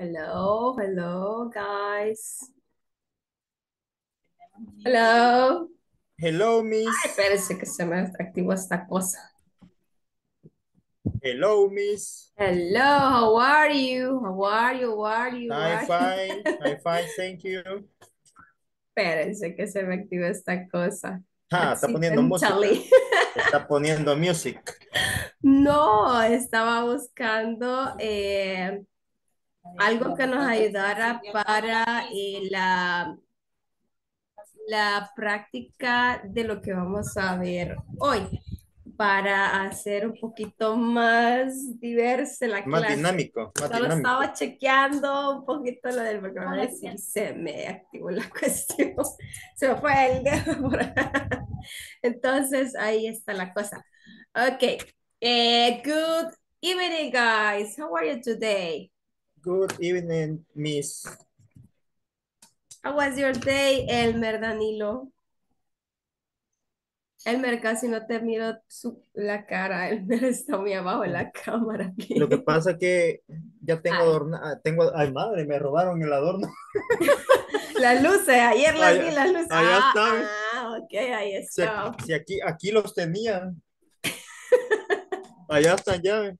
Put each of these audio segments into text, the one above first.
Hello, hello, guys. Hello. Hello, Miss. Ay, espérense que se me activó esta cosa. Hello, Miss. Hello, how are you? How are you? How are you? I'm fine. I'm fine, thank you. Espérense que se me activó esta cosa. Ah, está poniendo música. Está poniendo music. No, estaba buscando eh, algo que nos ayudara para eh, la, la práctica de lo que vamos a ver hoy, para hacer un poquito más diversa la Más clase. dinámico, más Solo dinámico. estaba chequeando un poquito lo del programa y se me activó la cuestión. Se me fue el dedo por acá. Entonces, ahí está la cosa. Ok. Eh, good evening, guys. How are you today? Good evening, Miss. How was your day, Elmer Danilo? Elmer, casi no te miro su- la cara. Elmer está muy abajo en la cámara. aquí. Lo que pasa que ya tengo Ay. adornado, tengo, ay madre, me robaron el adorno. Las luces, ayer las Allá- vi las luces. allá ah, están. ah, ok, ahí está. si aquí, aquí los tenían. Allá están ya.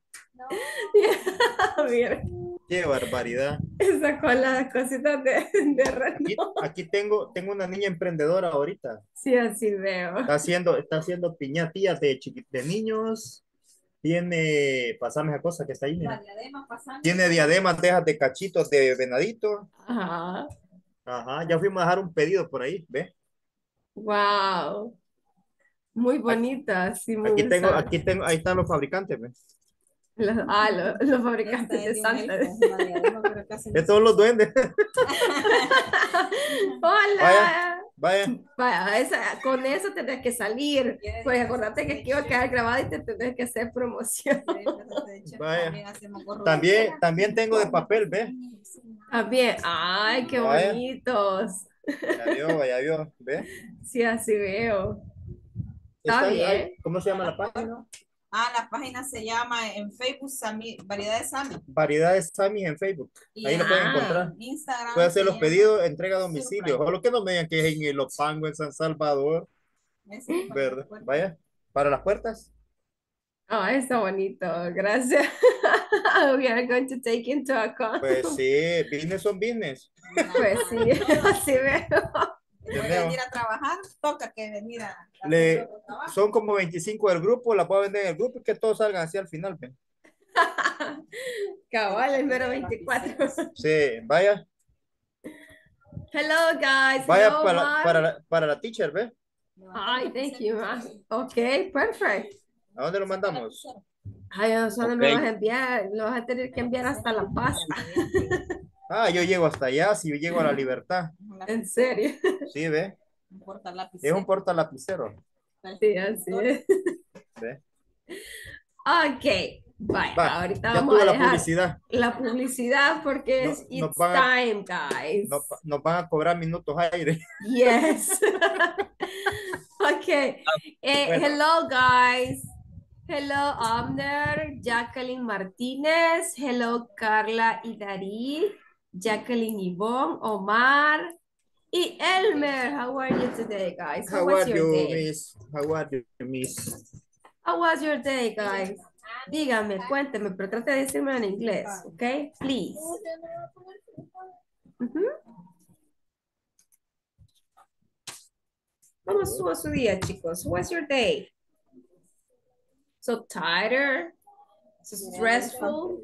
Mira, Qué barbaridad. sacó las cositas de, de Aquí, tengo, tengo una niña emprendedora ahorita. Sí, así veo. Está haciendo, está haciendo piñatillas de, de niños. Tiene, pasame esa cosa que está ahí, mira. Tiene diademas de esas de cachitos de venadito. Ajá. Ajá, ya fuimos a dejar un pedido por ahí, ¿ve? Wow. Muy bonita, sí, Aquí tengo, aquí tengo, ahí están los fabricantes, ¿ve? Los, ah, los, los fabricantes de Santa. De todos los duendes. Hola. Vaya, Vaya, esa- con eso tendrás que salir. Pues acordate que aquí va a quedar grabado y te tendrás que hacer promoción. Vaya. también, también tengo de papel, ¿ve? También. Ay, qué Vaya. bonitos. Ya vio, ya vio, ¿ve? Sí, así veo. Está bien. ¿Cómo se llama la página? Ah, la página se llama en Facebook Sami, Variedades Sami. Variedades Sammy en Facebook. Y Ahí lo pueden Ah. encontrar. en Instagram. Puede hacer los pedidos, entrega a domicilio. Surprise. Solo que no me digan que es en el Opango, en San Salvador. Vaya, para las puertas. Ah, está bonito. Gracias. We are going to take into account. Pues sí, business son business. Pues sí, así veo. De Tenemos. venir a trabajar, toca que venir a, a Le-. Son como 25 del grupo, la puedo vender en el grupo y que todos salgan así al final. ¿ve? Cabal, el mero 24. Sí, vaya, Hello, guys. vaya Hello, para, Mar. para, la, para la teacher, ¿ve? Ay, thank you, ma. Ok, perfect. ¿A dónde lo mandamos? Ay, solo me Ok. vas a enviar, lo vas a tener que enviar hasta La Paz. Ah, yo llego hasta allá, si yo llego a la libertad. En serio. Sí, ve. Un. Es un porta lapicero. Sí, así es. ¿ve? Ok, bye. Va, Ahorita ya vamos a la dejar publicidad. la publicidad porque No- es it's time, guys. Nos, nos van a cobrar minutos aire. Yes. okay. Eh, Bueno. Hello, guys. Hello, Amner, Jacqueline Martínez. Hello, Carla y Darí. Jacqueline Yvonne, Omar. Y Elmer, how are you today, guys? How was are your you, day? miss? How are you, miss? How was your day, guys? Dígame, cuénteme, pero trate de decirme en inglés, ¿ok? Please. Ujú. ¿Cómo estuvo su día, chicos? How was your day? So tired? So stressful?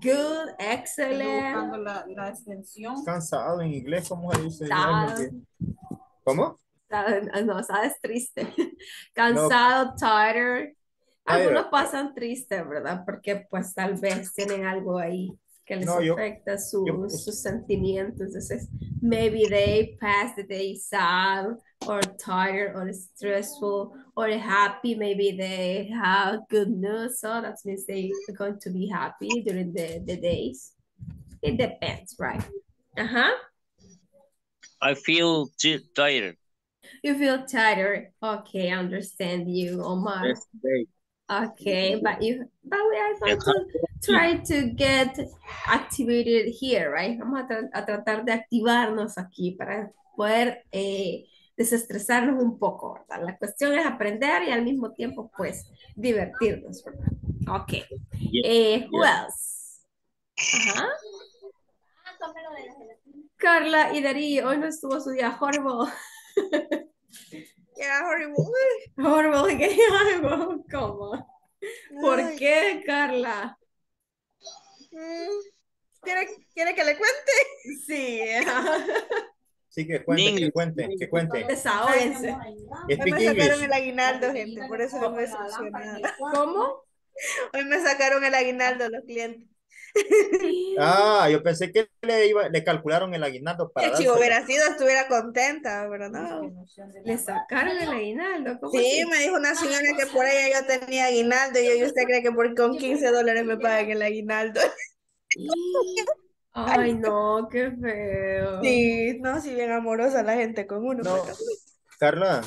Good? Estoy Excellent? buscando la, la extensión. Cansado en inglés, ¿cómo se dice? Sad. ¿Cómo? Ah, No, sabes, triste. Cansado, tired. Algunos pasan tristes, ¿verdad? Porque pues tal vez tienen algo ahí que les No, yo- su- yo- sus sentimientos. Entonces, maybe they pass the day sad or tired or stressful or happy. Maybe they have good news. So that means they are going to be happy during the, the days. It depends, right? Uh-huh. I feel tired You feel tired. Okay, I understand you, Omar. yesterday. Okay, but you, but we are going to try to get activated here, right? Vamos a, tra- a tratar de activarnos aquí para poder eh, desestresarnos un poco, ¿verdad? La cuestión es aprender y al mismo tiempo, pues, divertirnos, ¿verdad? Ok. Eh, who else? Ajá. Carla y Darío, hoy no estuvo su día horrible. Yeah, horrible. Horrible, que horrible. ¿Cómo? ¿Por Ay, qué, Carla? mm, ¿Quiere, ¿Quiere que le cuente? Sí, Sí, que cuente, que cuente, que cuente. desahóguense. Hoy me sacaron English. el aguinaldo, gente, por eso vengo decepcionada. ¿Cómo? Hoy me sacaron el aguinaldo los clientes. Ah, yo pensé que le, iba, le calcularon el aguinaldo para Que si hubiera sido, estuviera contenta, pero no. Le sacaron el aguinaldo. ¿Cómo Sí, así? me dijo una señora que por ella yo tenía aguinaldo y yo, ¿y usted cree que por con 15 dólares me pagan el aguinaldo? Ay, no, qué feo. Sí, no, si bien amorosa la gente con uno. No, pero- Carla,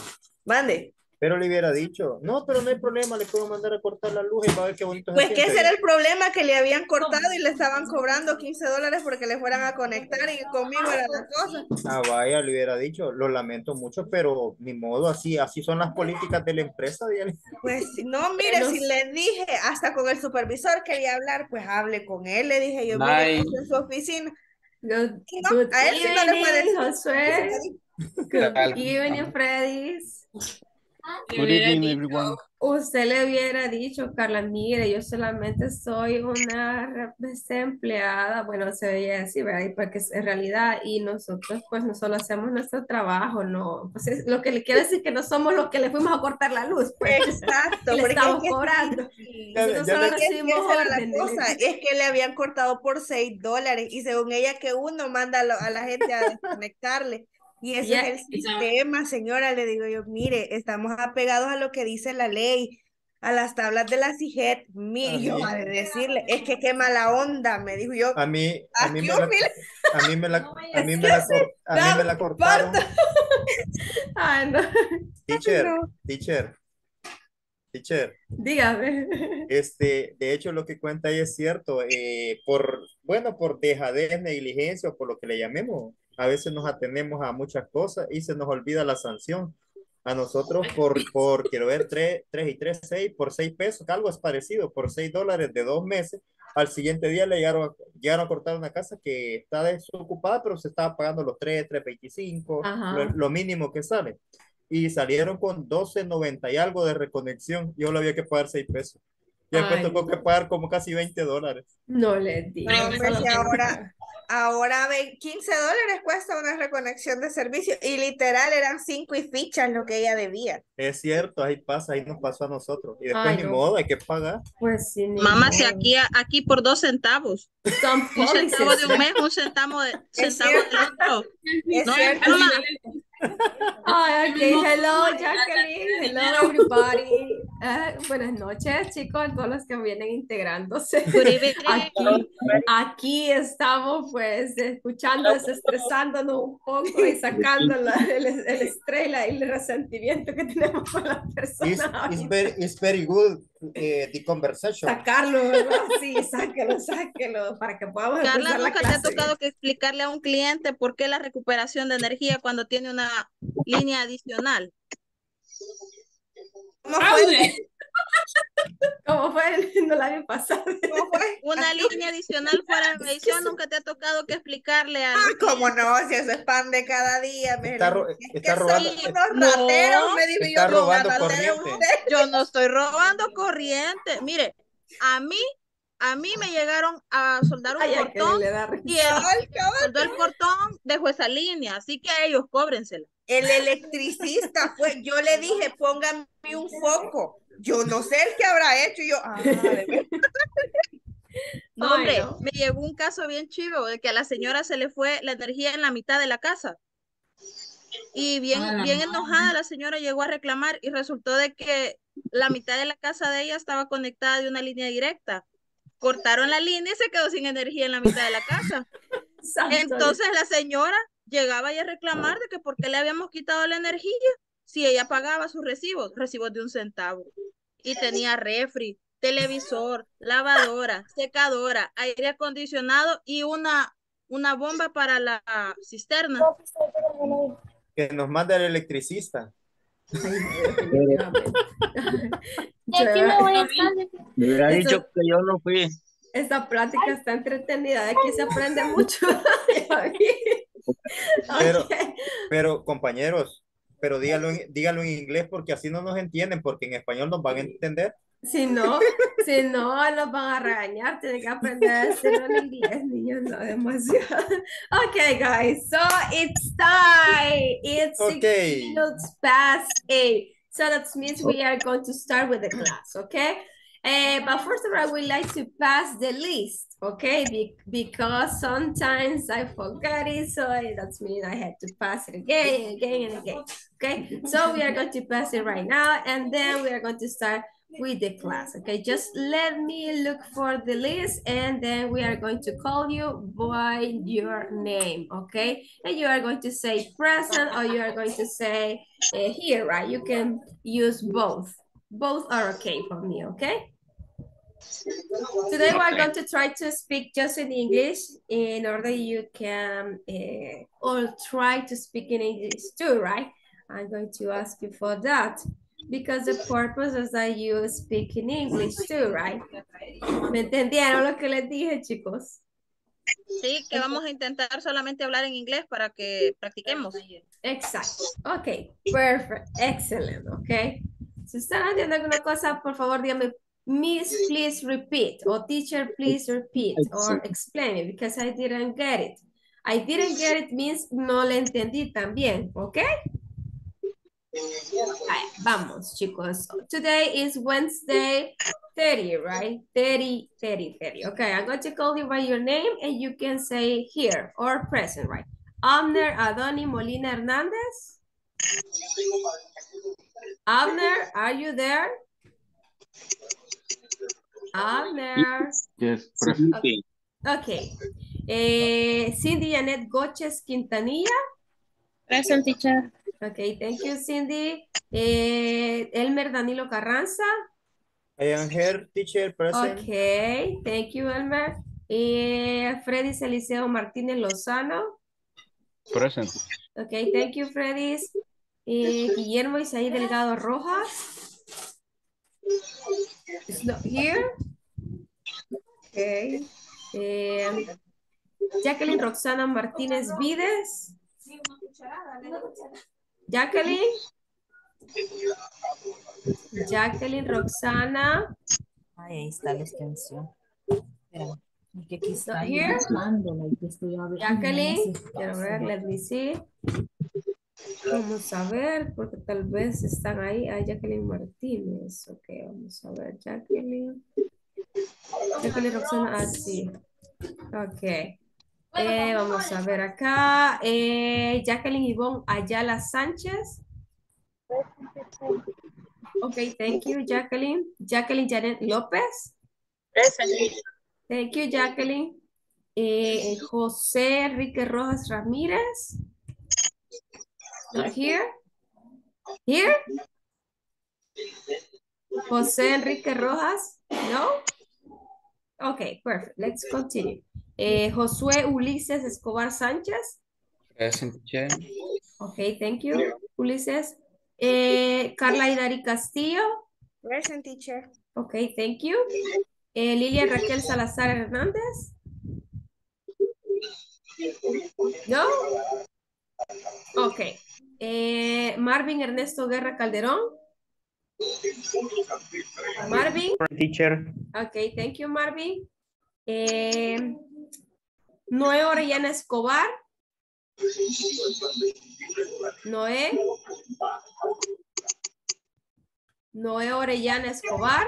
Mande. Pero le hubiera dicho, no, pero no hay problema, le puedo mandar a cortar la luz y va a ver qué bonito se Pues que siente". ese era el problema, que le habían cortado y le estaban cobrando 15 dólares porque le fueran a conectar y conmigo era la cosa. Ah, vaya, le hubiera dicho, lo lamento mucho, pero ni modo, así, así son las políticas de la empresa. Pues no, mire, Pero si le dije, hasta con el supervisor quería hablar, pues hable con él, le dije yo, mire, en su oficina. Good, No, good a él sí no le puede. Josué. Good evening, Freddy's. Good evening, everyone. Usted le hubiera dicho, Carla, mire, yo solamente soy una re- este, empleada, bueno, se veía así, ¿verdad? Y Porque es en realidad, y nosotros pues no solo hacemos nuestro trabajo, no, pues es lo que le quiero decir que no somos los que le fuimos a cortar la luz, pues, Exacto, le porque estamos es que- cobrando. Ya- Nosotros solo que recibimos órdenes. cosa, es que le habían cortado por 6 dólares y según ella que uno manda a la gente a desconectarle. Y eso Ya, es el sistema, señora, le digo yo, mire, estamos apegados a lo que dice la ley, a las tablas de la CIGET. Mire, yo a decirle, es que qué mala onda, me dijo yo. A mí, a mí Aquí me la, a mí me la, a mí me la, a mí me la cortaron. Ay, no, Teacher, No. teacher, teacher. dígame. Este, de hecho, lo que cuenta ahí es cierto. eh, por, bueno, por dejadez, negligencia o por lo que le llamemos, a veces nos atenemos a muchas cosas y se nos olvida la sanción. A nosotros por, por quiero ver, 3, y 3, 6, por 6 pesos, que algo es parecido, por 6 dólares de dos meses, al siguiente día le llegaron, a- llegaron a cortar una casa que está desocupada, pero se estaba pagando los 3, 3.25, Ajá. lo, lo mínimo que sale. Y salieron con 12.90 y algo de reconexión. Yo le había que pagar 6 pesos. Y después Ay, tocó que pagar como casi 20 dólares. No le digo. No, pues, y ahora, ahora ve, 15 dólares cuesta una reconexión de servicio y literal eran 5 y fichas lo que ella debía. Es cierto, ahí pasa, ahí nos pasó a nosotros. Y después Ay, ni no. modo, hay que pagar. Pues sí, ni Mamá, si aquí, aquí por dos centavos. Son Un centavo de un mes, un centavo de, Es centavo de otro. Es No, cierto. mamá, Ay, ok, hello Jacqueline, hello everybody. Eh, buenas noches chicos, a todos los que vienen integrándose. Aquí, aquí estamos pues escuchando, desestresándonos un poco y sacando la- el, el estrés y el resentimiento que tenemos con las personas. it's very, it's very good, eh, the conversation. Sacarlo, ¿verdad? Sí, sáquelo, sáquelo, para que podamos Carla, empezar la nunca te ha tocado que explicarle a un cliente por qué la recuperación de energía cuando tiene una línea adicional. ¿Cómo fue? ¿Cómo fue? No la había pasado. ¿Cómo fue? Una línea adicional fuera de medición, nunca te ha tocado que explicarle a Ay, cómo no, si eso es pan de cada día. me Está ro- es está que robando- son unos No, rateros, me dijo está yo, no, robando corriente. Yo no estoy robando corriente. Mire, a mí, a mí me llegaron a soldar un Ay, risa. y el soldó el portón dejó esa línea, así que a ellos cóbrensela. El electricista fue, yo le dije, póngame un foco. Yo no sé el que habrá hecho. Y yo, ah, de. No, Ay, hombre, no. me llegó un caso bien chivo de que a la señora se le fue la energía en la mitad de la casa. Y bien, bien enojada la señora llegó a reclamar y resultó de que la mitad de la casa de ella estaba conectada de una línea directa. Cortaron la línea y se quedó sin energía en la mitad de la casa. Entonces la señora llegaba ya a reclamar de que por qué le habíamos quitado la energía si ella pagaba sus recibos, recibos de un centavo. y tenía refri, televisor, lavadora, secadora, aire acondicionado y una, una bomba para la cisterna. Que nos manda el electricista. Me hubiera Eso- dicho que yo no fui. Esta plática está entretenida, de aquí se aprende mucho. Pero-. Pero, compañeros, pero dígalo dígalo en inglés porque así no nos entienden, porque en español nos van a entender. Si no, si no, los van a regañar, tienen que aprender a decirlo en inglés, niños, no demasiado. Okay, guys, so it's time. It's six minutes past eight. So that means we are going to start with the class, okay? Uh, but first of all, I would like to pass the list, okay? Be- because sometimes I forgot it, so that means I had to pass it again and again and again, okay? So we are going to pass it right now, and then we are going to start with the class, okay? Just let me look for the list, and then we are going to call you by your name, okay? And you are going to say present, or you are going to say uh, here, right? You can use both. Both are okay for me, okay? Today we're going to try to speak just in English in order you can uh, all try to speak in English too, right? I'm going to ask you for that because the purpose is that you speak in English too, right? ¿Me entendieron lo que les dije, chicos? Sí, que vamos a intentar solamente hablar en inglés para que practiquemos. Exacto. Ok, perfect. Excellent. Ok. Si están haciendo alguna cosa, por favor, dígame, Miss, please repeat. Or teacher, please repeat. Or explain it because I didn't get it. I didn't get it means no le entendí también. Ok. Ay, vamos, chicos. Today is Wednesday 30, right? 30, 30, 30. Okay, I'm going to call you by your name and you can say here or present, right? Abner Adoni Molina Hernandez. Abner, are you there? Abner. Yes, present. Sí. Okay. Eh, Cindy Janet Goches Quintanilla. Present teacher. Okay, thank you, Cindy. Eh, Elmer Danilo Carranza. I am here, teacher, present. Okay, thank you, Elmer. Eh, Freddy Eliseo Martínez Lozano. Present. Okay, thank you, Freddy. Eh, Guillermo Isaí Delgado Rojas. It's not here. Okay. Eh, Jacqueline Roxana Martínez Vides. Jacqueline. Jacqueline Roxana. Ahí está la extensión. Espera, que aquí está here? Jacqueline, quiero ver, let me see. Vamos a ver, porque tal vez están ahí. Ah, Jacqueline Martínez. Ok, vamos a ver, Jacqueline. Jacqueline Roxana, ah, sí. Ok. Eh, vamos a ver acá. Eh, Jacqueline Ivonne Ayala Sánchez. Ok, thank you, Jacqueline. Jacqueline Janet López. Thank you, Jacqueline. Eh, José Enrique Rojas Ramírez. Not here? Here? José Enrique Rojas? No? Okay, perfect. Let's continue. Eh, Josué Ulises Escobar Sánchez. Present. Okay, thank you, Ulises. Eh, Carla Hidari Castillo. Present teacher. Okay, thank you. Eh, Lilia Raquel Salazar Hernández. No? Okay. Eh, Marvin Ernesto Guerra Calderón. Marvin. Teacher, Okay, thank you, Marvin. Eh, Noé Orellana Escobar. Noé. Noé Orellana Escobar.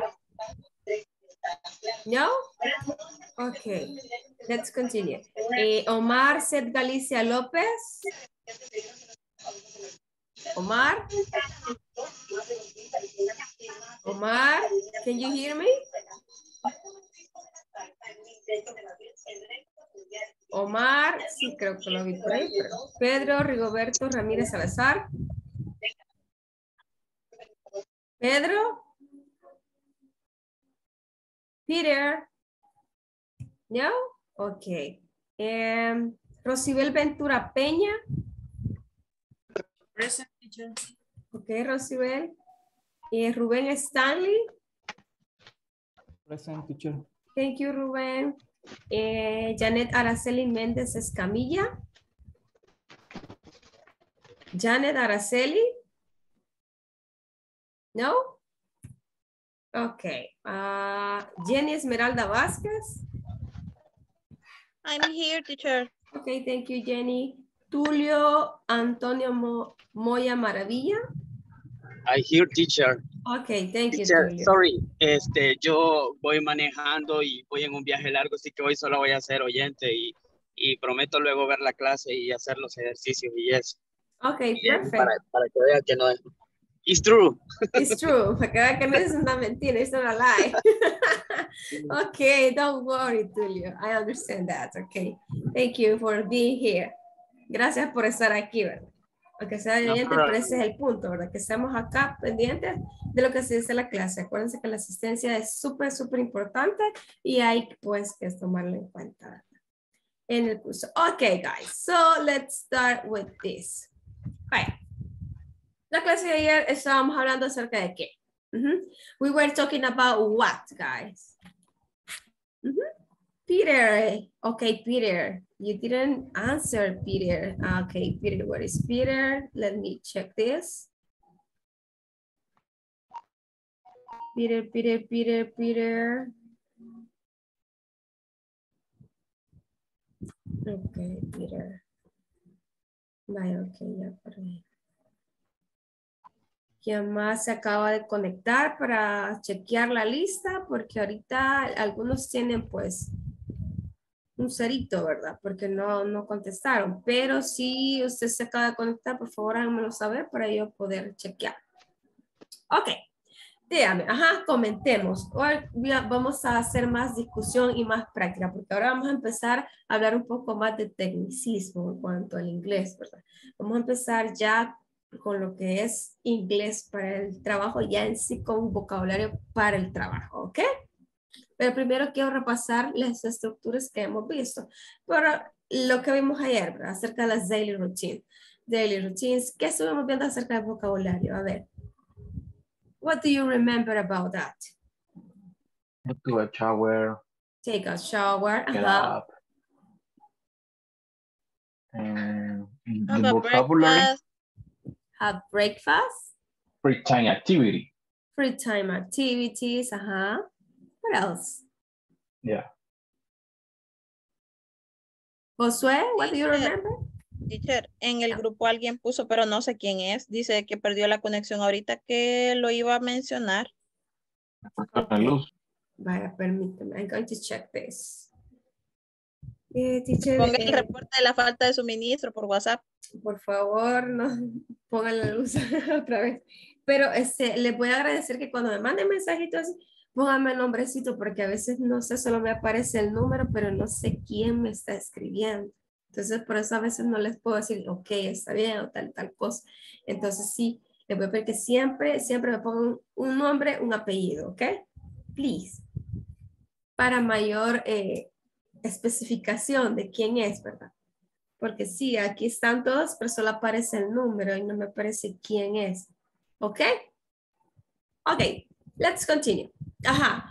No? Okay, let's continue. Eh, Omar Seth Galicia López. Omar. Omar, can you hear me? Omar, sí, creo que lo vi por ahí. Pedro Rigoberto Ramírez Salazar. Pedro. Peter. No? Okay. Um, Rosibel Ventura Peña. Present. Ok, Rosibel. Eh, Rubén Stanley. Present teacher. Thank you, Rubén. Eh, Janet Araceli Méndez Escamilla. Janet Araceli. No? Okay. Ah, Jenny Esmeralda Vázquez. I'm here, teacher. Okay, thank you, Jenny. Tulio Antonio Mo- Moya Maravilla. I hear teacher. Okay, thank you, Teacher, Tulio. sorry, este, yo voy manejando y voy en un viaje largo, así que hoy solo voy a ser oyente y, y prometo luego ver la clase y hacer los ejercicios y eso. Okay, Bien, perfect. Para, para que vea que no es. It's true. It's true. Para que vean que no es una mentira, it's not a lie. okay, don't worry, Tulio. I understand that. Okay. Thank you for being here. Gracias por estar aquí, ¿verdad? Aunque sea de oyente, pero ese es el punto, ¿verdad? Que estemos acá pendientes de lo que se dice en la clase. Acuérdense que la asistencia es súper, súper importante y hay pues que tomarlo en cuenta ¿verdad? en el curso. Okay, guys. So let's start with this. Right. La clase de ayer estábamos hablando acerca de qué. We were talking about what, guys? Peter. Okay, Peter. You didn't answer, Peter. Okay, Peter, where is Peter? Let me check this. Peter, Peter, Peter, Peter. Okay, Peter. Vaya, ok, ya perdí. ¿Quién más se acaba de conectar para chequear la lista? Porque ahorita algunos tienen pues un cerito, ¿verdad? Porque no, no contestaron. Pero si usted se acaba de conectar, por favor háganmelo saber para yo poder chequear. Ok. Dígame, ajá, comentemos. Hoy vamos a hacer más discusión y más práctica, porque ahora vamos a empezar a hablar un poco más de tecnicismo en cuanto al inglés, ¿verdad? Vamos a empezar ya con lo que es inglés para el trabajo, ya en sí con vocabulario para el trabajo, ¿ok? Pero primero quiero repasar las estructuras que hemos visto. Por lo que vimos ayer, ¿verdad? Acerca de las daily routines. Daily routines, ¿qué estuvimos viendo acerca del vocabulario? A ver. What do you remember about that? To a shower, Take a shower. get ajá. up. And in Have the vocabulary, breakfast. Have breakfast. free time activity. Free time activities. Ajá. What else? Yeah. Josué, what do you Teacher. remember? Teacher, en el grupo alguien puso, pero no sé quién es. Dice que perdió la conexión ahorita que lo iba a mencionar. La luz. Vaya, permíteme. I'm going to check this. Eh, teacher, Ponga el eh, reporte de la falta de suministro por WhatsApp. por favor, no pongan la luz otra vez. Pero este, les voy a agradecer que cuando me manden mensajitos, pónganme el nombrecito, porque a veces no sé, solo me aparece el número, pero no sé quién me está escribiendo. Entonces, por eso a veces no les puedo decir, ok, está bien, o tal, tal cosa. Entonces, sí, les voy a pedir que siempre, siempre me pongan un nombre, un apellido, ¿ok? Please. Para mayor eh, especificación de quién es, ¿verdad? Porque sí, aquí están todos, pero solo aparece el número y no me aparece quién es. ¿Ok? Ok, let's continue. Ajá.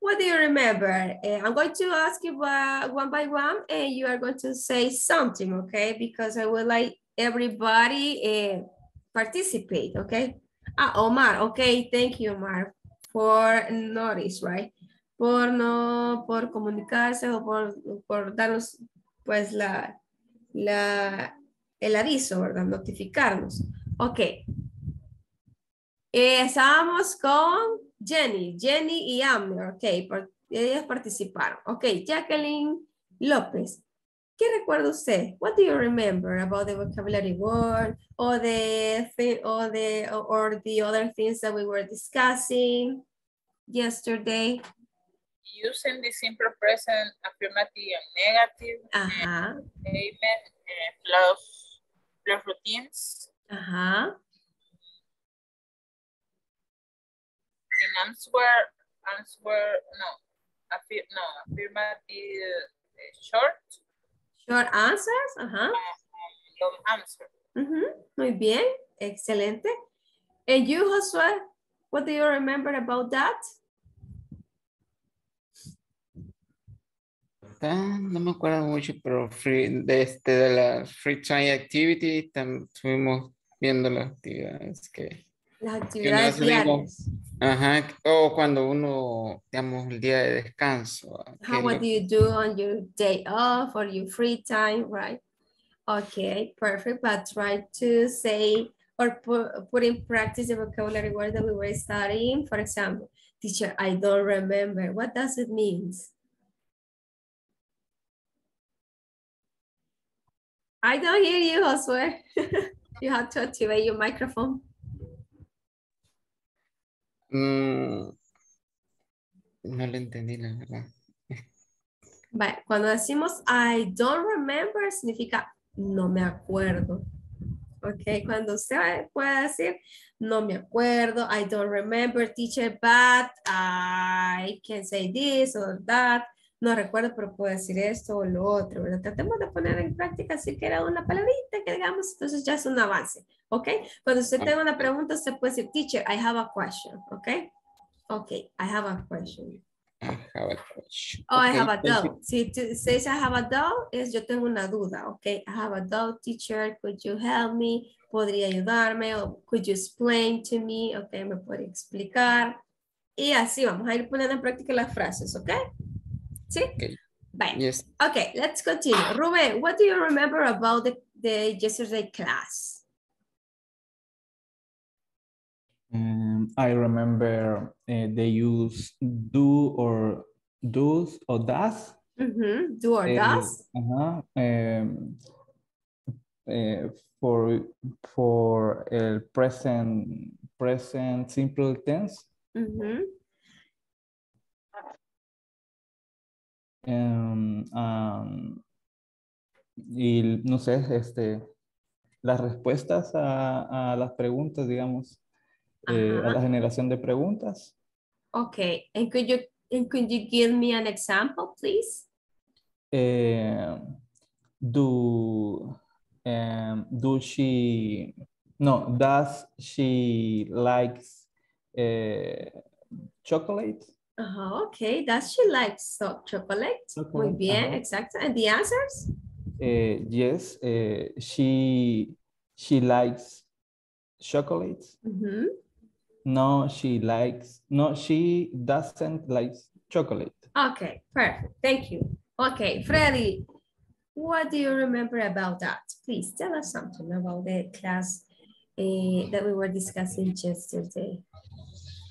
What do you remember? Eh, I'm going to ask you uh, one by one and you are going to say something, okay? Because I would like everybody eh, participate, okay? Ah, Omar, okay, thank you, Omar, for notice, right? Por no, por comunicarse o por, por darnos, pues, la, la, el aviso, ¿verdad? Notificarnos. Ok. Eh, con Jenny, Jenny y Amner, ok, por- ellas participaron. Ok, Jacqueline López. ¿Qué recuerda usted? What do you remember about the vocabulary word or the thi- or the or the other things that we were discussing yesterday? Using the simple present affirmative and negative. Ajá, Amen. eh, plus, plus routines. ajá. And answer, answer, no. affir- no, affirmative eh, short, Short answers. Ajá. long answer. Ujú, Muy bien. Excelente. And you, Josué, what do you remember about that? Ah, no me acuerdo mucho, pero free, de, este, de la Free Time Activity tam- estuvimos viendo las actividades que, Las actividades diarias. Ajá, o cuando uno, digamos, el día de descanso. How, que what do you do on your day off or your free time, right? Okay, perfect. But try to say or put, put in practice the vocabulary word that we were studying. For example, teacher, I don't remember. What does it mean? I don't hear you, Josue. you have to activate your microphone. Mm, no le entendí, la verdad. Vale, cuando decimos I don't remember, significa no me acuerdo. Ok, cuando usted puede decir no me acuerdo, I don't remember, teacher, but I can say this or that. No recuerdo, pero puedo decir esto o lo otro, ¿verdad? Tratemos de poner en práctica siquiera una palabrita que digamos, entonces ya es un avance, ¿ok? Cuando usted tenga una pregunta, usted puede decir, teacher, I have a question, ¿ok? Ok, I have a question. I have a question. Oh, I have a doubt. Si tú says I have a doubt, es yo tengo una duda, ok? I have a doubt, teacher, could you help me? ¿Podría ayudarme? O could you explain to me? Ok, me puede explicar. Y así vamos a ir poniendo en práctica las frases, ok? ¿Sí? Okay. Bye. Yes. Okay, let's continue. Ruben, what do you remember about the, the yesterday class? Um, I remember uh, they use do or does or does. Mhm, Do or eh, does? ajá, em, eh, for for el present present simple tense. Mhm. Em, am, y no sé, este, las respuestas a, a las preguntas, digamos, eh, a la generación de preguntas. Okay, and could you and could you give me an example, please? Eh, do, um, do she, no, does she likes eh, chocolate? Ajá, okay. Does she like so chocolate? Muy Chocolate, bien, ajá. exacto. And the answers? Eh, yes, eh, she, she likes chocolate. Mhm. No, she likes, no, she doesn't like chocolate. Okay, perfect. Thank you. Okay, Freddy, what do you remember about that? Please tell us something about the class eh, that we were discussing yesterday.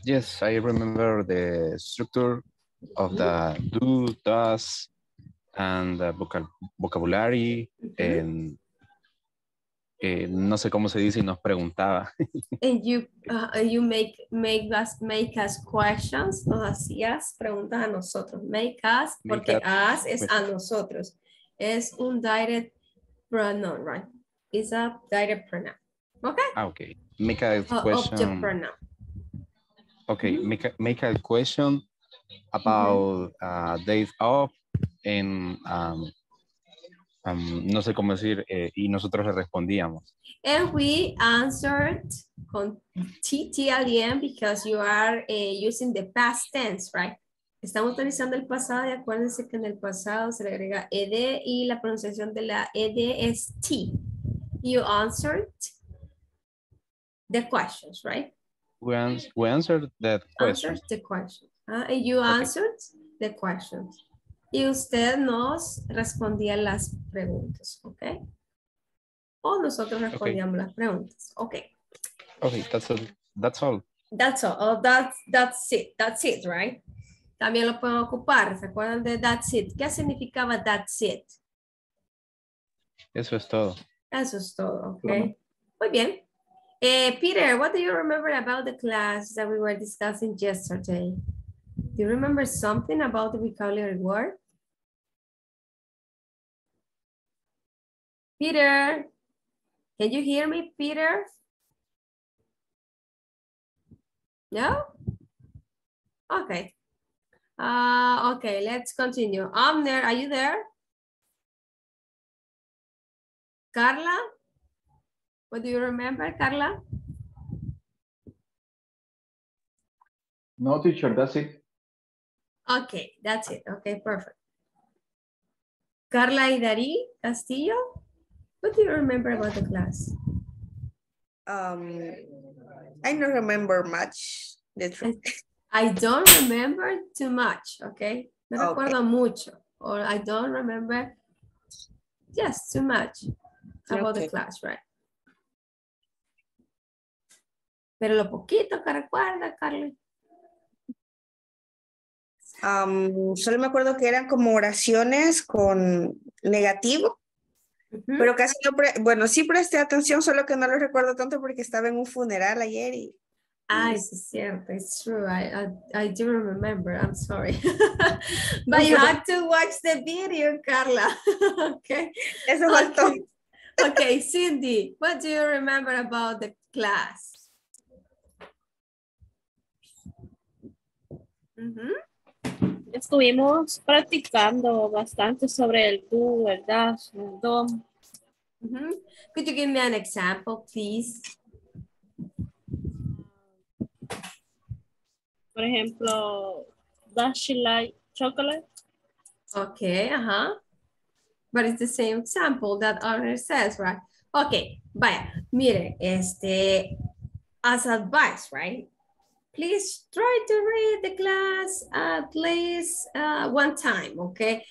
Yes, I remember the structure of the do, does, and the voca- vocabulary. and, eh, no sé cómo se dice y nos preguntaba. And you, uh, you make, make us, make us questions, nos hacías preguntas a nosotros. Make us, Make porque us us es a nosotros. Es un direct pronoun, right? It's a direct pronoun. Okay? Ah, okay. Make a O- Object question. pronoun. Okay, make a, make a question about uh, days off and um, um, no sé cómo decir eh, y nosotros le respondíamos. And we answered con TTLM because you are eh, using the past tense, right? Estamos utilizando el pasado y acuérdense que en el pasado se le agrega ed y la pronunciación de la ed es T. You answered the questions, right? We, ans we answered that question. Answered the questions. ah, and you answered the questions. Y usted nos respondía las preguntas, ¿ok? O nosotros respondíamos las preguntas, ¿ok? Okay, that's all. That's all. That's all. Oh, that's, that's it. That's it, right? También lo pueden ocupar. ¿Se acuerdan de that's it? ¿Qué significaba that's it? Eso es todo. Eso es todo, ok. Muy bien. Eh, Peter, what do you remember about the class that we were discussing yesterday? Do you remember something about the vocabulary word? Peter, can you hear me, Peter? No? Okay. Uh, okay, let's continue. Amner, are you there? Carla? What do you remember, Carla? No, teacher, that's it. Okay, that's it. Okay, perfect. Carla Idari Castillo, what do you remember about the class? Um, I don't remember much. The truth. I don't remember too much, okay? No Okay. recuerdo mucho, or I don't remember, yes, too much about the class, right? Pero lo poquito que recuerda, Carla. Um, solo me acuerdo que eran como oraciones con negativo, pero casi no, bueno, sí presté atención, solo que no lo recuerdo tanto porque estaba en un funeral ayer y Ah, es cierto, it's true. I, I, I do remember, I'm sorry. But you had to watch the video, Carla. okay. Eso faltó. Okay. okay, Cindy, what do you remember about the class? Ujú. Estuvimos practicando bastante sobre el do, el dash, el dom. Mhm. Could you give me an example, please? Por ejemplo, does she like chocolate? Okay, uh-huh. But it's the same example that Honor says, right? Okay, vaya, mire, este, as advice, right? Please try to read the class at least uh, one time, okay?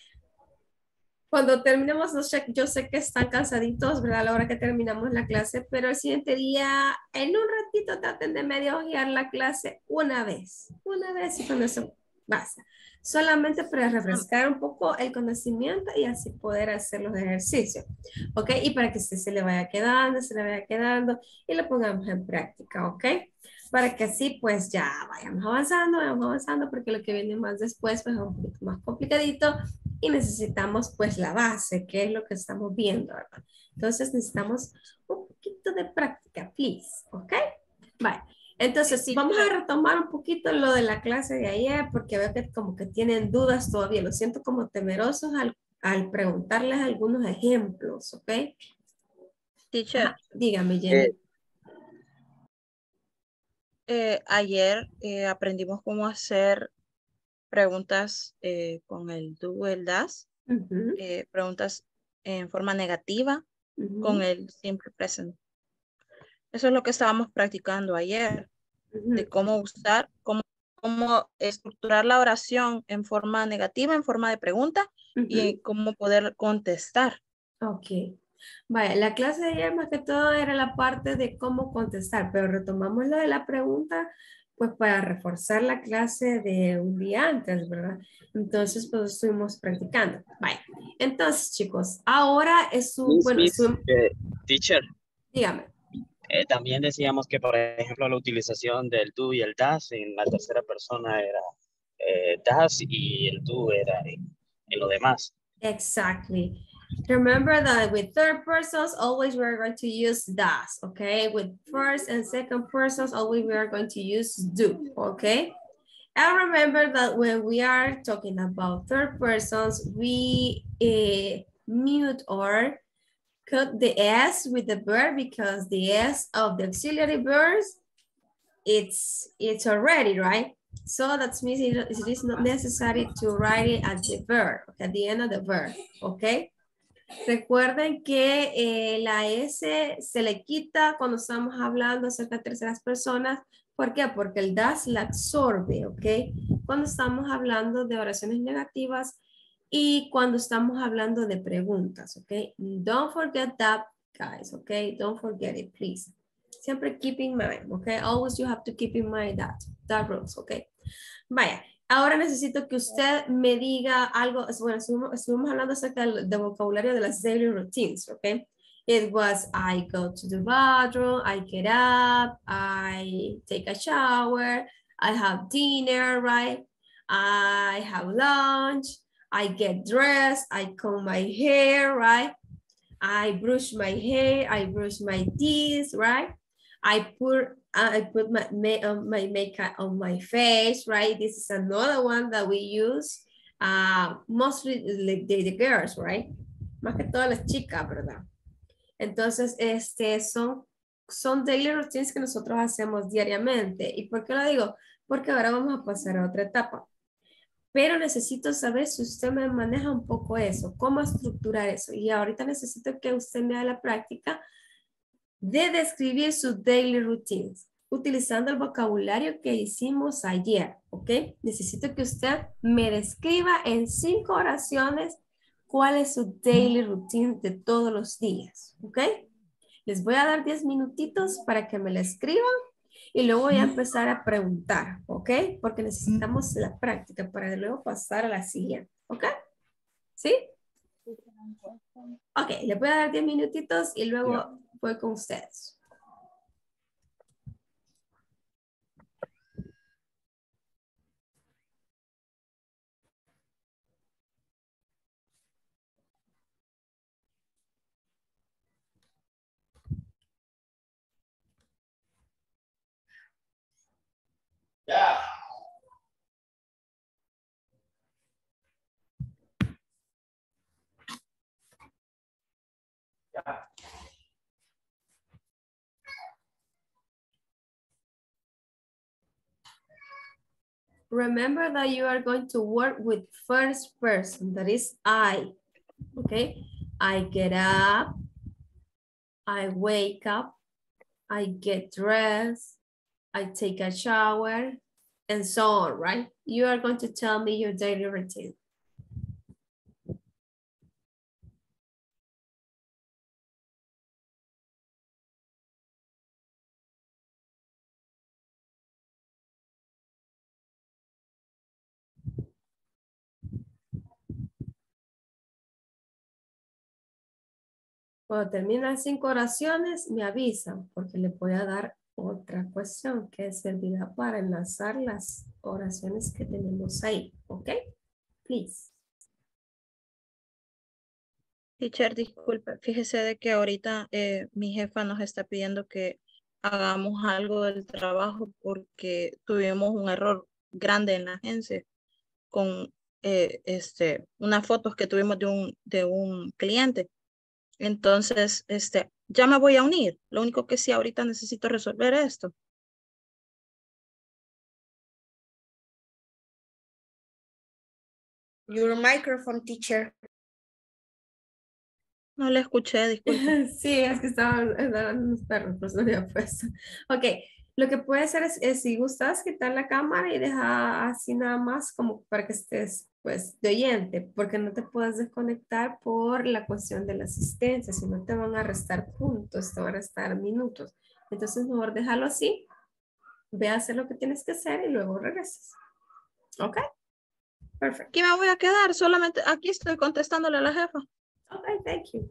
Cuando terminemos, yo sé que están cansaditos, ¿verdad? A la hora que terminamos la clase, pero el siguiente día, en un ratito, traten de medio la clase una vez, una vez y con eso basta. Solamente para refrescar un poco el conocimiento y así poder hacer los ejercicios, ¿ok? Y para que usted se le vaya quedando, se le vaya quedando y lo pongamos en práctica, ¿ok? Para que así pues ya vayamos avanzando, vayamos avanzando, porque lo que viene más después pues es un poquito más complicadito y necesitamos pues la base, que es lo que estamos viendo, ¿verdad? Entonces necesitamos un poquito de práctica, please, ¿ok? Vale. Entonces, vamos a retomar un poquito lo de la clase de ayer, porque veo que como que tienen dudas todavía. Lo siento como temerosos al, al preguntarles algunos ejemplos, ¿ok? Teacher. Ajá, dígame, Jenny. Eh, ayer eh, aprendimos cómo hacer preguntas eh, con el do, el das, eh, preguntas en forma negativa con el simple present. Eso es lo que estábamos practicando ayer, de cómo usar, cómo, cómo estructurar la oración en forma negativa, en forma de pregunta y cómo poder contestar. Ok. Vaya, la clase de ayer más que todo era la parte de cómo contestar, pero retomamos lo de la pregunta, pues para reforzar la clase de un día antes, ¿verdad? Entonces, pues estuvimos practicando. Vaya, entonces chicos, ahora es su, Miss, bueno, miss, su, eh, teacher, dígame. eh, también decíamos que, por ejemplo, la utilización del do y el das en la tercera persona era eh, das y el do era en, en lo demás. Exactly. Remember that with third persons, always we're going to use das, okay? With first and second persons, always we are going to use do, okay? And remember that when we are talking about third persons, we uh, mute or cut the S with the verb because the S of the auxiliary verbs, it's, it's already, right? So that means it it is not necessary to write it at the verb, at the end of the verb, okay? Recuerden que eh, la S se le quita cuando estamos hablando acerca de terceras personas. ¿Por qué? Porque el das la absorbe, ¿ok? Cuando estamos hablando de oraciones negativas y cuando estamos hablando de preguntas, ¿ok? Don't forget that, guys, ¿ok? Don't forget it, please. Siempre keep in mind, ¿ok? Always you have to keep in mind that, that rules, ¿ok? Vaya, ahora necesito que usted me diga algo, bueno, estuvimos, estuvimos hablando acerca del, del vocabulario de las daily routines, ¿ok? It was, I go to the bathroom, I get up, I take a shower, I have dinner, right? I have lunch, I get dressed, I comb my hair, right? I brush my hair, I brush my teeth, right? I put I put uh, my makeup on my face, right? This is another one that we use, uh, mostly the, the girls, right? Más que todas las chicas, ¿verdad? Entonces, este, son, son daily routines que nosotros hacemos diariamente. ¿Y por qué lo digo? Porque ahora vamos a pasar a otra etapa. Pero necesito saber si usted me maneja un poco eso, cómo estructurar eso. Y ahorita necesito que usted me haga la práctica de describir sus daily routines utilizando el vocabulario que hicimos ayer, ¿ok? Necesito que usted me describa en cinco oraciones cuál es su daily routine de todos los días, ¿ok? Les voy a dar 10 minutitos para que me la escriban y luego voy a empezar a preguntar, ¿ok? Porque necesitamos la práctica para luego pasar a la siguiente, ¿ok? ¿Sí? Ok, les voy a dar 10 minutitos y luego voy con ustedes. Remember that you are going to work with first person, that is I, okay? I get up, I wake up, I get dressed, I take a shower, and so on, right? You are going to tell me your daily routine. Cuando terminan cinco oraciones, me avisan porque le voy a dar otra cuestión que servirá para enlazar las oraciones que tenemos ahí. ¿Ok? Please. Teacher, disculpe, fíjese de que ahorita eh, mi jefa nos está pidiendo que hagamos algo del trabajo porque tuvimos un error grande en la agencia con eh, este, unas fotos que tuvimos de un, de un cliente. Entonces, este, ya me voy a unir. Lo único que sí ahorita necesito resolver esto. Your microphone, teacher. No le escuché, disculpe. Sí, es que estaban los perros, por eso había puesto. Ok, lo que puede hacer es, es si gustas quitar la cámara y dejar así nada más como para que estés pues de oyente, porque no te puedes desconectar por la cuestión de la asistencia, si no te van a restar puntos, te van a restar minutos. Entonces mejor déjalo así, ve a hacer lo que tienes que hacer y luego regresas. ¿Ok? Perfecto. Aquí me voy a quedar, solamente aquí estoy contestándole a la jefa. Ok, thank you.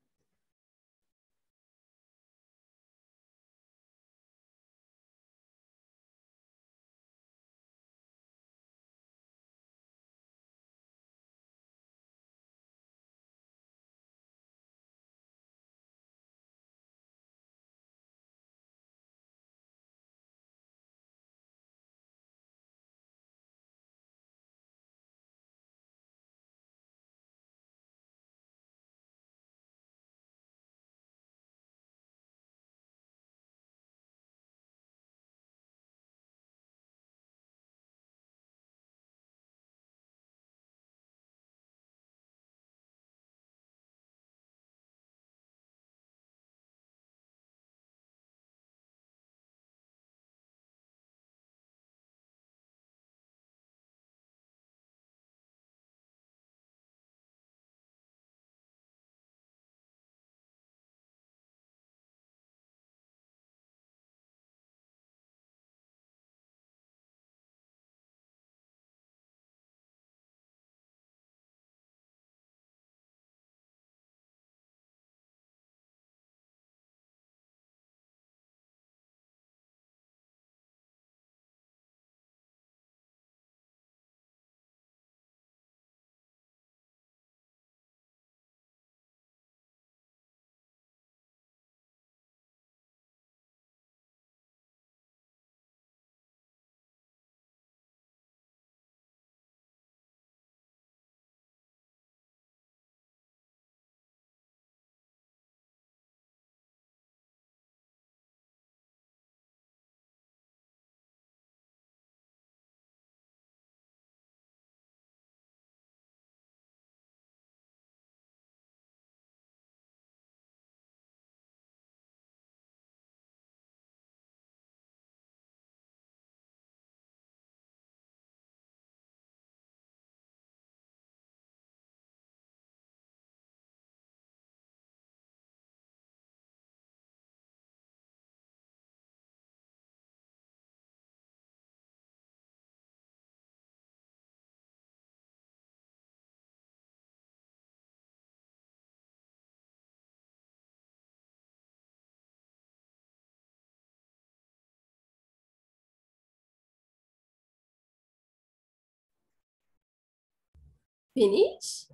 Finish?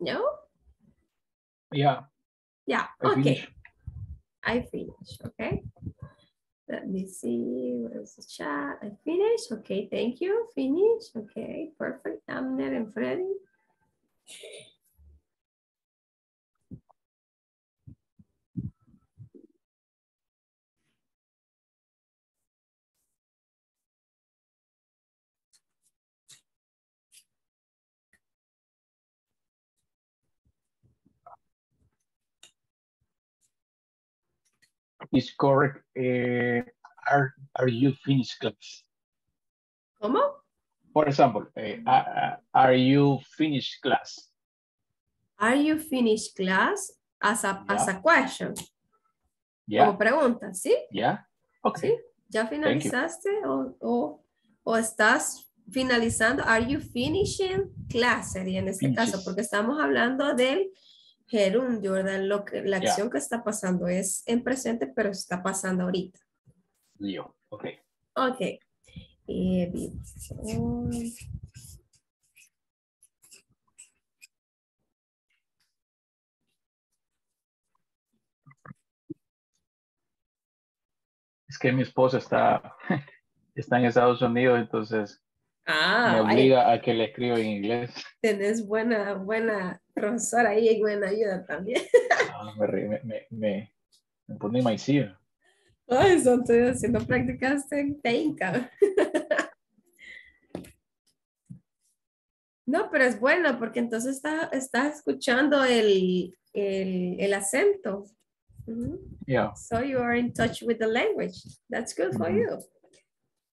No? Yeah. Yeah, I okay. finish. I finish, okay. Let me see, where's the chat? I finish, okay, thank you, finish, okay, perfect, Amner and Freddy. Is correct. eh, are, are you finished class? ¿Cómo? For example, eh, are, are you finished class? Are you finished class? As a, as a question, Yeah, como pregunta, ¿sí? yeah. Okay. ¿Sí? ¿Ya finalizaste o, o, o estás finalizando? Are you finishing class? Sería en este caso, porque estamos hablando del gerundio, ¿verdad? Lo que, la acción que está pasando es en presente, pero está pasando ahorita. Yo, okay. Ok. Eh, before. Es que mi esposa está, está en Estados Unidos, entonces me Ah, ay, obliga a que le escriba en inglés. tenés buena, buena profesora ahí y buena ayuda también. Ah, me, me, me, me, me pone maicía. Ay, estoy haciendo prácticas técnicas. No, pero es bueno porque entonces está, estás escuchando el, el, el acento. Ujú. Yeah. So you are in touch with the language. That's good for you.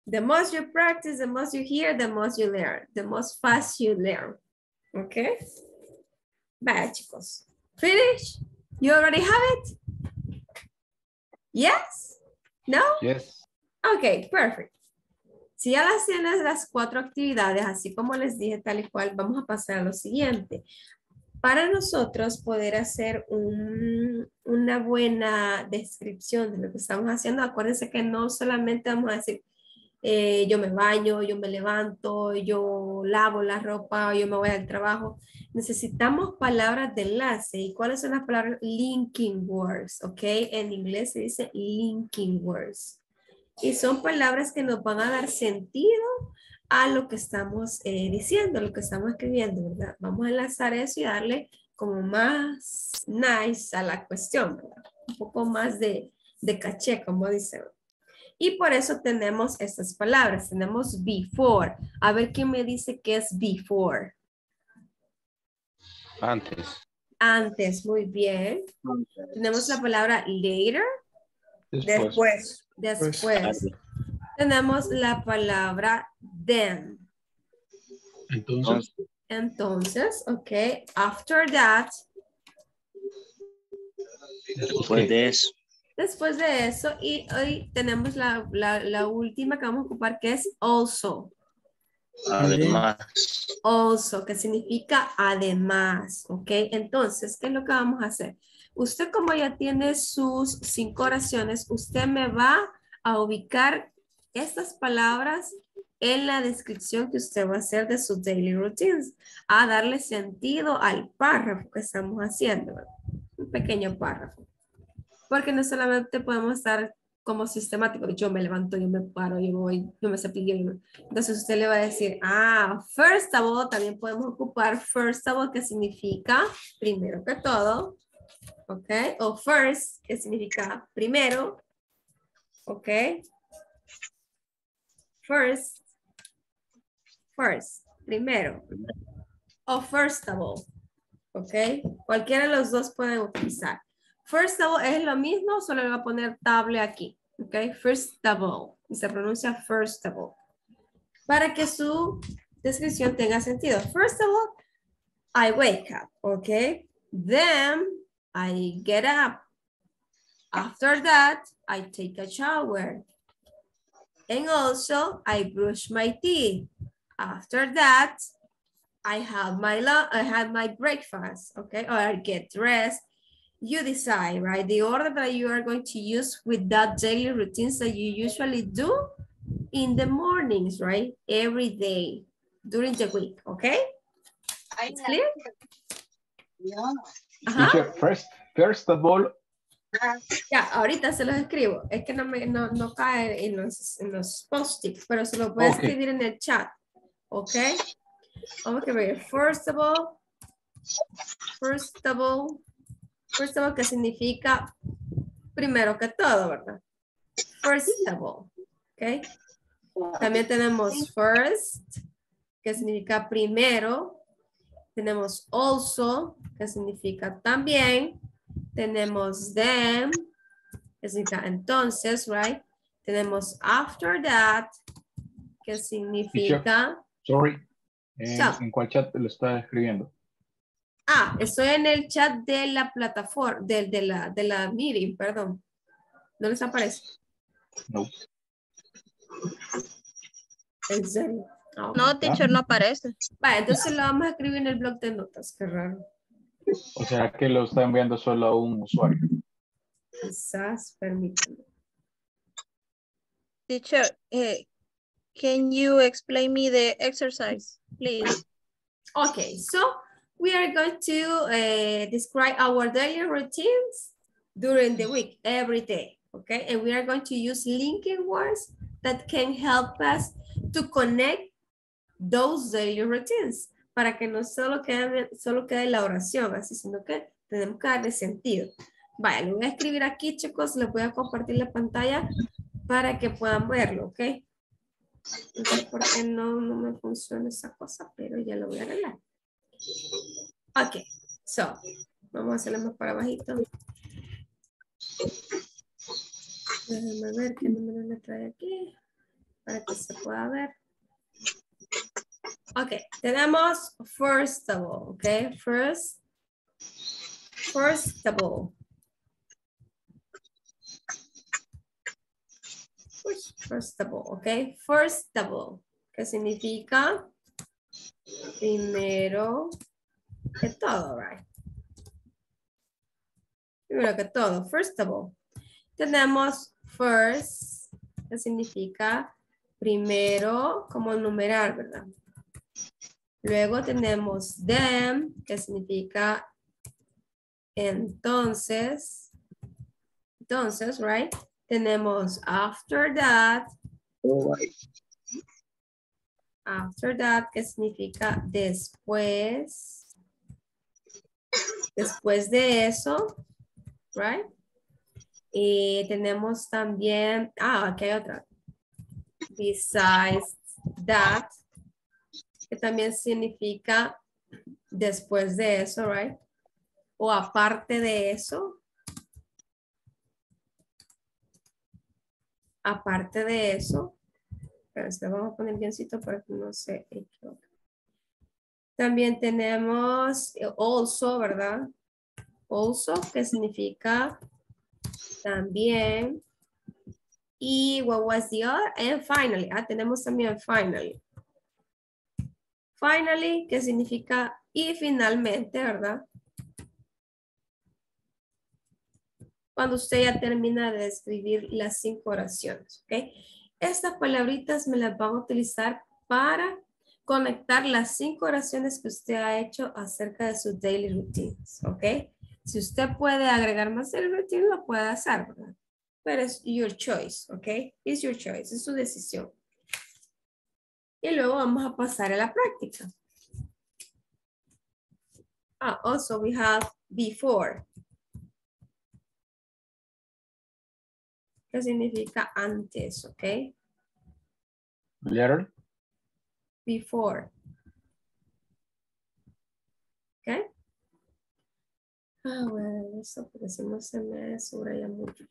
The most you practice, the most you hear, the most you learn. The most fast you learn. Okay? Vaya, chicos. Finish? You already have it? Yes? No? Yes. Ok, perfect. Si ya las tienes las cuatro actividades, así como les dije tal y cual, vamos a pasar a lo siguiente. Para nosotros poder hacer un- una buena descripción de lo que estamos haciendo, acuérdense que no solamente vamos a decir, eh, yo me baño, yo me levanto, yo lavo la ropa, yo me voy al trabajo. Necesitamos palabras de enlace. ¿Y cuáles son las palabras? Linking words, ¿ok? En inglés se dice linking words. Y son palabras que nos van a dar sentido a lo que estamos eh, diciendo, lo que estamos escribiendo, ¿verdad? Vamos a enlazar eso y darle como más nice a la cuestión, ¿verdad? Un poco más de, de caché, como dicen. Y por eso tenemos estas palabras. Tenemos before. A ver quién me dice qué es before. Antes. Antes, muy bien. Tenemos la palabra later. Después. Después. Tenemos la palabra then. Entonces, Entonces, ok. After that, Después de eso. Después de eso, y hoy tenemos la, la, la última que vamos a ocupar, que es also. Además. Also, que significa además, ¿ok? Entonces, ¿qué es lo que vamos a hacer? Usted como ya tiene sus cinco oraciones, usted me va a ubicar estas palabras en la descripción que usted va a hacer de sus daily routines, a darle sentido al párrafo que estamos haciendo, un pequeño párrafo. Porque no solamente podemos estar como sistemático, yo me levanto, yo me paro, yo voy, yo me cepillo. me- Entonces usted le va a decir, ah, first of all, también podemos ocupar first of all, que significa primero que todo, ¿ok? O first, que significa primero, ¿ok? First, first, primero. O first of all, ¿ok? Cualquiera de los dos pueden utilizar. First of all es lo mismo, solo le va a poner table aquí, ¿ok? First of all, y se pronuncia first of all. Para que su descripción tenga sentido. First of all, I wake up, ¿ok? Then I get up. After that, I take a shower. And also, I brush my teeth. After that, I have my I have my breakfast, okay? Or I get dressed. You decide, right? The order that you are going to use with that daily routines that you usually do in the mornings, right? Every day during the week, okay? It's clear? Ajá. Teacher, first, first of all, ah. Ya, ahorita se los escribo. Es que no, me, no, no cae en los, en los post-its, pero se los voy a Ok. escribir en el chat. ¿Ok? Vamos a ver. First of all. First of all. First of all, que significa primero que todo, ¿verdad? First of all. ¿Ok? También tenemos first, que significa primero. Tenemos also, que significa también. Tenemos them, que significa entonces, right? Tenemos after that, que significa... sorry, ¿en. ¿en cuál chat lo está escribiendo? Ah, estoy en el chat de la plataforma, de, de, la, de la meeting, perdón. ¿No les aparece? No. ¿En serio? Ah. No, teacher, no aparece. Vale, entonces lo vamos a escribir en el blog de notas, qué raro. O sea que lo está enviando solo a un usuario. Quizás, permítanme. Teacher, eh, can you explain me the exercise, please? Okay, so we are going to uh, describe our daily routines during the week, every day, okay? And we are going to use linking words that can help us to connect those daily routines para que no solo quede, solo quede la oración, así, sino que tenemos que darle sentido. Vaya, lo voy a escribir aquí, chicos, les voy a compartir la pantalla para que puedan verlo, ¿ok? No sé por qué no, no me funciona esa cosa, pero ya lo voy a arreglar. Ok, so, vamos a hacerlo más para bajito. Déjenme ver qué número le trae aquí para que se pueda ver. Ok, tenemos first of all, ok, first, first of all. First of all, ok, first of all, ¿qué significa? Primero que todo, right? Primero que todo, first of all. Tenemos first, que significa primero como numeral, ¿verdad? Luego tenemos them, que significa entonces. Entonces, right? Tenemos after that. After that, que significa después. Después de eso, right? Y tenemos también, ah, aquí hay otra. Besides that, que también significa después de eso, right? O aparte de eso. Aparte de eso. Vamos a poner biencito para que no se equivoque. También tenemos eh, also, ¿verdad? Also, que significa también. Y what was the other? And finally. Ah, tenemos también finally. Finally, que significa y finalmente, ¿verdad? Cuando usted ya termina de escribir las cinco oraciones, ¿ok? Estas palabritas me las van a utilizar para conectar las cinco oraciones que usted ha hecho acerca de sus daily routines, ¿ok? Si usted puede agregar más daily routine, lo puede hacer, ¿verdad? Pero es your choice, ¿ok? It's your choice, es su decisión. Y luego vamos a pasar a la práctica. Ah, also we have before. ¿Qué significa antes, ok? Letter, Before. ¿Ok? Ah, bueno, eso porque si no se me subraya mucho.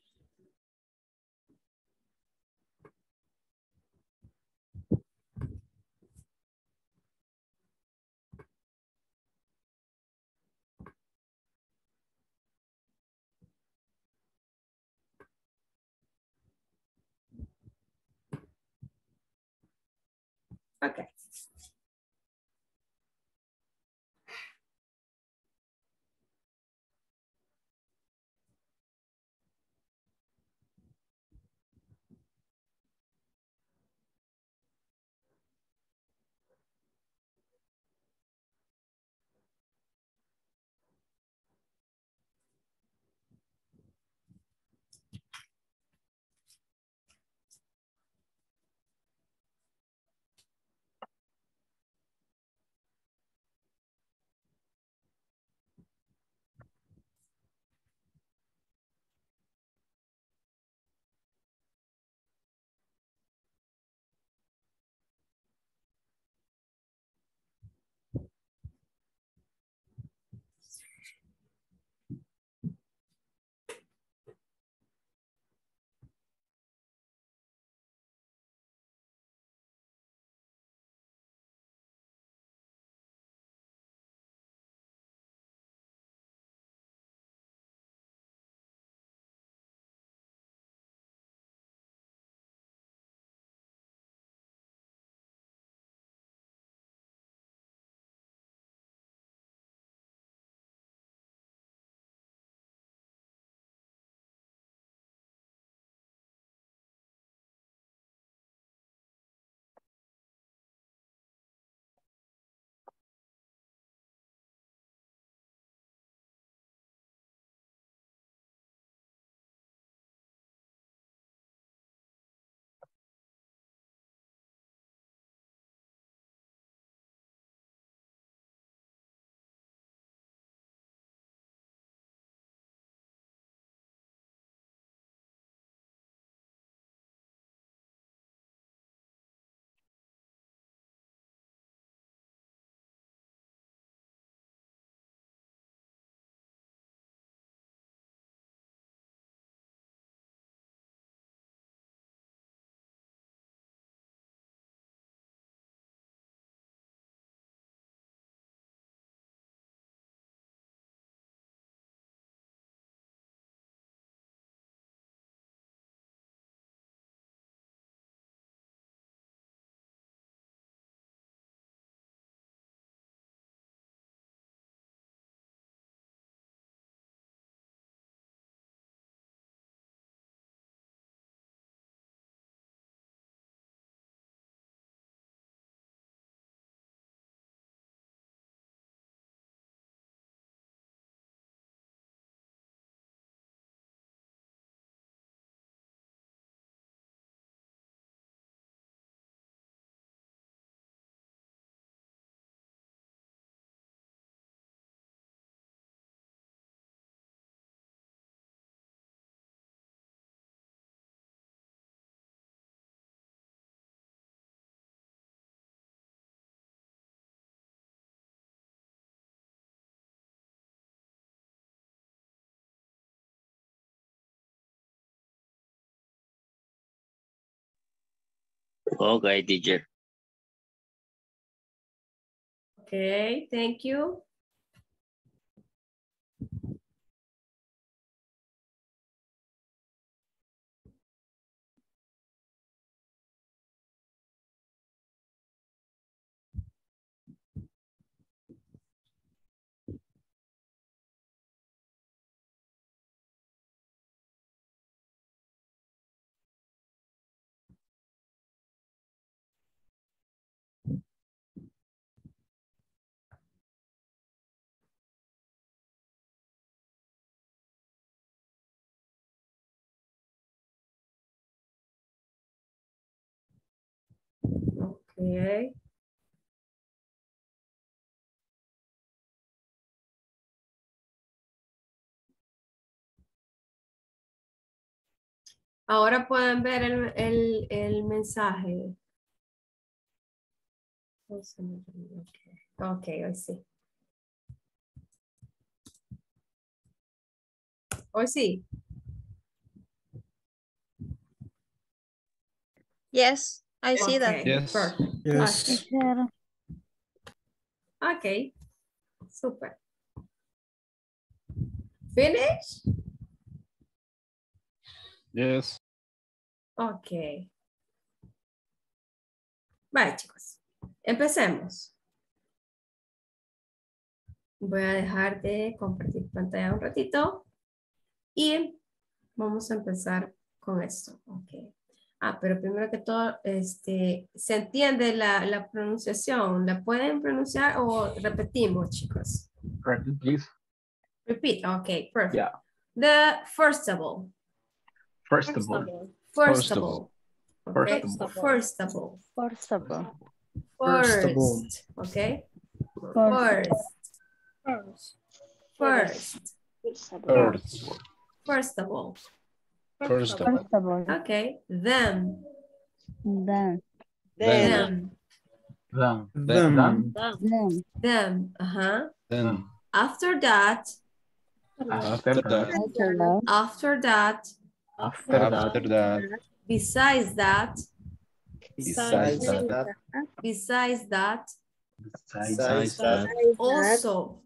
Ok. Okay, teacher. Okay, thank you. Okay. Ahora pueden ver el, el, el mensaje. Ok, hoy sí. Hoy sí. Yes, I see that. Okay, Yes. perfect. Yes. Okay, super. Finish? Yes. Ok. Vale, chicos. Empecemos. Voy a dejar de compartir pantalla un ratito. Y vamos a empezar con esto. Ok. Ah, pero primero que todo, este, ¿se entiende la, la pronunciación? ¿La pueden pronunciar o repetimos, chicos? Repeat, please. Repeat. Okay, perfect. Yeah. The first of all. First of all. First of all. Okay. First of all. First of all. First of all. First. First of all. Okay. First. First. First. First. First of all. First of all. First of all. Okay. Them. Then. Them. Them. Them. Then. Them. Uh-huh. Then After that. After after that. that, After that. After that. After after that. that, Besides that. besides that, Besides that. Besides Besides that. Also.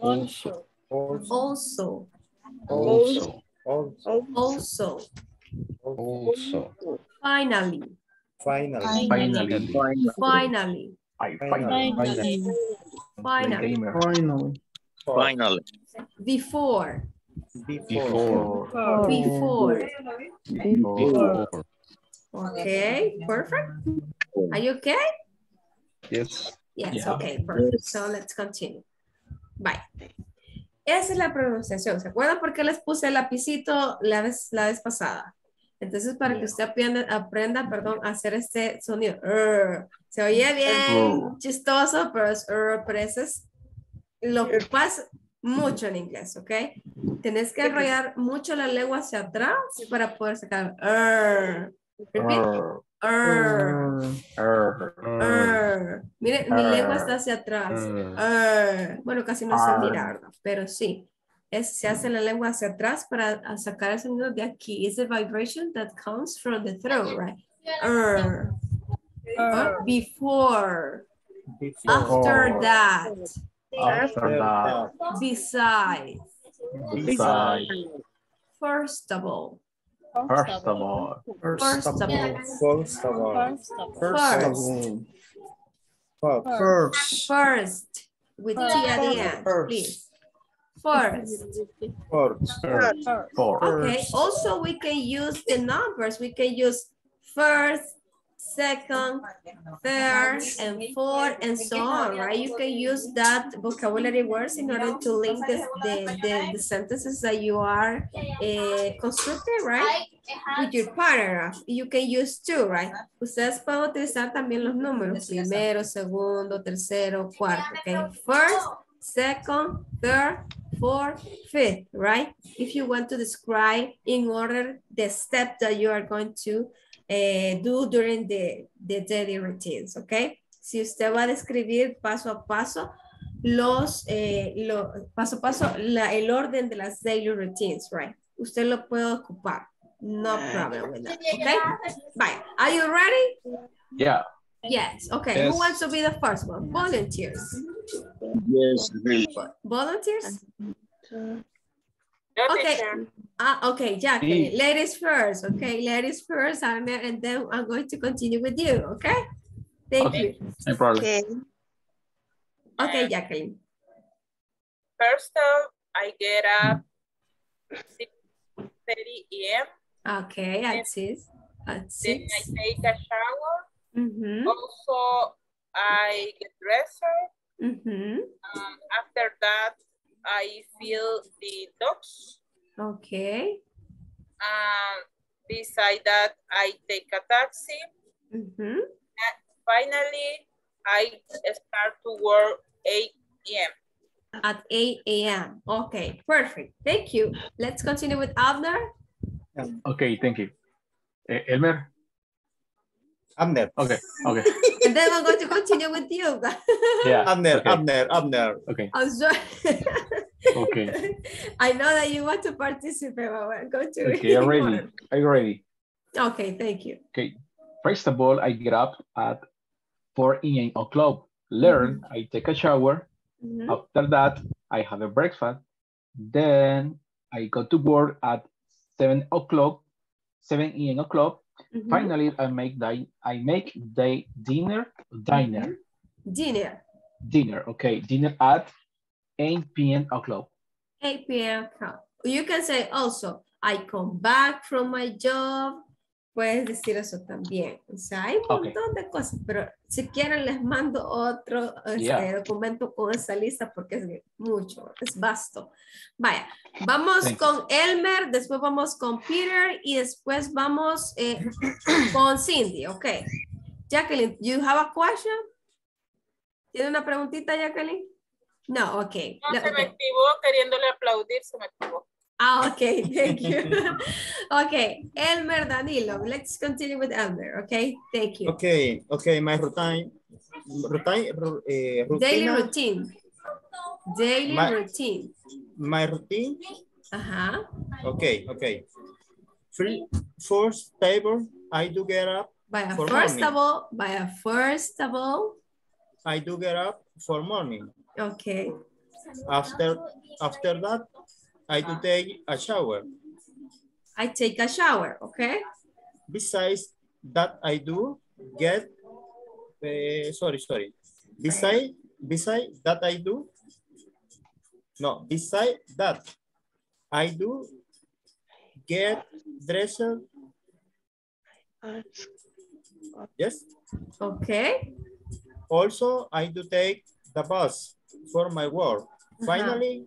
Also. Also. also, Also, Also. Also, also, finally, Finally. Finally. Finally. finally. Finally. Finally. Finally. Before. before, before, Before. before, Okay, perfect. Are you okay? yes, Yes, Yeah. okay, perfect. So let's continue. Bye. Esa es la pronunciación. ¿Se acuerdan por qué les puse el lapicito la vez, la vez pasada? Entonces, para que usted aprenda, aprenda perdón, a hacer este sonido. "Er". Se oye bien chistoso, pero es "er", pero eso es lo que pasa mucho en inglés, ¿ok? Tenés que enrollar mucho la lengua hacia atrás para poder sacar "er". Mi lengua está hacia atrás. Er. Er. Bueno, casi no se Er. mira, ¿verdad? Pero sí. Es, se hace la lengua hacia atrás para sacar el sonido de aquí. It's a vibration that comes from the throat, right? Er. Ah, Before. After that. After that. Besides. Besides. First of all. First of all. First of all. first of all, First of all. first, First. First. First. With T at the end, First. please. First. first, Four. Okay, First. also we can use the numbers. We can use first, second, third, and fourth, and so on, right? You can use that vocabulary words in order to link the, the, the, the sentences that you are uh, constructing, right? With your paragraph. You can use two, right? Ustedes pueden utilizar también los números, primero, segundo, tercero, cuarto, okay? First, second, third, fourth, fifth, right? If you want to describe in order the step that you are going to eh, do during the, the daily routines, okay? Si usted va a describir paso a paso los, eh, lo, paso a paso, la, el orden de las daily routines, right? Usted lo puede ocupar, No problem with that. Okay. Bye. Are you ready? Yeah. Yes. Okay. Yes. Who wants to be the first one? Volunteers. Yes. Volunteers? Yo, Okay. teacher. Ah, okay, Jacqueline. Sí. Ladies first. Okay, ladies first, and then, and then I'm going to continue with you. Okay. Thank Okay. you. No problem. Okay. Okay, Jacqueline. First off, I get up 6.30 a.m. Okay, at six. At six. Then. I take a shower. Mm-hmm. Also, I get dressed. Mm-hmm. Um, after that, I feel the dogs. Okay. Um, beside that, I take a taxi. Mm-hmm. And finally, I start to work 8 a.m. At 8 a.m. Okay, perfect. Thank you. Let's continue with Abner. Okay, thank you. Eh, Elmer? there. Okay, okay. And then we're going to continue with you. Yeah. Abner, okay. Abner, Abner. Okay, I'm sorry. okay. I know that you want to participate, but we're going to. Okay, I'm ready. Are you ready? Okay, thank you. Okay. First of all, I get up at 4 a.m. o'clock. Learn, I take a shower. Mhm. After that, I have a breakfast. Then I go to work at 7 o'clock, 7 a.m. o'clock. Mhm. Finally, I make di I make day dinner, diner, Dinner, dinner. Okay, dinner at 8 p.m. o'clock. 8 p.m. You can say also, I come back from my job. Puedes decir eso también. O sea, hay un montón de cosas, pero si quieren les mando otro este, documento con esa lista porque es mucho, es vasto. Vaya, vamos Thank you. con Elmer, después vamos con Peter y después vamos eh, con Cindy, ok. Jacqueline, you have a question? ¿Tiene una preguntita, Jacqueline? No, ok. No, se ok. me activó queriéndole aplaudir, se me activó. Ah, okay, thank you. okay, Elmer Danilo. Let's continue with Elmer, okay? Thank you. Okay, okay, my routine, routine, ru- eh, Daily routine. Daily My- routine. my routine, Uh-huh. okay, okay. Free, first table, I do get up By a for first morning. of all, by a first of all, I do get up for morning. okay. After, after that, I do take a shower. I take a shower, okay? Besides that, I do get, eh, sorry, sorry. Beside, beside that I do, no, beside that, I do get dressed. Yes. Okay. Also, I do take the bus for my work. Ajá. Finally,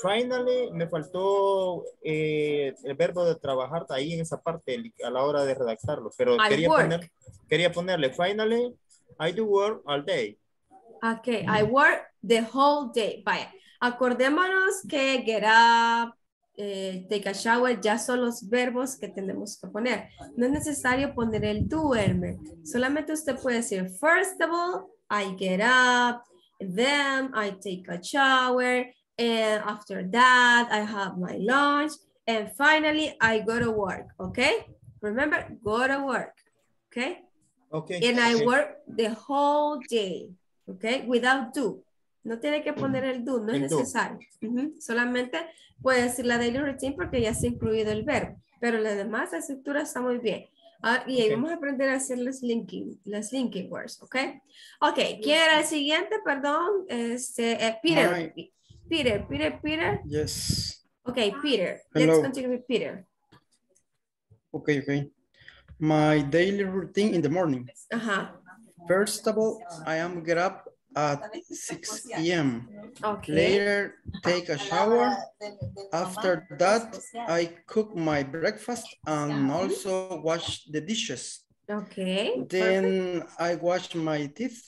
finally, me faltó eh, el verbo de trabajar ahí en esa parte a la hora de redactarlo, pero I quería, work. poner, quería ponerle, finally, I do work all day. Okay, I work the whole day. Vaya, acordémonos que get up, eh, take a shower, ya son los verbos que tenemos que poner. No es necesario poner el do, Elmer. Solamente usted puede decir, first of all, I get up, then I take a shower, and after that, I have my lunch, and finally, I go to work, okay? Remember, go to work, okay? Okay. And I okay. work the whole day, okay? Without do. No tiene que poner el do, no es El necesario. Solamente puede decir la daily routine porque ya se ha incluido el verbo. Pero la demás, la estructura está muy bien. Ah, y ahí vamos a aprender a hacer las linking, las linking words, ¿ok? Ok, ¿quién era el siguiente? Perdón, este, eh, Peter. Peter, Peter, Peter. Yes. Ok, Peter. Hello. Let's continue with Peter. Okay, okay. My daily routine in the morning. Ajá. First of all, I am get up at 6 p.m. Okay. Later, take a shower. After that, I cook my breakfast and also wash the dishes. Okay. Then I wash my teeth.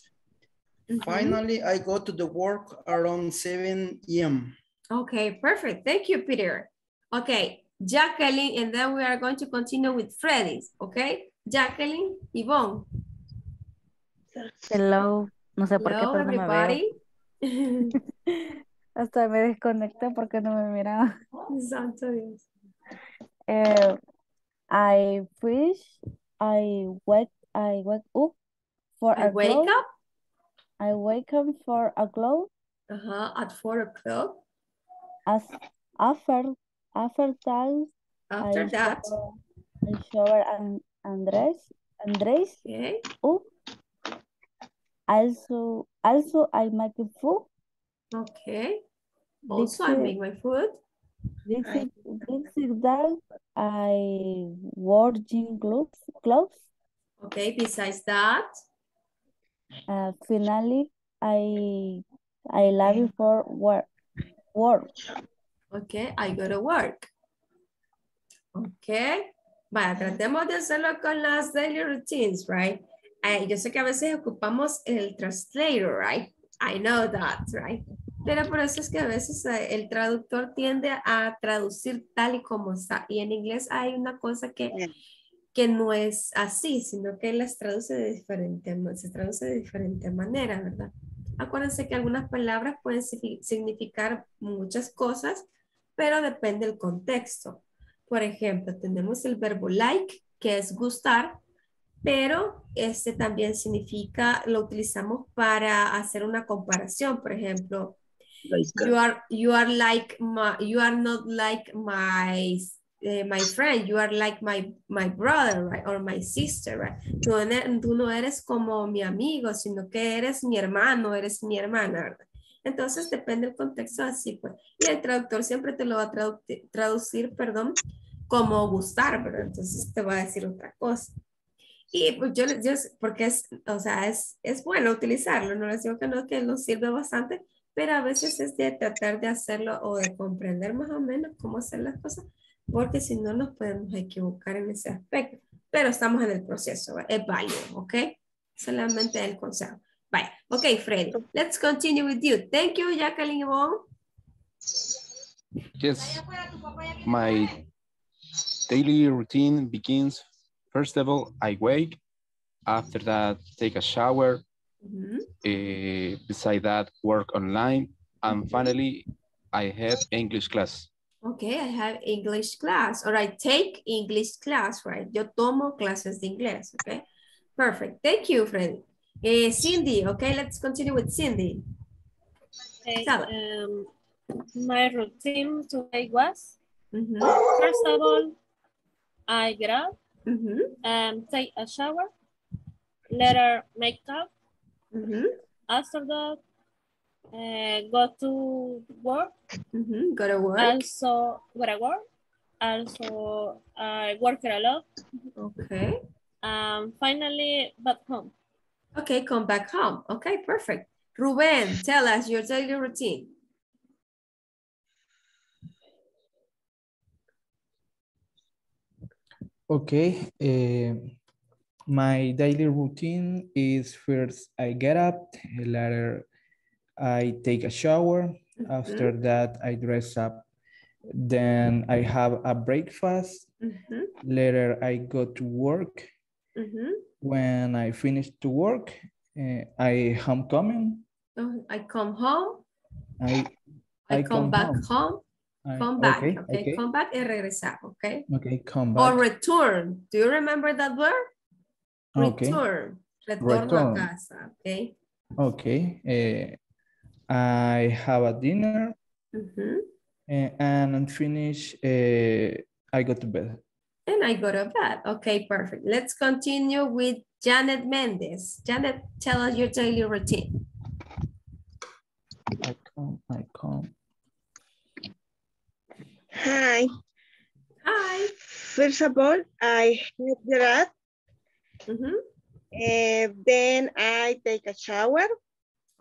Mhm. Finally, I go to the work around 7 a.m. Okay, perfect. Thank you, Peter. Okay, Jacqueline, and then we are going to continue with Freddy's, okay? Jacqueline, Yvonne. Hello. No sé por qué, Hello, pero no me everybody. veo. Hasta me desconecté porque no me miraba. Santo Dios. Uh, I fish. I wake. I wake up for I a wake glow. up I wake up for a glow. uh-huh, at four o'clock. As after after that, After I that, shower, I shower and Andres Andres okay. up. Also also I make food. Okay. Also, I make my food. This Right. is this is that I washing clothes clothes. Okay. Besides that, Uh, finally, I I love you for work. Work. okay, I go to work. Okay. Vaya, tratemos de hacerlo con las daily routines, right? Eh, yo sé que a veces ocupamos el translator, right? I know that, right? Pero por eso es que a veces eh, el traductor tiende a traducir tal y como está. Y en inglés hay una cosa que, que no es así, sino que las traduce de diferente, se traduce de diferente manera, ¿verdad? Acuérdense que algunas palabras pueden signi- significar muchas cosas, pero depende del contexto. Por ejemplo, tenemos el verbo like, que es gustar, pero este también significa, lo utilizamos para hacer una comparación. Por ejemplo, you are, you are like my, you are not like my, eh, my friend, you are like my, my brother, right? Or my sister, right? Tú, tú no eres como mi amigo, sino que eres mi hermano, eres mi hermana, ¿verdad? Entonces depende del contexto así, pues. Y el traductor siempre te lo va a tradu- traducir, perdón, como gustar, ¿verdad? Entonces te va a decir otra cosa. Y pues yo, yo porque es, o sea, es, es bueno utilizarlo, no les digo que no, que nos sirve bastante, pero a veces es de tratar de hacerlo o de comprender más o menos cómo hacer las cosas, porque si no nos podemos equivocar en ese aspecto. Pero estamos en el proceso, es válido, ¿ok? Solamente el consejo. Bye. Ok, Freddy, let's continue with you. Thank you, Jacqueline Yvonne. Yes. My daily routine begins. First of all, I wake. After that, take a shower. Eh, beside that, work online. And finally, I have English class. Okay, I have English class. All right, take English class, right? Yo tomo clases de inglés, okay? Perfect. Thank you, Freddy. Eh, Cindy, okay, let's continue with Cindy. Okay, um, my routine today was Mhm. first of all, I get up, Mhm. um, take a shower, later make up. Mhm. After that, uh, go to work. Mm -hmm. Go to work. Also, go to work. Also, I work a lot. Okay. Um, finally, back home. Okay, come back home. Okay, perfect. Ruben, tell us your daily routine. Okay. eh, my daily routine is first I get up, later I take a shower. After that, I dress up. Then I have a breakfast. Mhm. Later, I go to work. Mhm. When I finish to work, eh, I homecoming. Oh, I come home. I I, come, back home. home. I- Come back. okay, Okay, okay. come back y regresar. Okay. Okay, come back. Or return. Do you remember that word? Okay. Return. Retorno Return. a casa. Okay. Okay. eh, I have a dinner Mhm. eh, and finish. eh, I go to bed. And I go to bed. Okay, perfect. Let's continue with Janet Mendez. Janet, tell us your daily routine. I come. I come. Hi. Hi. First of all, I have that. Mhm. Eh, then I take a shower.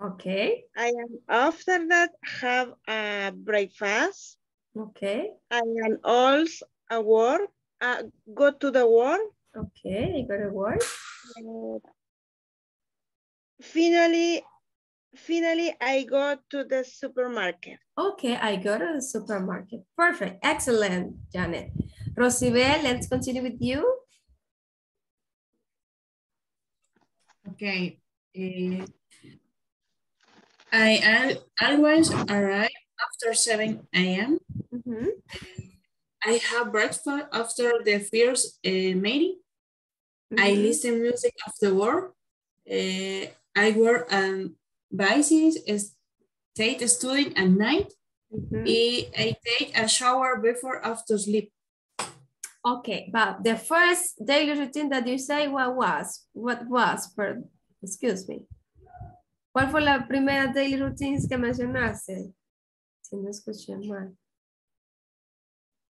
Okay. I am after that have a breakfast. Okay. I am also a work. Uh, go to the work. Okay, you go to work. Uh, finally, finally, I go to the supermarket. Okay, I go to the supermarket. Perfect. Excellent, Janet. Rosibel, let's continue with you. Okay. eh, I al- always arrive after 7 a.m. Mhm. I have breakfast after the first uh, meeting. I Mhm. listen music after work. Uh, I work on bicycles, state studying at night. Mhm. I, I take a shower before after sleep. Okay, but the first daily routine that you say, what was? What was? For, excuse me. ¿Cuál fue la primera daily routines que mencionaste? Si no escuché mal.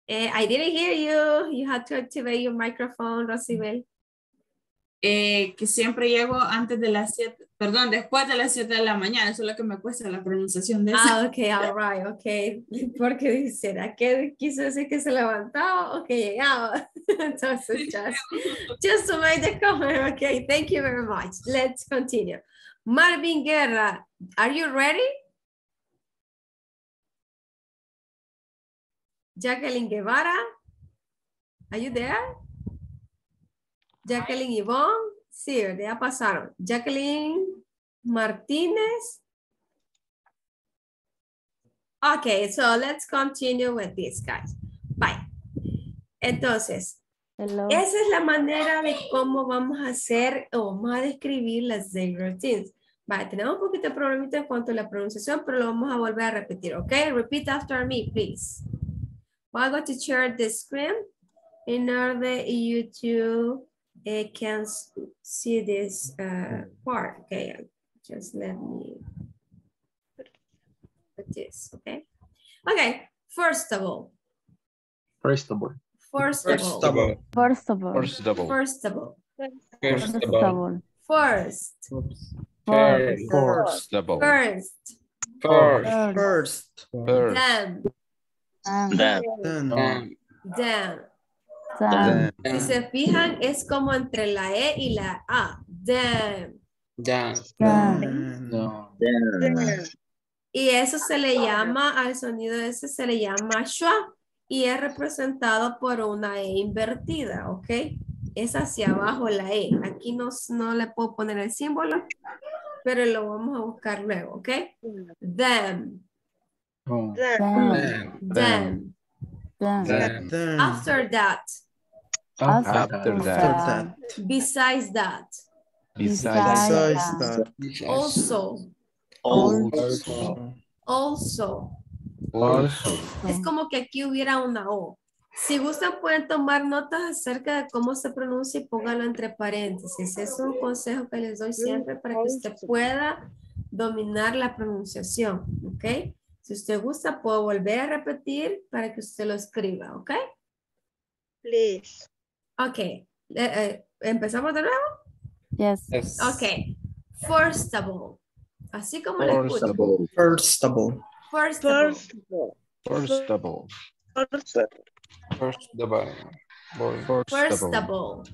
Eh, I didn't hear you. You had to activate your microphone, Rosibel. Eh, que siempre llego antes de las 7, perdón, después de las 7 de la mañana, eso es lo que me cuesta la pronunciación de eso. Ah, ok, all right, ok. Porque dice, ¿a qué quiso decir que se levantaba o que llegaba? Entonces, just, just to make the comment, okay, thank you very much. Let's continue. Marvin Guerra, are you ready? Jacqueline Guevara, are you there? Jacqueline Yvonne, sí, ya pasaron. Jacqueline Martínez. Okay, so let's continue with this, guys. Bye. Entonces, Hello. esa es la manera de cómo vamos a hacer o vamos a describir las daily routines. Vale, tenemos un poquito de problemita en cuanto a la pronunciación, pero lo vamos a volver a repetir, ¿ok? Repeat after me, please. I'm going to share the screen in order you to uh, can s- see this uh, part. Okay, just let me put this, okay? Okay, first of all, First of all. First of all, First of all. First of all. First double. first of all, First First of all. first, First. First double. first, First. First. First. then, Then. Then. Then. Si se fijan, es como entre la E y la A. Then. Then. Then. No. Then. Y eso se le llama, al sonido ese se le llama schwa y es representado por una E invertida, ¿ok? Es hacia abajo la E. Aquí no, no le puedo poner el símbolo, pero lo vamos a buscar luego, ¿ok? Then, No. Then. then, Then. Then. Then. after that, After After that. that. Besides that, Besides. That. also, Also. also. Also. Es como que aquí hubiera una O. Si gustan pueden tomar notas acerca de cómo se pronuncia y póngalo entre paréntesis. Es un consejo que les doy siempre para que usted pueda dominar la pronunciación, ¿ok? Si usted gusta, puedo volver a repetir para que usted lo escriba, ¿ok? Please. Ok. Eh, eh, ¿Empezamos de nuevo? Yes. Yes. Ok. First of all. Así como lo First escucho. First of all. First of all. First double. First double. Boy. First First double. of all.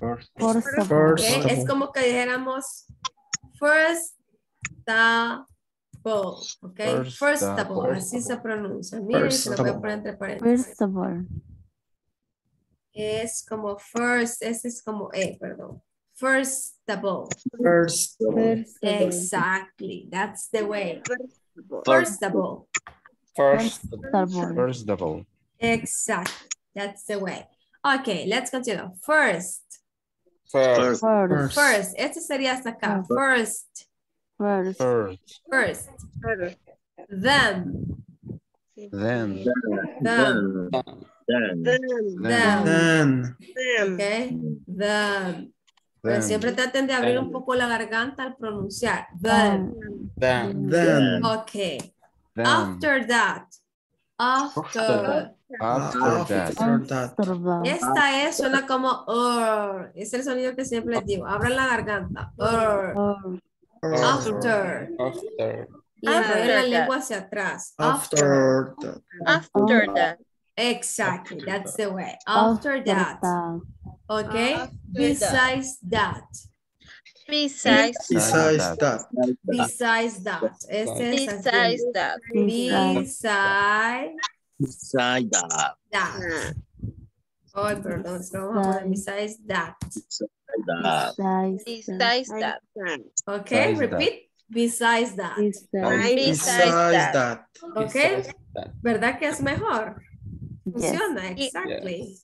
First. First of all. First Ok, of Es all. como que dijéramos first double, ok, First first double. double, así se pronuncia. Miren, First se lo voy a poner entre paréntesis. First of all. Es como first, ese es como E, perdón. First double. First of all. First of all. Exactly, that's the way. First. First double. First. First of all. First double. Exactly, that's the way. Okay, let's continue. First, First. First. First. first, este sería hasta acá. First, First. First. first. Then, Then. then, Then. then. Then. Okay, then. Pero siempre traten de abrir un poco la garganta al pronunciar. Then. Then. Then. Okay. Then. After that. After. After that. After. Esta es suena como "ur". Es el sonido que siempre les digo. Abran la garganta. "ur". Or After. After. Y la lengua hacia atrás. After that. After that. Exactly. That's the way. After that. Okay. After that. Besides that. Besides. Besides that. Besides that. Ese es así. Besides that. Besides Beside that. that. Ay, perdón, vamos a poner besides that. Beside that. Besides Besides that. Okay, Besides that. repeat. Besides that. Besides Besides that. Okay, ¿verdad que es mejor? Funciona, exactly.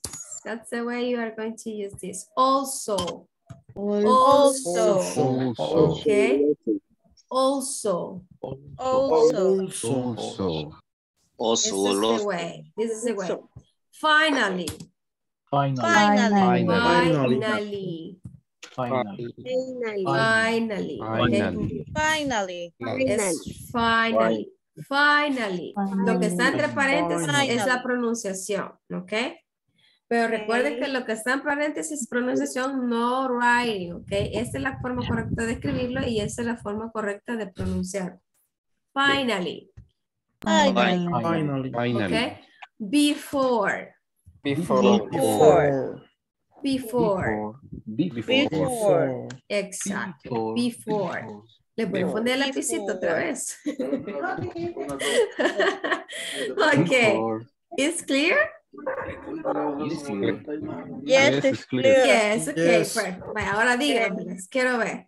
That's the way you are going to use this. Also. Also. Also. Okay. Also. Also. Also. Also. This is the way. This is the way. Finally. Finally. Finally. Finally. Finally. Finally. Okay. Finally. Es finally. Finally. Lo que está entre paréntesis Finally. es la pronunciación, ¿ok? Pero recuerden que lo que está en paréntesis es pronunciación, no writing, ¿ok? Esta es la forma correcta de escribirlo y esta es la forma correcta de pronunciar. Finally, Finally. Finally. Finally. ¿ok? Before, Before. before, before, Before. Before. exacto, before. Le voy a poner el lapicito otra vez. ok, Before. it's clear? Yes, Yes, it's clear. Yes, ok, Yes. ahora díganme, les quiero ver.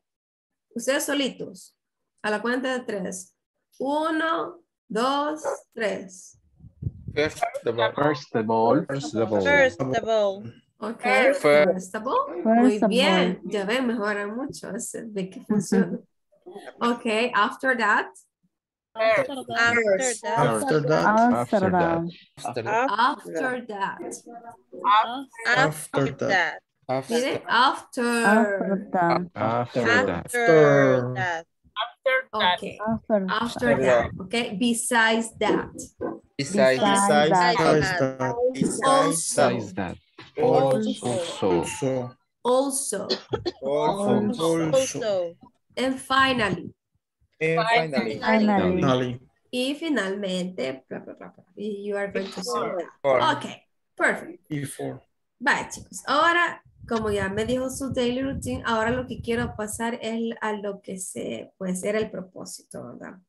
Ustedes solitos, a la cuenta de tres. Uno, dos, tres. First of all. First of all, First of all. First of all. Ok, First. all. Muy bien, ya ven, mejora mucho, de que funciona. Ok, after that, After that. After that. that, After that. after After that. that, after that, miren, After. after, that. After that. After that. ok, After, after that, ok, besides that, Besides. besides that. that, also, Besides that. also, Also. also, also, also, Also. And finally, And finally. Finally. finally, y finalmente, bla, bla, bla, bla, y you are going to say that. Before. Ok, perfect. before. Vale, chicos. Ahora, como ya me dijo su daily routine, ahora lo que quiero pasar es a lo que se, pues, era el propósito, ¿verdad?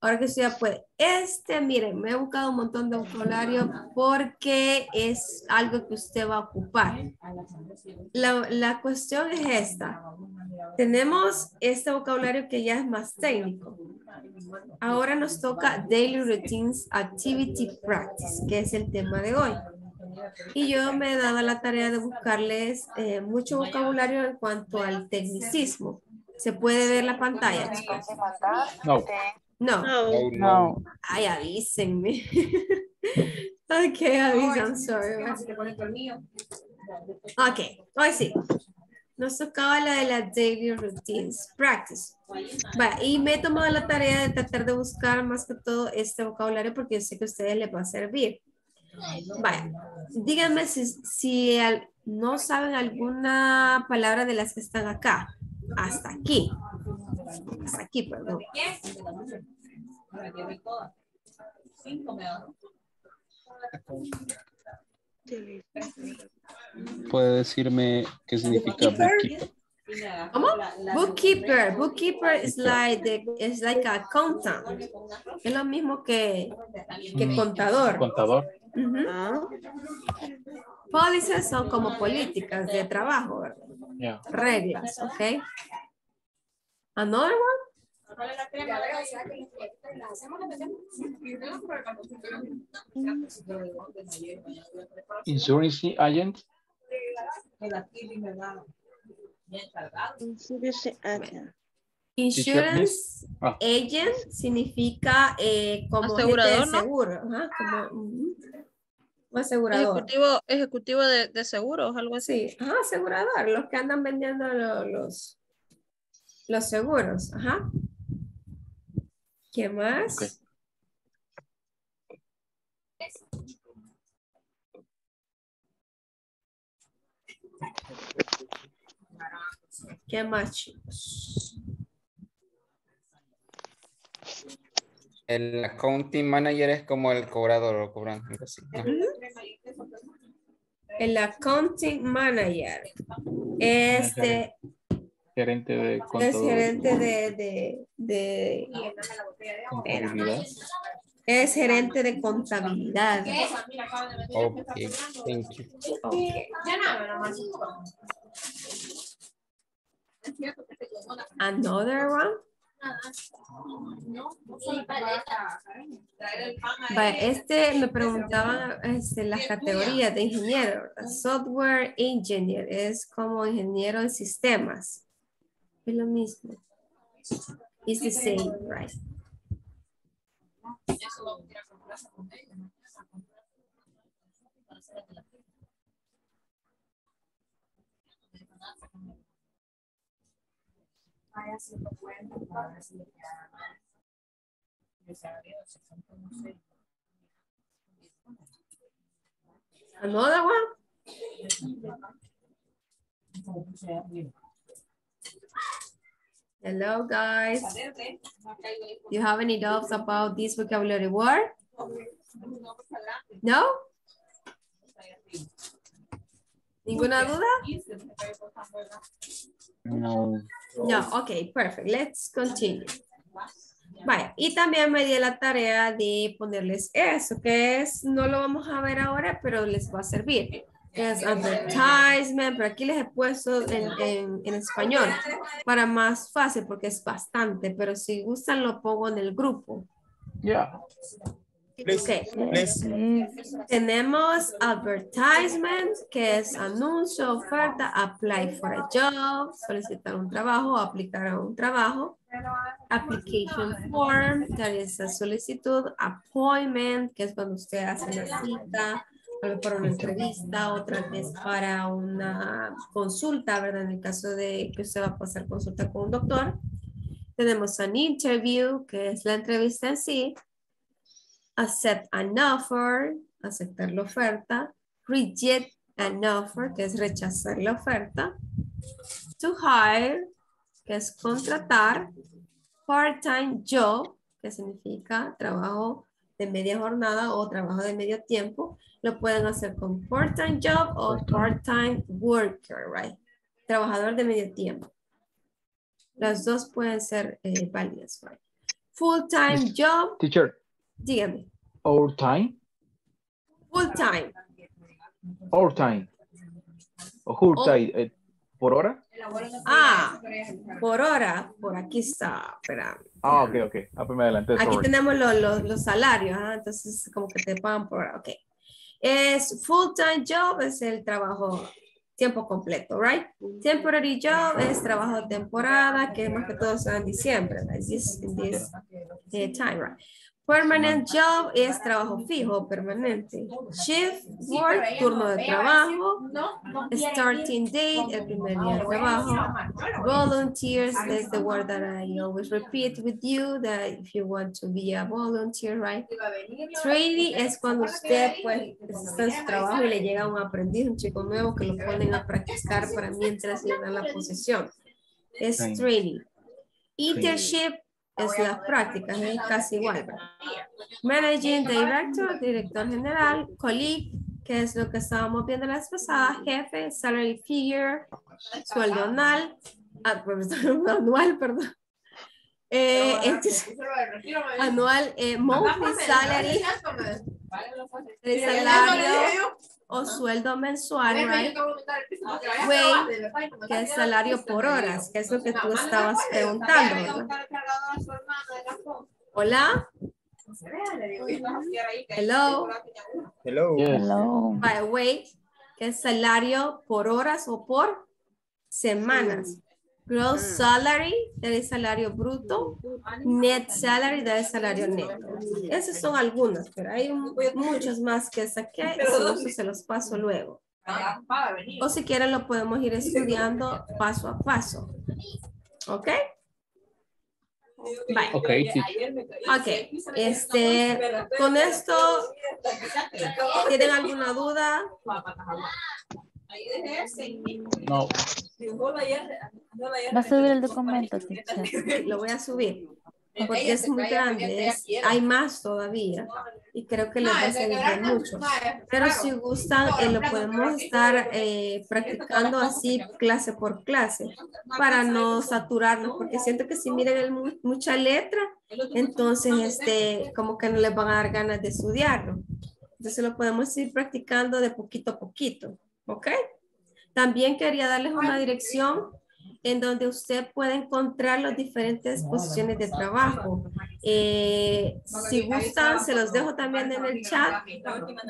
Ahora que usted ya puede. Este, miren, me he buscado un montón de vocabulario porque es algo que usted va a ocupar. La, la cuestión es esta. Tenemos este vocabulario que ya es más técnico. Ahora nos toca Daily Routines Activity Practice, que es el tema de hoy. Y yo me he dado la tarea de buscarles eh, mucho vocabulario en cuanto al tecnicismo. ¿Se puede ver la pantalla, chicos? No. No. No. No. Ay, avísenme. ok, avisan, I'm sorry. Ok, hoy sí. Nos tocaba la de la daily routines practice. Va, y me he tomado la tarea de tratar de buscar más que todo este vocabulario porque yo sé que a ustedes les va a servir. Vaya, díganme si, si al- no saben alguna palabra de las que están acá. Hasta aquí. Aquí, perdón. ¿Puede decirme qué significa bookkeeper? ¿Cómo? Bookkeeper. Bookkeeper is like, the, like a accountant. Es lo mismo que, que contador. Contador. Ujú. Policies son como políticas de trabajo, ¿verdad? Yeah. Reglas, ¿ok? Another one? Insurance agent. Insurance Ah. agent significa eh, como Asegurador, de ¿no? seguro. Ajá, como, asegurador. Ejecutivo, ejecutivo de, de seguros, algo así. Sí, ajá, asegurador, los que andan vendiendo lo- los, los seguros, ajá. ¿Qué más? ¿Qué más, chicos? El accounting manager es como el cobrador o cobrante. algo así. Ajá. El accounting manager. Este Gerente de es gerente de, de, de- Contabilidad. es gerente de contabilidad. Ok, thank you. Ok. Another one. Va, este me preguntaban este, las categorías de ingeniero. Software engineer es como ingeniero en sistemas. Es lo mismo. It's the same, right? Another one? Hello, guys. You have any doubts about this vocabulary word? No? ¿Ninguna duda? No. No, ok, perfect. Let's continue. Vaya, y también me di la tarea de ponerles eso, que es, no lo vamos a ver ahora, pero les va a servir. Es advertisement, pero aquí les he puesto en, en, en español para más fácil porque es bastante, pero si gustan lo pongo en el grupo. Yeah. Okay. Tenemos advertisement, que es anuncio, oferta, apply for a job, solicitar un trabajo, aplicar a un trabajo. Application form, that is a solicitud. Appointment, que es cuando usted hace una cita, para una entrevista, otra vez para una consulta, ¿verdad? En el caso de que usted va a pasar consulta con un doctor. Tenemos an interview, que es la entrevista en sí accept an offer, aceptar la oferta, reject an offer, que es rechazar la oferta, to hire, que es contratar, part-time job, que significa trabajo de media jornada o trabajo de medio tiempo, lo pueden hacer con part-time job o part-time worker, right? Trabajador de medio tiempo. Las dos pueden ser eh, válidas, right? Full-time job, Teacher, dígame. overtime, Full time. overtime. O whole time, eh, por hora? Ah, por hora, por aquí está. Espera. Ah, ok, ok. Ah, pues me adelanté. Aquí sorry. tenemos lo- lo- los salarios, ah, entonces como que te pagan por hora. Ok. Es full time job, es el trabajo tiempo completo, right? Temporary job es trabajo de temporada, que más que todo se da en diciembre, this eh, time, right? Permanent job es trabajo fijo, permanente. Shift work, turno de trabajo. Starting date, el primer día de trabajo. Volunteers is the word that I always repeat with you, that if you want to be a volunteer, right? Training es cuando usted pues está en su trabajo y le llega un aprendiz, un chico nuevo que lo ponen a practicar para mientras le dan la posición. Es Training. training. Internship es las prácticas, es casi igual. Managing Director, director general, colleague, que es lo que estábamos viendo la vez pasada, jefe, salary figure, sueldo anual, ah, anual, perdón. Eh, entonces, anual, eh, monthly salary, el salario o sueldo mensual, right? Wage, que es salario por horas, que es lo que tú estabas preguntando. Hola. Hello. Hello. Hello. By way, que es salario por horas o por semanas. Gross salary, es salario bruto. Net salary, es salario neto. Esos son algunos, pero hay un- muchos más que saqué gusto se los paso luego. O si quieren lo podemos ir estudiando paso a paso. ¿Ok? Bye. Ok, teacher. Ok, este, con esto, ¿tienen alguna duda? No. Va a subir el documento, teacher. Lo voy a subir, porque es muy grande, es- hay más todavía, y creo que les va a servir mucho. Pero si gustan, eh, lo podemos estar eh, practicando así clase por clase, para no saturarnos, porque siento que si miren el mu- mucha letra, entonces este, como que no les van a dar ganas de estudiarlo. Entonces lo podemos ir practicando de poquito a poquito, ¿ok? También quería darles una dirección en donde usted puede encontrar las diferentes posiciones de trabajo. Eh, si gustan, se los dejo también en el chat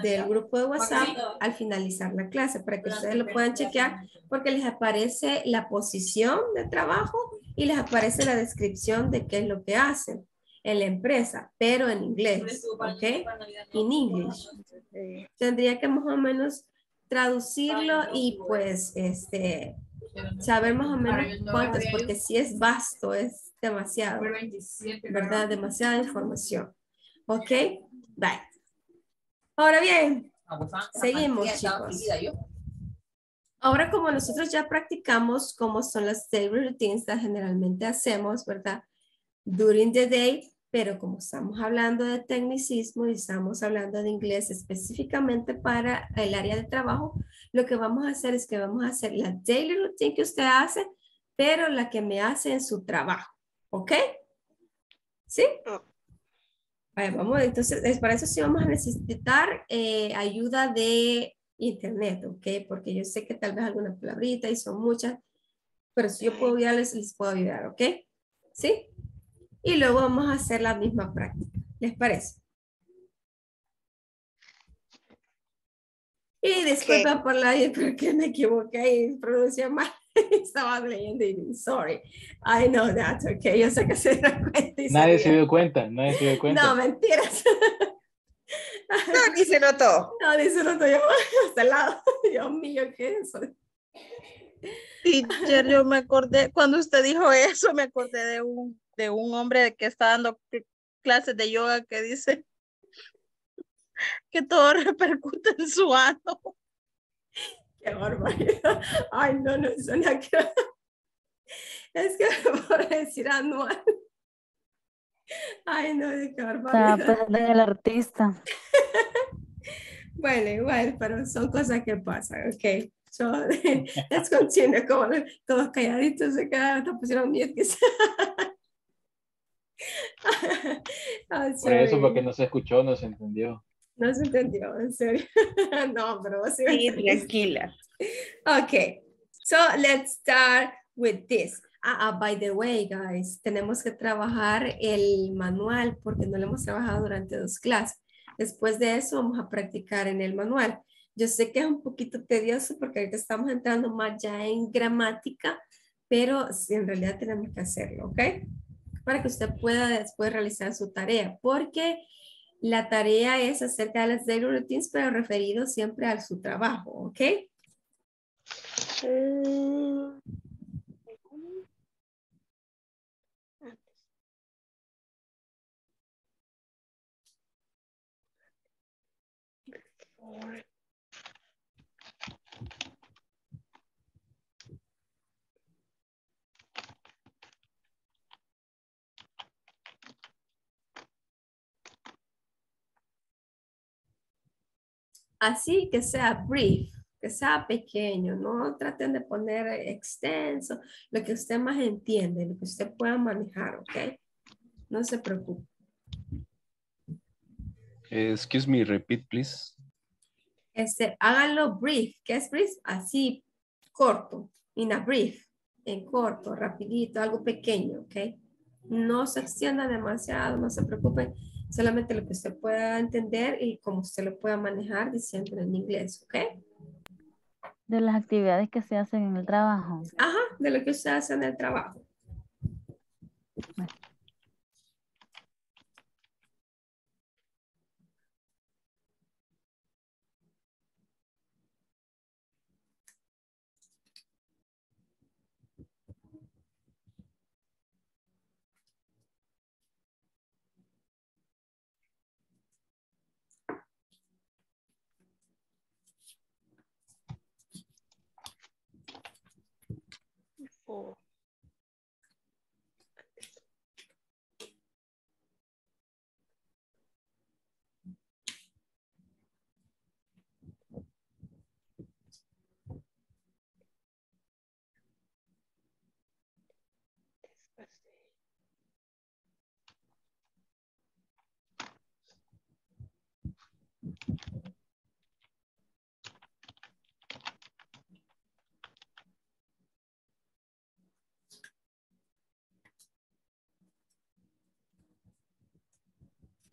del grupo de WhatsApp al finalizar la clase para que ustedes lo puedan chequear porque les aparece la posición de trabajo y les aparece la descripción de qué es lo que hacen en la empresa, pero en inglés, ¿ok? En inglés. Tendría que más o menos traducirlo y pues este saber más o menos cuántas, porque si es vasto, es demasiado, ¿verdad? Demasiada información. ¿Ok? Bye. Ahora bien, seguimos, chicos. Ahora, como nosotros ya practicamos cómo son las daily routines que generalmente hacemos, ¿verdad? During the day, pero como estamos hablando de tecnicismo y estamos hablando de inglés específicamente para el área de trabajo, lo que vamos a hacer es que vamos a hacer la daily routine que usted hace, pero la que me hace en su trabajo. ¿Ok? ¿Sí? Vale, vamos, entonces, para eso sí vamos a necesitar eh, ayuda de internet, ¿ok? Porque yo sé que tal vez alguna palabrita y son muchas, pero si yo puedo ayudarles, les puedo ayudar, ¿ok? ¿Sí? Y luego vamos a hacer la misma práctica. ¿Les parece? Y disculpa por la porque me equivoqué y pronuncié mal. Estaba leyendo y sorry. I know that, ok. Yo sé que se dio cuenta. nadie se dio cuenta, nadie se dio cuenta. No, mentiras. No, ni se notó. No, ni se notó. Yo hasta el lado. Dios mío, ¿qué es eso? Teacher, yo me acordé, cuando usted dijo eso, me acordé de un, de un hombre que está dando clases de yoga que dice que todo repercute en su ano. Qué barbaridad. Ay, no, no suena que... Es que por decir anual. Ay, no, qué barbaridad. Está pues, el artista. bueno, igual, pero son cosas que pasan, ok. So, let's continue. Como todos calladitos se quedaron, te pusieron miedo. Por eso, porque no se escuchó, no se entendió. No se entendió, en serio. no, pero sí. Sí, tranquila. Okay, so let's start with this. Ah, ah, by the way, guys, tenemos que trabajar el manual porque no lo hemos trabajado durante dos clases. Después de eso vamos a practicar en el manual. Yo sé que es un poquito tedioso porque ahorita estamos entrando más ya en gramática, pero en realidad tenemos que hacerlo, ¿ok? Para que usted pueda después realizar su tarea, porque la tarea es acerca de las daily routines, pero referido siempre a su trabajo, ¿ok? Así que sea brief, que sea pequeño, no traten de poner extenso, lo que usted más entiende, lo que usted pueda manejar, ¿ok? No se preocupe. Excuse me, repeat, please. Este, háganlo brief. ¿Qué es brief? Así, corto, in a brief, en corto, rapidito, algo pequeño, ¿ok? No se extienda demasiado, no se preocupen solamente lo que usted pueda entender y cómo usted lo pueda manejar diciendo en inglés, ¿ok? De las actividades que se hacen en el trabajo. Ajá, de lo que usted hace en el trabajo.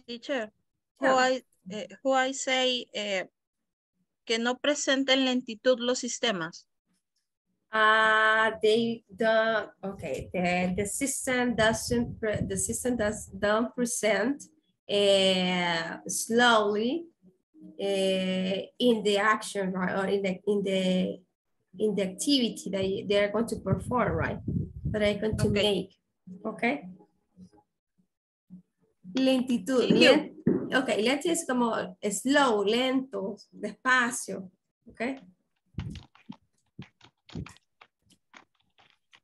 Teacher, who I, eh, who I say eh, que no presenten lentitud los sistemas. Uh, they don't, okay, the, the system doesn't, the system does, don't present uh, slowly uh, in the action, right, or in the, in the, in the activity that they're going to perform, right? That they're going to make, okay? Lentitud, Thank you. len- ok, lento es como slow, lento, despacio, ok?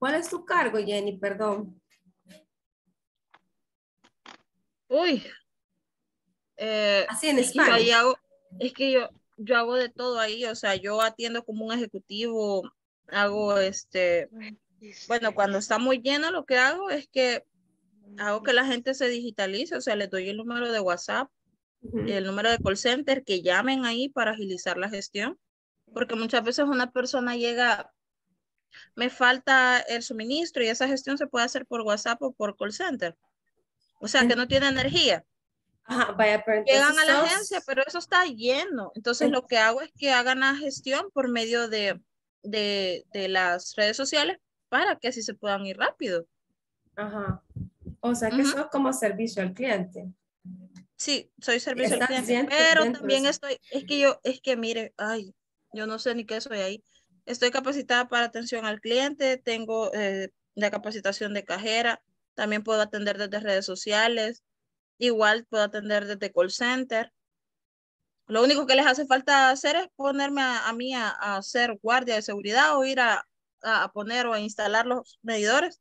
¿Cuál es tu cargo, Jenny? Perdón. Uy. Eh, Así en es que hago- es que yo, yo hago de todo ahí, o sea, yo atiendo como un ejecutivo, hago este, bueno, cuando está muy lleno lo que hago es que hago que la gente se digitalice, o sea, les doy el número de WhatsApp, el número de call center, que llamen ahí para agilizar la gestión, porque muchas veces una persona llega, me falta el suministro y esa gestión se puede hacer por WhatsApp o por call center. O sea, que no tiene energía. Ajá, vaya, pero Llegan a la sos- agencia, pero eso está lleno. Entonces lo que hago es que hagan la gestión por medio de, de, de las redes sociales para que así se puedan ir rápido. Ajá. O sea que sos como servicio al cliente. Sí, soy servicio al cliente, dentro- pero dentro también estoy, es que yo, es que mire, ay, yo no sé ni qué soy ahí. Estoy capacitada para atención al cliente, tengo eh, la capacitación de cajera, también puedo atender desde redes sociales, igual puedo atender desde call center. Lo único que les hace falta hacer es ponerme a, mí a, a hacer guardia de seguridad o ir a a poner o a instalar los medidores.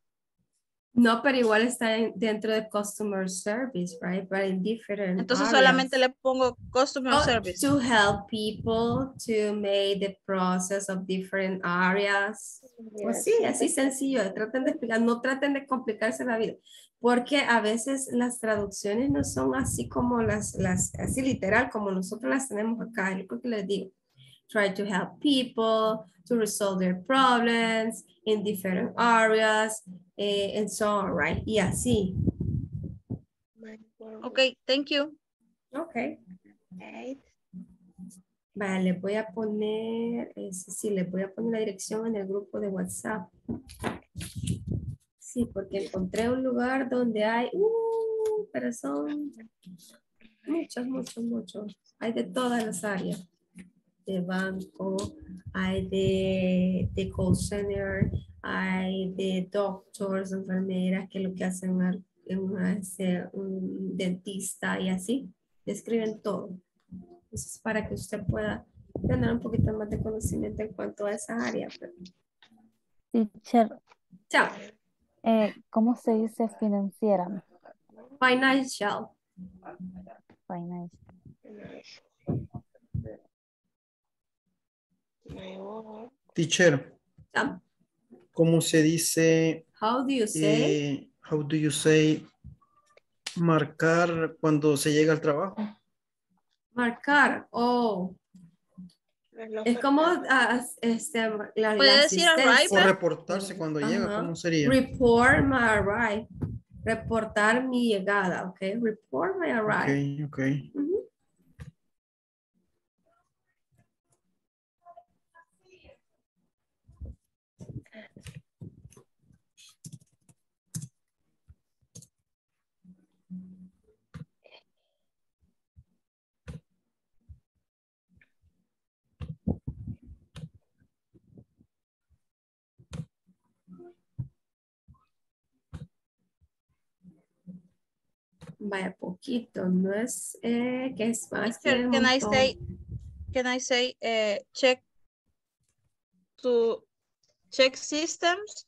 No, pero igual está en- dentro de customer service, right? But in different Entonces areas. solamente le pongo customer Oh, service. To help people to make the process of different areas. Pues sí, así sencillo. Traten de explicar, no traten de complicarse la vida. Porque a veces las traducciones no son así como las, las así literal como nosotros las tenemos acá. Es lo que les digo. Try to help people to resolve their problems in different areas eh, and so on, right? Y así. Ok, thank you. Ok. Vale, le voy a poner, eh, sí, sí, le voy a poner la dirección en el grupo de WhatsApp. Sí, porque encontré un lugar donde hay, uh, pero son muchos, muchos, muchos. Hay de todas las áreas. De banco, hay de, de call center, hay de doctors, enfermeras, que lo que hacen este, un dentista y así. Describen todo. Entonces, para que usted pueda tener un poquito más de conocimiento en cuanto a esa área. Teacher, Chao. eh, ¿cómo se dice financiera? Financial. Financial. Teacher, ¿cómo se dice? How do you say? eh, how do you say marcar cuando se llega al trabajo? Marcar. Oh. Es como ah, este, la, ¿Puede la decir. O reportarse cuando llega, Ajá. ¿cómo sería? Report my arrival. Reportar mi llegada, ¿ok? Report my arrival. Ok, ok. Ujú. Vaya poquito, no es eh, que es más que Teacher, un can I say, can I say, eh, check to check systems?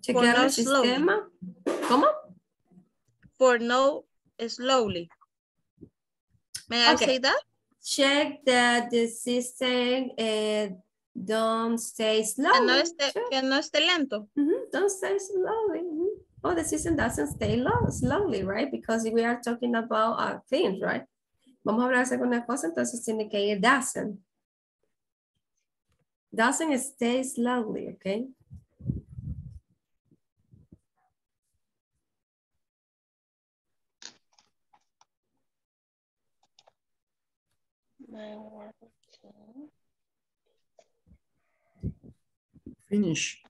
Chequear no el slowly. sistema. ¿Cómo? For no slowly. May I Okay. say that? Check that the system eh, don't stay slow. Que no esté, que no esté lento. Don't stay slowly. oh, the season doesn't stay long, slowly, right? Because we are talking about uh, things, right? Vamos a hablar de alguna cosa, entonces tiene que ir doesn't. Doesn't stay slowly, okay? Finish.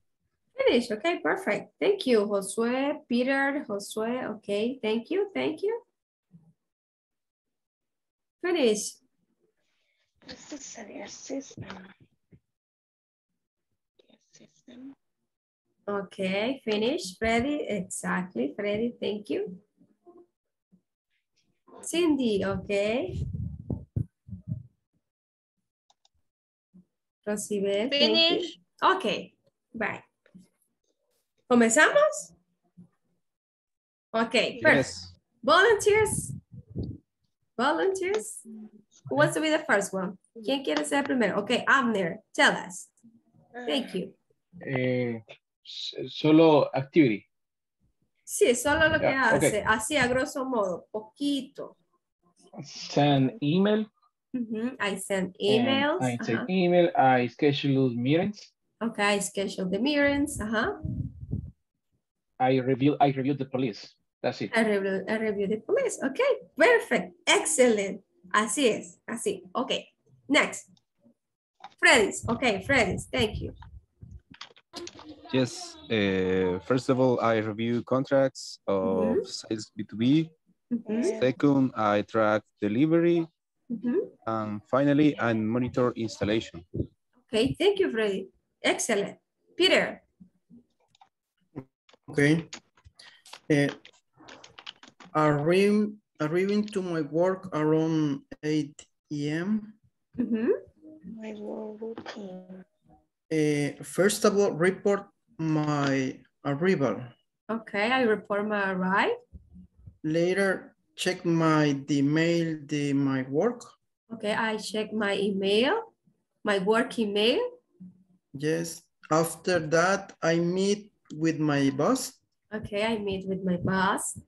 Finish. Okay, perfect. Thank you, Josue, Peter, Josue. Okay, thank you, thank you. Finish. Necessary assistant. Assistant. Okay, finish. Freddy, exactly. Freddy, thank you. Cindy, okay. Rosibel. Finish. Okay, bye. ¿Comenzamos? Okay, first. Yes. Volunteers. Volunteers. Who wants to be the first one? ¿Quién quiere ser el primero? Okay, Amner, tell us. Thank you. Eh, solo activity. Sí, solo lo que Yeah, okay. hace, así a grosso modo, poquito. Send email. I send and emails. I send email. I schedule meetings. Okay, I schedule the meetings. Ajá. I review. I review the police. That's it. I review, I review the police. Okay, perfect. Excellent. Así es, así. Okay, next. Friends. Okay, friends. Thank you. Yes. Uh, first of all, I review contracts of Mhm. sales B2B. Mhm, Second, I track delivery. mhm. And finally, I monitor installation. Okay, thank you, Freddy. Excellent. Peter. Okay. Uh, arriving, arriving to my work around 8 a.m. Mhm. My work routine. Uh, first of all, report my arrival. Okay, I report my arrive. Later, check my the mail, the my work. Okay, I check my email, my work email. Yes. After that, I meet with my boss. Okay, I meet with my boss.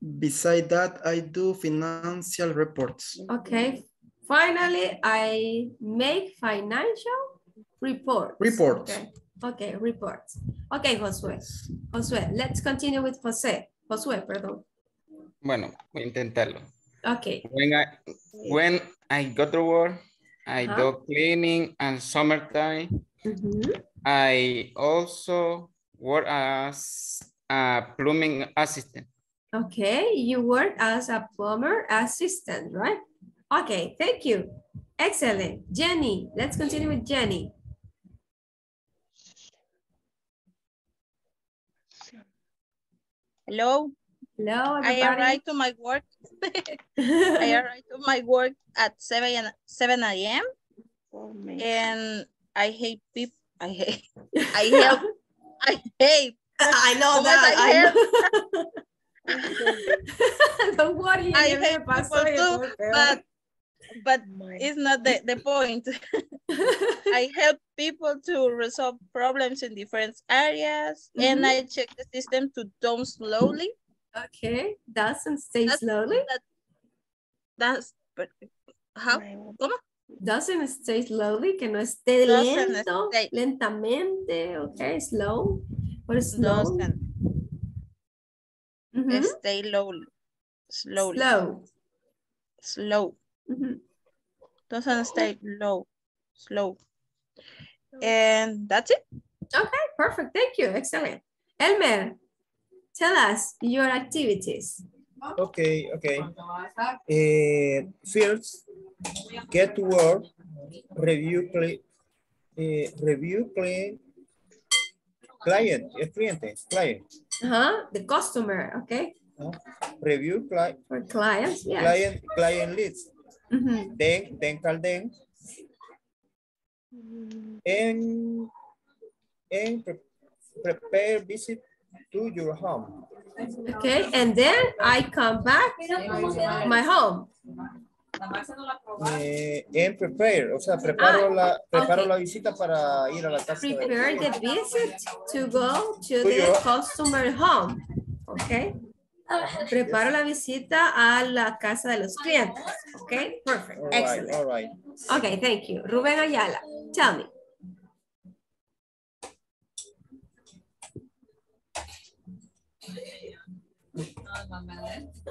Beside that, I do financial reports. Okay, finally, I make financial reports. Reports. Okay, okay, reports. Okay, Josué. Josué, let's continue with José. Josué, perdón. Bueno, voy a intentarlo. Okay, When I, when I go to work, I Ajá. do cleaning and summertime. Mhm. I also work as a plumbing assistant. okay, you work as a plumber assistant, right? Okay, thank you. Excellent. Jenny, let's continue with Jenny. Hello. Hello, everybody. I everybody. arrived to my work. I arrived to my work at 7, a- 7 a.m. And I hate people. I hate. I help. I hate. I know that. I I help. know. Don't worry. I ya hate people too, fue peor. but but it's not the, the point. I help people to resolve problems in different areas and Mhm. I check the system to down slowly. Okay, doesn't stay That's- slowly. that- That's but how ¿Cómo? Doesn't stay slowly, que no esté Doesn't lento, stay. lentamente, okay, slow, or slow. Doesn't Mhm. stay slowly. Slowly. Slow. Slow. Mhm. Doesn't stay low. Slow. And that's it. Okay, perfect. Thank you. Excellent. Elmer, tell us your activities. Okay, okay. Eh, first, get to work, review, cli- eh, review client, client, es cliente, client, Uh-huh. The customer, okay? ¿no? review client, For clients, yes. client, client leads, Mhm. then, then call them, and, and pre- prepare visit to your home. Okay, and then I come back my home. Eh, and prepare, o sea, preparo, Ah, la, preparo okay. la visita para ir a la casa. Prepare the visit to go to To the your- customer home. Okay. Preparo la visita a la casa de los clientes. Okay, perfect. All right, Excellent. all right. Okay, thank you. Ruben Ayala, tell me.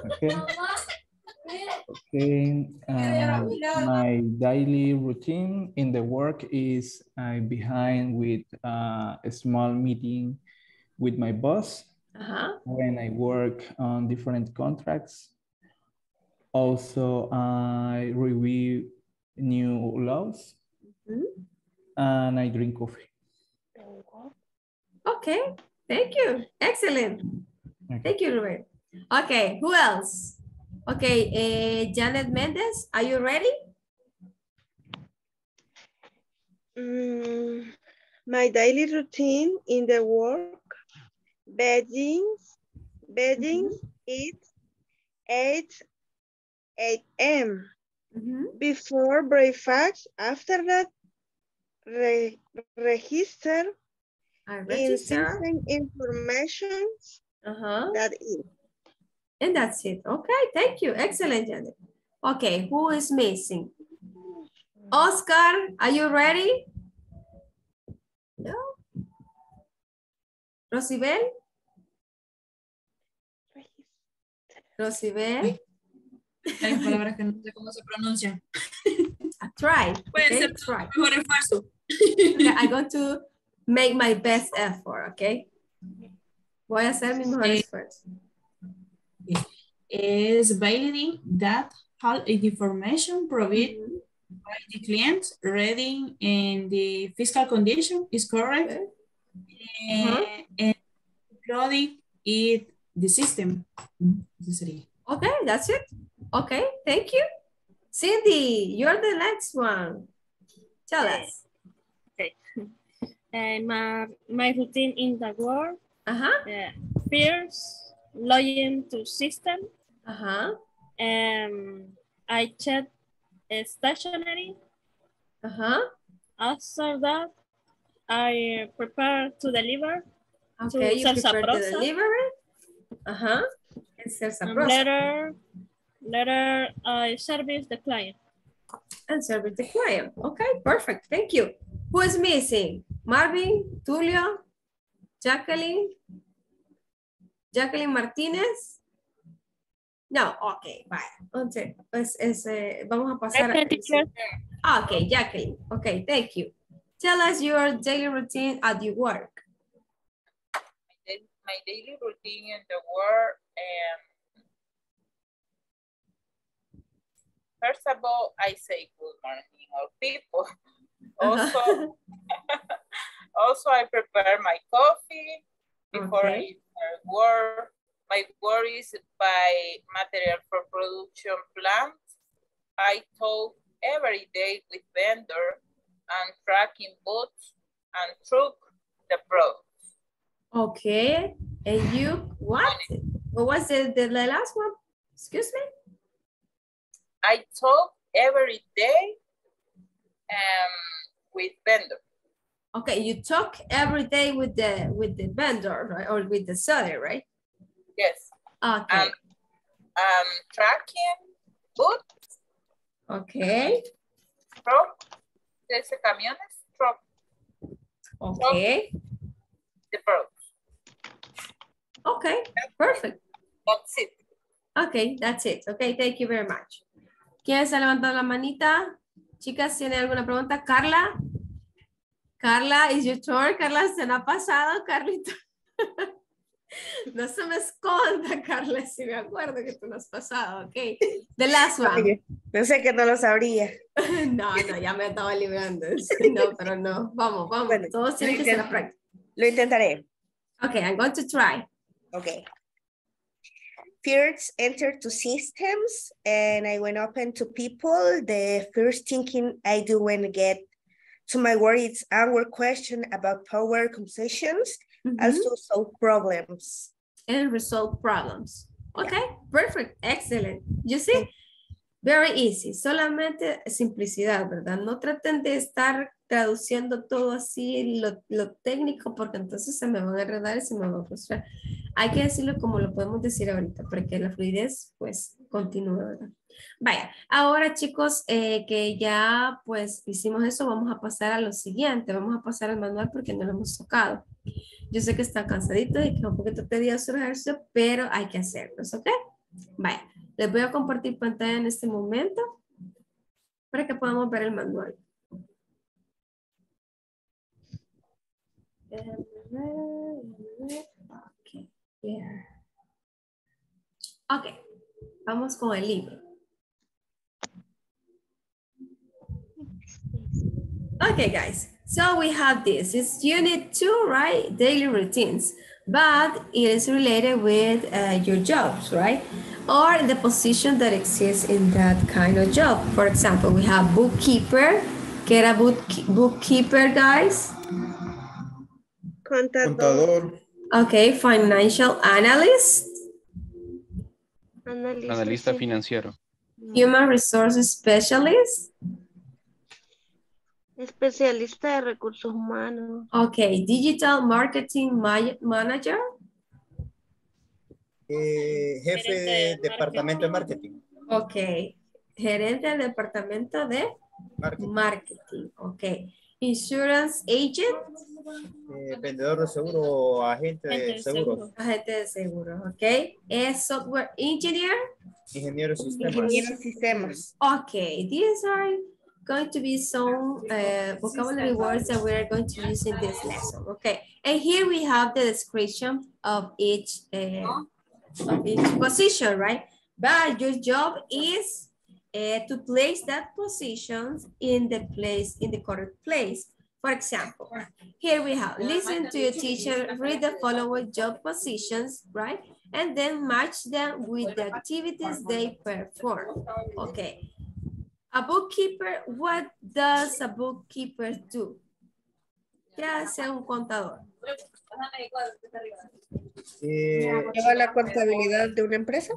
Okay. Okay, um, my daily routine in the work is I'm behind with uh, a small meeting with my boss Ajá. when I work on different contracts. Also, I review new laws Mhm. and I drink coffee. Okay, thank you. Excellent. Thank you, Ruben. Okay, who else? Okay, eh, Janet Mendez, are you ready? Mm, my daily routine in the work, bedding, bedding is 8, 8 a.m. Before breakfast, after that, re- register, in register. system information, Uh-huh. that is. And that's it. Okay, thank you. Excellent, Janet. Okay, who is missing? Oscar, are you ready? No? Rosibel? Rosibel? Hay palabras que no sé cómo se pronuncian. Try. Puede okay? ser Try. mejor esfuerzo. Okay, I'm going to make my best effort, okay? Voy a hacer mi mejor Eh, esfuerzo. Is validating that all information provided by the client reading in the fiscal condition is correct Uh-huh. and uploading it the system. Ese sería. Okay, that's it. Okay, thank you. Cindy, you're the next one. Tell us. Okay. Uh, my, my routine in the work. Uh-huh. first, login to system. Uh-huh. Um, I check uh, stationery. Uh-huh. After that, I prepare to deliver. Okay, to you prepare Prosa. Uh-huh. Salsa And Prosa. later, later I service the client. And service the client. Okay, perfect. Thank you. Who is missing? Marvin, Tulio, Jacqueline, Jacqueline Martínez. No, ok, vaya. Entonces, es, es, eh, vamos a pasar a... Ah, ok, Jacqueline. Ok, thank you. Tell us your daily routine at your work. My daily routine in the work, um, first of all, I say good morning all people. Also, also I prepare my coffee before Okay. I start work. My worries by material for production plant. I talk every day with vendor and tracking boots and truck the product. Okay, and you, what? What was the, the last one? Excuse me? I talk every day um, with vendor. Okay, you talk every day with the with the vendor, right? Or with the seller, right? Yes. Okay. Um, um, tracking boot, Okay. truck, ese camiones, truck, Okay. the product. Okay. Perfect. That's it. Okay, that's it. Okay, thank you very much. ¿Quién se ha levantado la manita? Chicas, ¿tiene alguna pregunta? Carla. Carla, is your turn. Carla, ¿se ha pasado, Carlita? No se me esconda, Carla, si me acuerdo que tú no has pasado, ok. The last one. Oye, Pensé que no lo sabría. No, no, ya me estaba librando. No, pero no. Vamos, vamos. Todos tienen que ser la práctica. Lo intentaré. Okay, I'm going to try. Okay. First, enter to systems, and I went open to people. The first thinking I do when I get to my work is our question about power concessions, also solve problems. And resolve problems. Okay, perfect, excellent. You see, very easy. Solamente simplicidad, ¿verdad? No traten de estar traduciendo todo así, lo, lo técnico, porque entonces se me van a enredar y se me van a frustrar. Hay que decirlo como lo podemos decir ahorita, para que la fluidez, pues, continúe, ¿verdad? Vaya, ahora chicos, eh, que ya pues hicimos eso, vamos a pasar a lo siguiente, vamos a pasar al manual porque no lo hemos tocado. Yo sé que están cansaditos y que es un poquito tedioso el ejercicio, pero hay que hacerlos, ¿ok? Vaya, Les voy a compartir pantalla en este momento para que podamos ver el manual. Ok, here. Ok, vamos con el libro. Okay, guys. So we have this. It's unit two, right? Daily routines. But it is related with uh, your jobs, right? Or the position that exists in that kind of job. For example, we have bookkeeper. Get a book, bookkeeper, guys. Contador. Okay, financial analyst. Analista financiero. Human resources specialist. Especialista de recursos humanos. Okay, digital marketing ma- manager. Eh, jefe de departamento de marketing. Ok. Gerente del departamento de marketing. Ok. Insurance agent. Eh, vendedor de seguro o agente de seguros. Agente de seguros. Ok. Es software engineer. Ingeniero de sistemas. Ingeniero de sistemas. Okay. These are going to be some uh, vocabulary words that we are going to use in this lesson. Okay. And here we have the description of each, uh, of each position, right? But your job is uh, to place that position in the place, in the correct place. For example, here we have, listen to your teacher, read the following job positions, right? And then match them with the activities they perform. Okay. A bookkeeper, what does a bookkeeper do? ¿Qué hace un contador? Eh, Lleva la contabilidad de una empresa.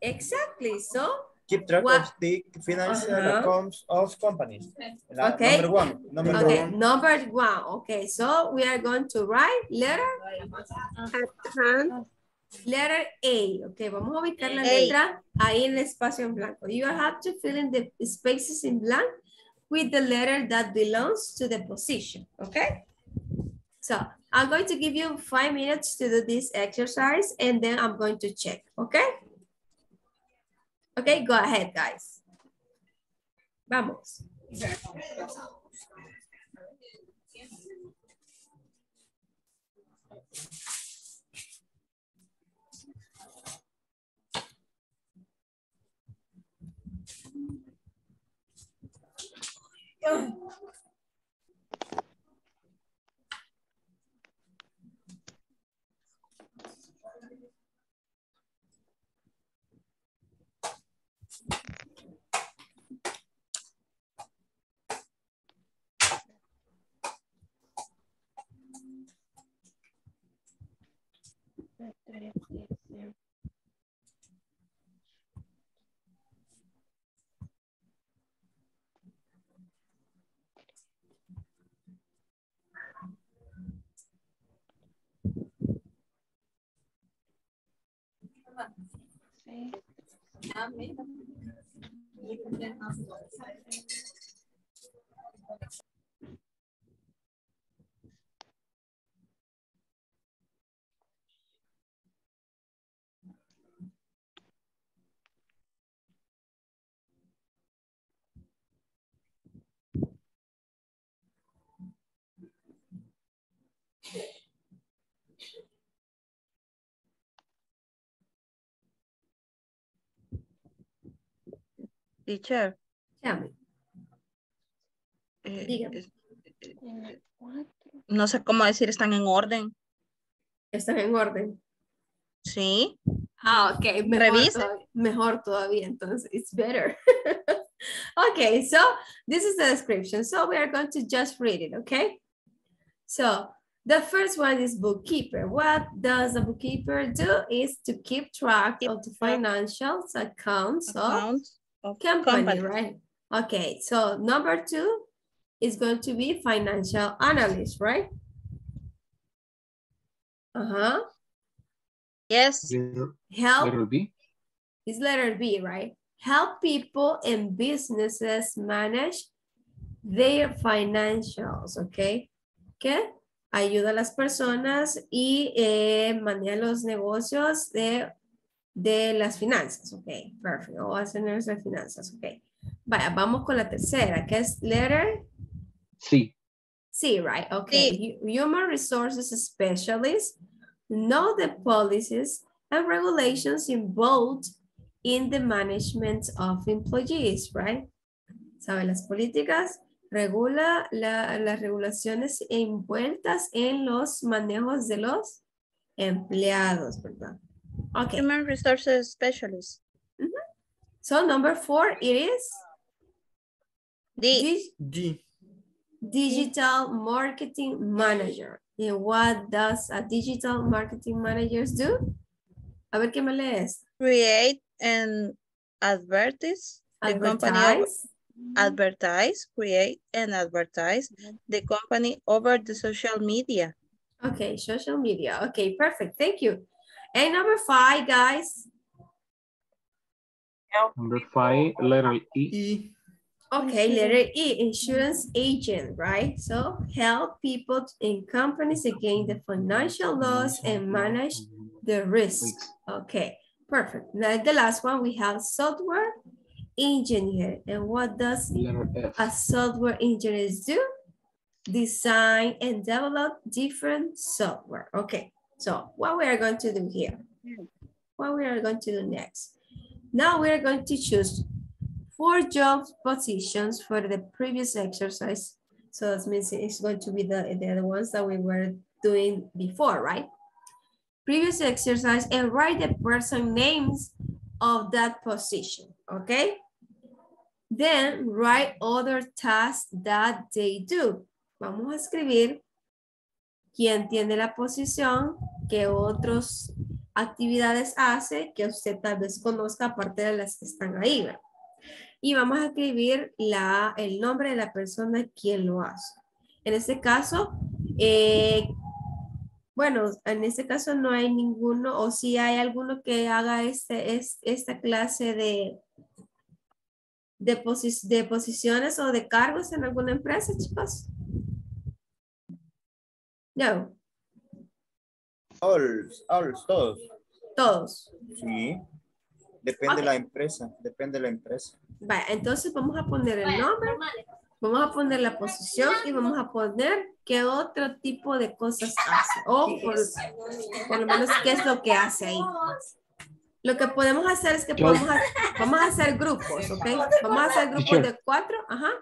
Exactly. So, keep track What- of the financial Uh-huh. accounts of companies. La- Okay. Number one. Number okay, one. number one. Okay, so we are going to write letter. Letter A. Okay, vamos a ubicar la A. letra ahí en el espacio en blanco. You have to fill in the spaces in blank with the letter that belongs to the position. Okay? So I'm going to give you five minutes to do this exercise and then I'm going to check. Okay? Okay, go ahead, guys. Vamos. beğenmeyi ve Teacher. Llame. eh, Dígame. es- no sé cómo decir, están en orden. Están en orden. Sí. Ah, ok. Mejor Revisa. todavía, mejor todavía, entonces, it's better. okay, so this is the description. So we are going to just read it, okay? So the first one is bookkeeper. What does a bookkeeper do is to keep track of the financials accounts of Accounts of company, company. right? Okay, so number two is going to be financial analyst, right? Uh-huh. Yes. Help Letter B. is letter B, right? Help people and businesses manage their financials, okay? Que ayuda a las personas y eh, maneja los negocios de de las finanzas, ok, perfecto, o asesores de finanzas, ok. Vaya, vamos con la tercera, que es letter Sí. C, right? Okay. Hu- Human resources specialists know the policies and regulations involved in the management of employees, right? Sabe las políticas, regula la- las regulaciones envueltas en los manejos de los empleados, ¿verdad? Okay. Human Resources Specialist. Mm-hmm. So number four, it is D. D. Digital Marketing Manager. And what does a digital marketing manager do? A ver qué me lees. Create and advertise the company Advertise. advertise, create and advertise the company over the social media. Okay, social media. Okay, perfect. Thank you. And number five, guys. Number five, letter E. Okay, letter E, insurance agent, right? So help people and companies against the financial loss and manage the risk. Okay, perfect. Now the last one, we have software engineer. And what does a software engineer do? Design and develop different software. Okay, so what we are going to do here, hmm. what we are going to do next. Now we are going to choose four job positions for the previous exercise. So that means it's going to be the, the other ones that we were doing before, right? Previous exercise and write the person names of that position, okay? Then write other tasks that they do. Vamos a escribir quién tiene la posición, qué otras actividades hace que usted tal vez conozca aparte de las que están ahí. Y vamos a escribir la, el nombre de la persona quien lo hace. En este caso, eh, bueno, en este caso no hay ninguno, o si hay alguno que haga este, es, esta clase de, de, posi- de posiciones o de cargos en alguna empresa, chicos. No, All, all, todos. todos. Sí. Depende de la empresa, depende de la empresa. Vaya, entonces vamos a poner el nombre, vamos a poner la posición y vamos a poner qué otro tipo de cosas hace. O por, por lo menos qué es lo que hace ahí. Lo que podemos hacer es que podemos vamos a hacer grupos, ¿ok? Vamos a hacer grupos de cuatro, ajá.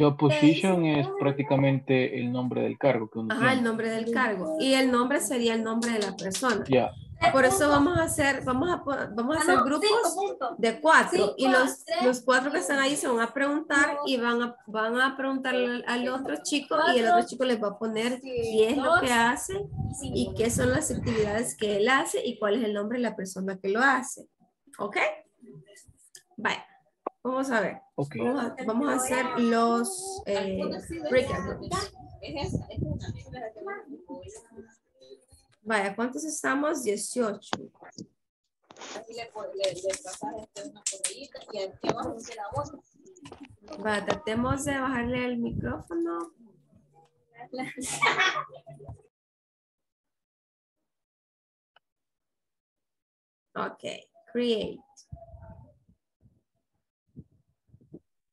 Job position es prácticamente el nombre del cargo que uno Ajá, el tiene. nombre del cargo. Y el nombre sería el nombre de la persona. Ya. Por eso vamos a hacer, vamos a, vamos a hacer grupos de cuatro y los, los cuatro que están ahí se van a preguntar y van a, van a preguntarle al, al otro chico y el otro chico les va a poner qué es lo que hace y qué son las actividades que él hace y cuál es el nombre de la persona que lo hace. ¿Ok? Vaya, vamos a ver. Vamos a, vamos a hacer los eh. Vaya, ¿cuántos estamos? 18. Va, tratemos de bajarle el micrófono. Ok, create.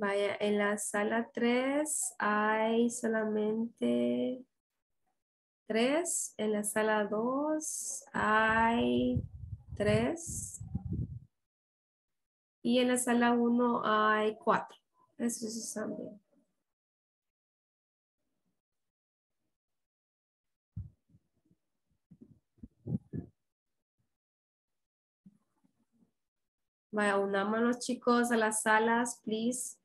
Vaya, en la sala 3 hay solamente tres. En la sala 2 hay tres. Y en la sala 1 hay cuatro. Eso es también. Vaya, unámonos chicos a las salas, please.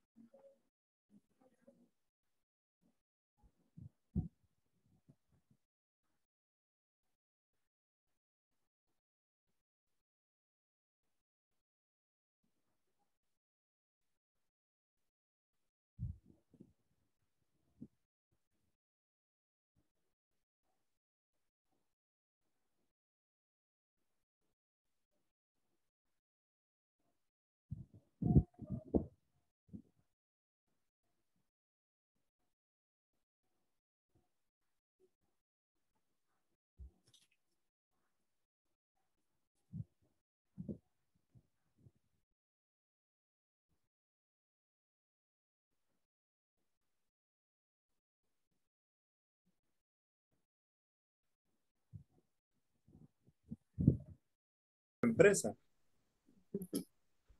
Empresa.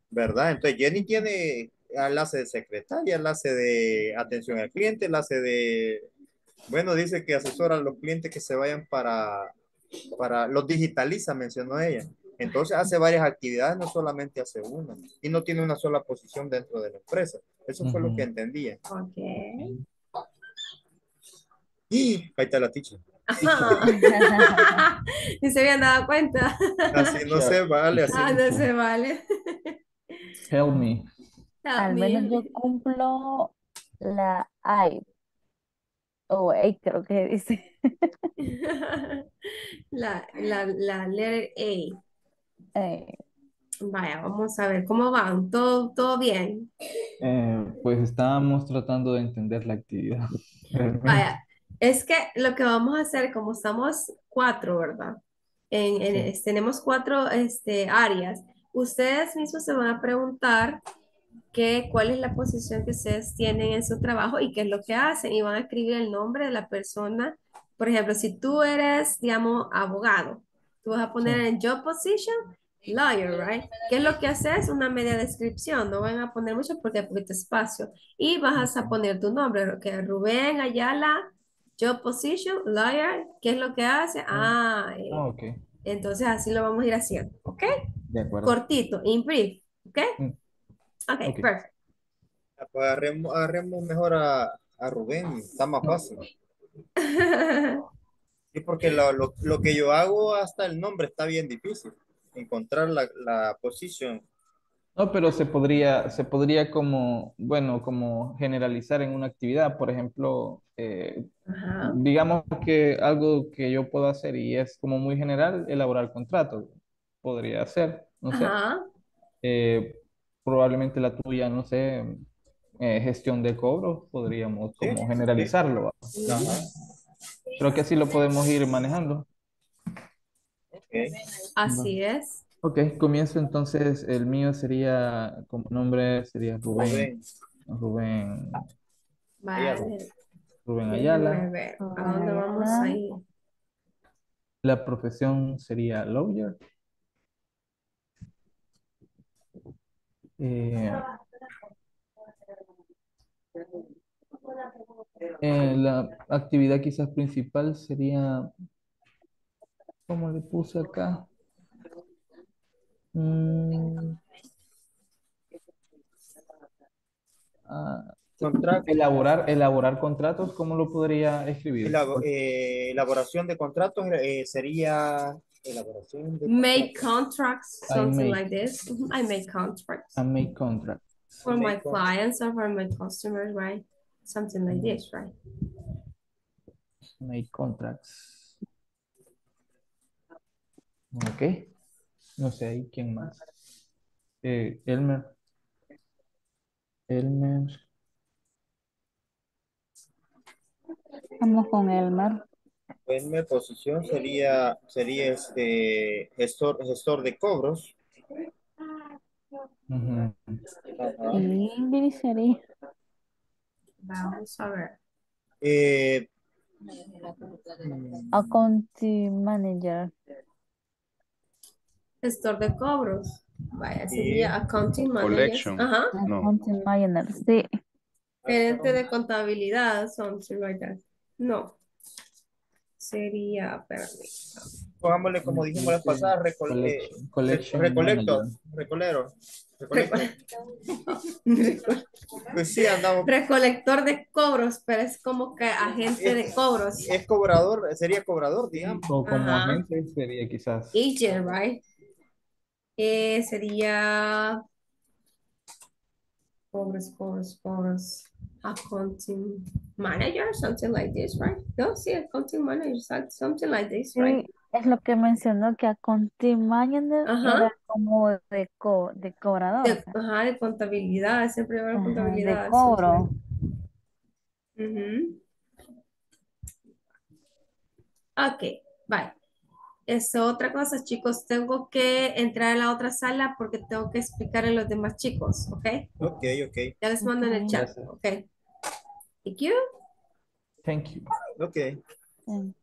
¿Verdad? Entonces Jenny tiene enlace de secretaria, enlace de atención al cliente, enlace de, bueno, dice que asesora a los clientes que se vayan para, para, los digitaliza, mencionó ella. Entonces hace varias actividades, no solamente hace una. Y no tiene una sola posición dentro de la empresa. Eso fue lo que entendía. Ok. Y ahí está la teacher. Ni se habían dado cuenta. Así no se vale. Así Ah, no se vale. Help me. Al menos yo cumplo la I. O A creo que dice. La, la, la letter A. Eh, Vaya, vamos a ver cómo van. ¿Todo, todo bien? Eh, pues estábamos tratando de entender la actividad. Vaya, es que lo que vamos a hacer, como estamos cuatro, ¿verdad? En, en- Sí. tenemos cuatro este, áreas. Ustedes mismos se van a preguntar que, cuál es la posición que ustedes tienen en su trabajo y qué es lo que hacen. Y van a escribir el nombre de la persona. Por ejemplo, si tú eres, digamos, abogado, tú vas a poner en job position, lawyer, right? ¿Qué es lo que haces? Una media descripción. No van a poner mucho porque hay poquito espacio. Y vas a poner tu nombre, que Rubén Ayala, job position, lawyer. ¿Qué es lo que hace? Ah, eh, Ah, ok. entonces así lo vamos a ir haciendo, ¿ok? De acuerdo. Cortito, in brief, ¿ok? Mm. Ok, Ok. perfect. Pues agarremos, agarremos mejor a, a Rubén, está más fácil. Sí, porque lo, lo, lo que yo hago hasta el nombre está bien difícil. Encontrar la, la posición. No, pero se podría, se podría como, bueno, como generalizar en una actividad. Por ejemplo, eh, digamos que algo que yo puedo hacer y es como muy general, elaborar contratos. Podría ser, no sé. Ajá. Eh, probablemente la tuya, no sé, eh, gestión de cobros, podríamos como generalizarlo. Creo que así lo podemos ir manejando. Así es. Ok, comienzo entonces. El mío sería, como nombre, sería Rubén. Rubén, Vale. Rubén Ayala. ver, ¿a dónde vamos a ir? La profesión sería lawyer. Eh, eh, la actividad quizás principal sería, ¿cómo le puse acá? Mm, ah, elaborar, elaborar contratos, ¿cómo lo podría escribir? Eh, elaboración de contratos eh, sería elaboración de Make contracts, something make- like this. I make contracts I make contracts. for my contracts. clients or for my customers, right? Something like this, right? Make contracts. Ok. No sé, ¿y quién más? Eh, Elmer. Elmer. Vamos con Elmer. En mi posición sería, sería este gestor, gestor de cobros. Ujú. Ajá. Y sería Vamos a ver. Eh, accounting manager. Gestor de cobros. Vaya, sería Y- accounting manager. Collection. Ajá. No. Accounting manager, sí. Gerente de contabilidad, something like that. No. Sería, permítame. pongámosle como dijimos la pasada, recol eh, Collection, recolector, manager. recolero. recolector. Pues sí, andamos. Recolector de cobros, pero es como que agente de cobros. Es cobrador, sería cobrador, digamos. O como Ajá. agente sería quizás. Agent, right? Eh, sería cobros, cobros, cobros. Accounting manager, something like this, right? No, sí, accounting manager, so- something like this, right? Sí, es lo que mencionó que accounting manager Ajá. era como de, co de cobrador. De, ajá, de contabilidad, siempre va a Ajá, contabilidad. de cobro. Ujú. Ok, bye. Eso, otra cosa, chicos, tengo que entrar a la otra sala porque tengo que explicar a los demás chicos, ¿ok? Ok, ok. Ya les mando en el chat, Gracias. ¿ok? Thank you. Thank you. Ok.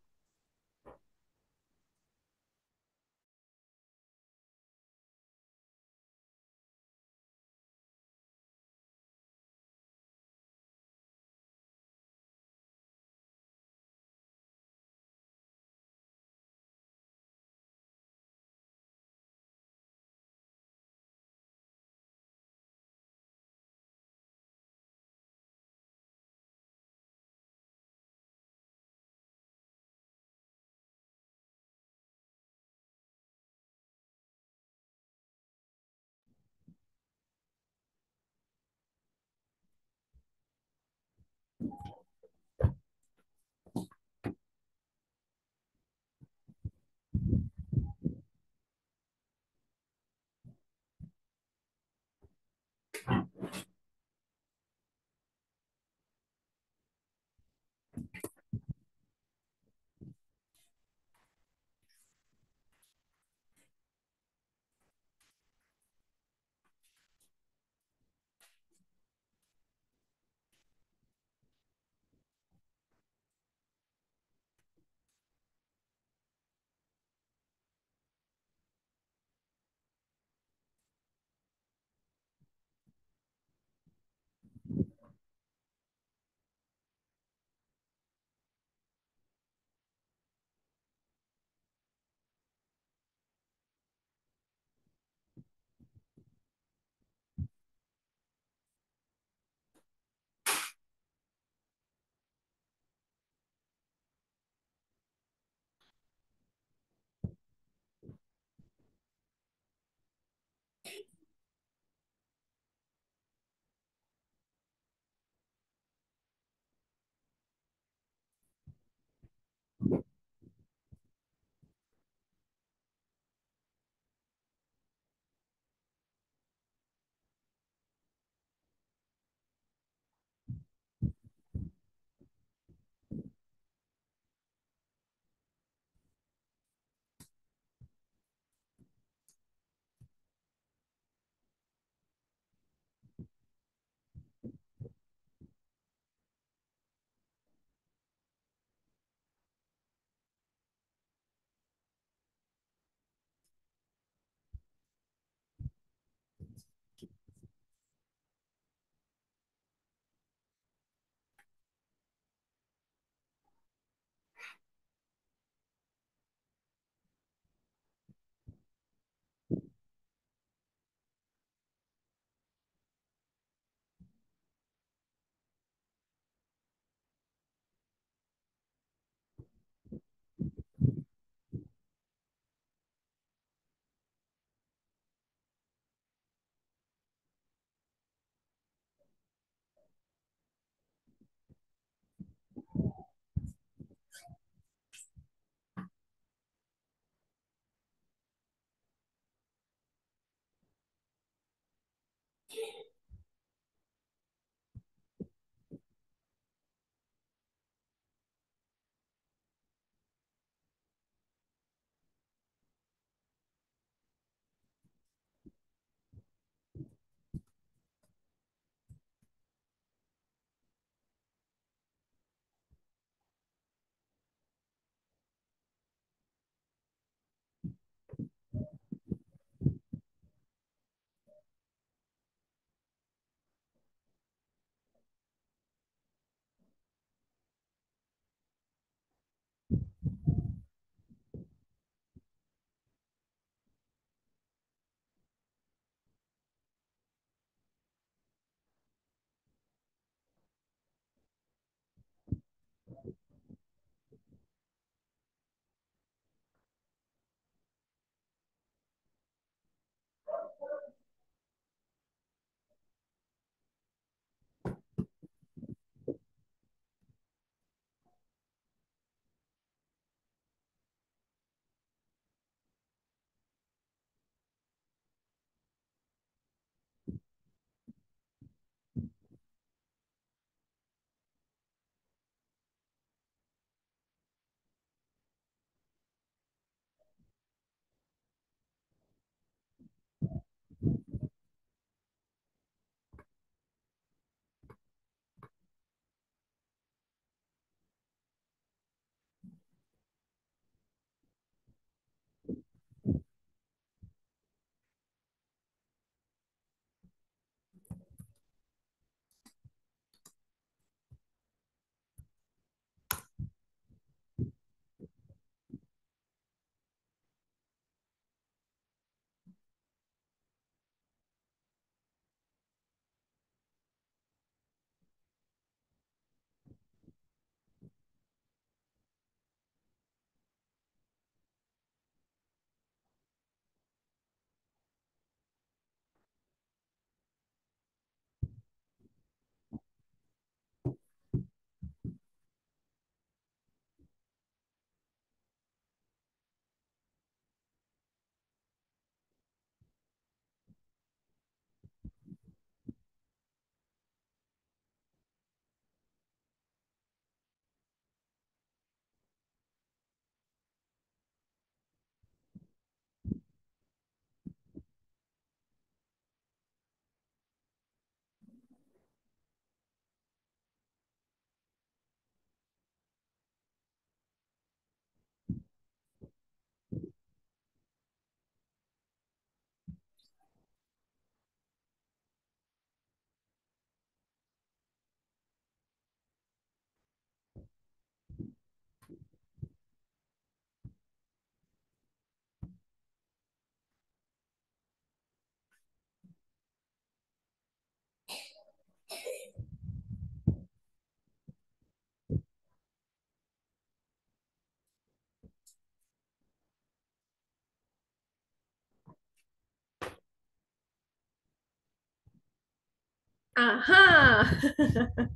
Ajá.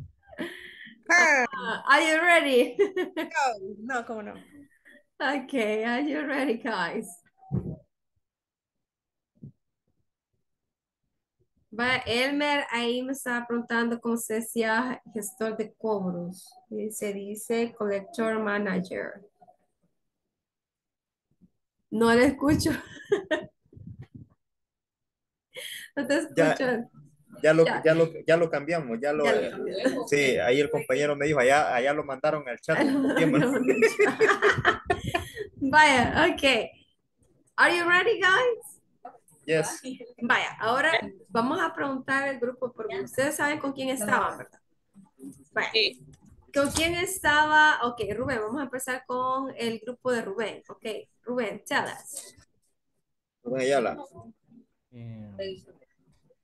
Ah, Are you ready? no, no, cómo no. Okay, are you ready, guys? Va, Elmer ahí me estaba preguntando cómo se decía gestor de cobros. Y se dice collector manager. No le escucho. No te escucho. ya lo, Ya. ya lo, ya lo cambiamos, ya lo, Ya lo cambiamos. sí, ahí el compañero me dijo, allá, allá lo mandaron al chat. Vaya, ok. Are you ready, guys? Yes. Vaya, ahora vamos a preguntar al grupo porque ustedes saben con quién estaban, ¿verdad? Vaya. ¿Con quién estaba? Ok, Rubén, vamos a empezar con el grupo de Rubén. Ok, Rubén, tell us. Rubén Ayala. Eh,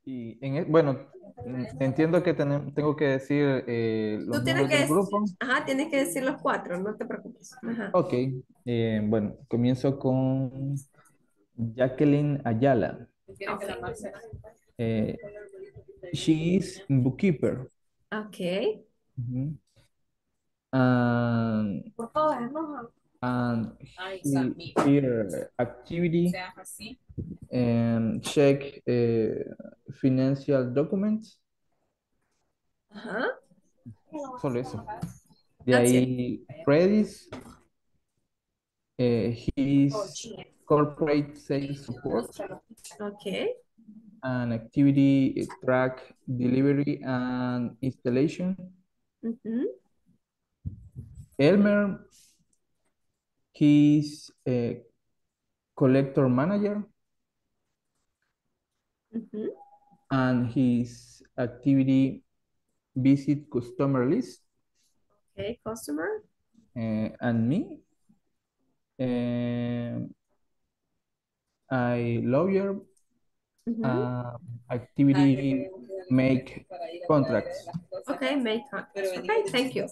y en el- bueno, entiendo que tenem- tengo que decir eh, los Tú tienes miembros que del decir, grupo. ajá, tienes que decir los cuatro, no te preocupes. Ajá. Ok, eh, bueno, comienzo con Jacqueline Ayala. Eh, she is bookkeeper. Ok. Mhm. And, and he- her activity and check eh, financial documents. Ajá. Solo eso. De ahí, Freddy's, eh, his corporate sales support Ok. and activity eh, track delivery and installation. Ujú. Elmer, he's a collector manager Ujú. and his activity visit customer list. Ok, customer. uh, and me. Um, I lawyer Ujú. uh, activity make contracts. Ok, make contacts. Ok, thank you.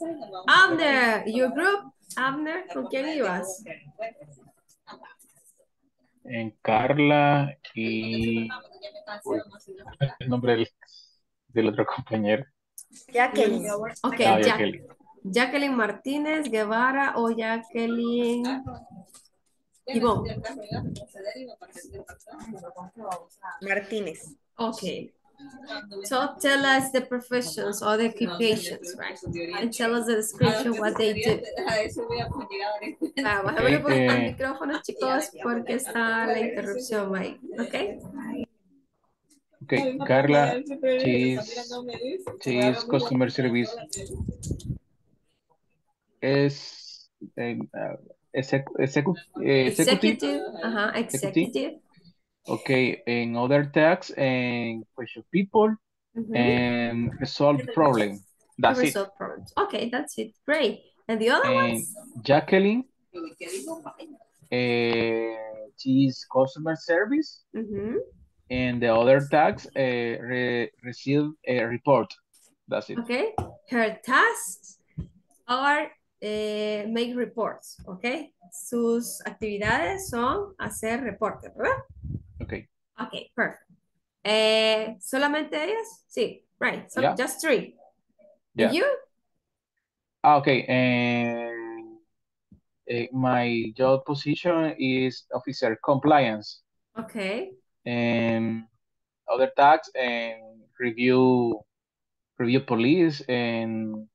Abner, your group. Abner, ¿con quién ibas? En Carla y uy, el nombre del, del otro compañero. Jacqueline. Ok, Ah, Jack- Jacqueline. Jacqueline Martínez Guevara o Jacqueline Ivonne. Martínez. Okay. So tell us the professions or the occupations, right? And tell us the description what they do. Ah, bajémosle un poquito el eh. micrófono, chicos, porque está la interrupción ahí. ¿Ok? Okay, Carla, she's, she's customer service. Es eh, uh, execu- eh, executive. Executive. Ajá, executive. Okay, in other tasks and question people and resolve problem. That's it. Resolve problems. Okay, that's it. Great. And the other And ones? Jacqueline, eh, she's customer service. And the other tax uh, re receive a report. That's it. Okay. Her tasks are eh, make reports. Okay. Sus actividades son hacer reportes, ¿verdad? Okay. Okay, perfect. Eh, ¿Solamente ellas? Sí, right. So Yeah. just three. Yeah. You? Ah, okay. And eh, my job position is officer compliance Okay. and other tax and review review police and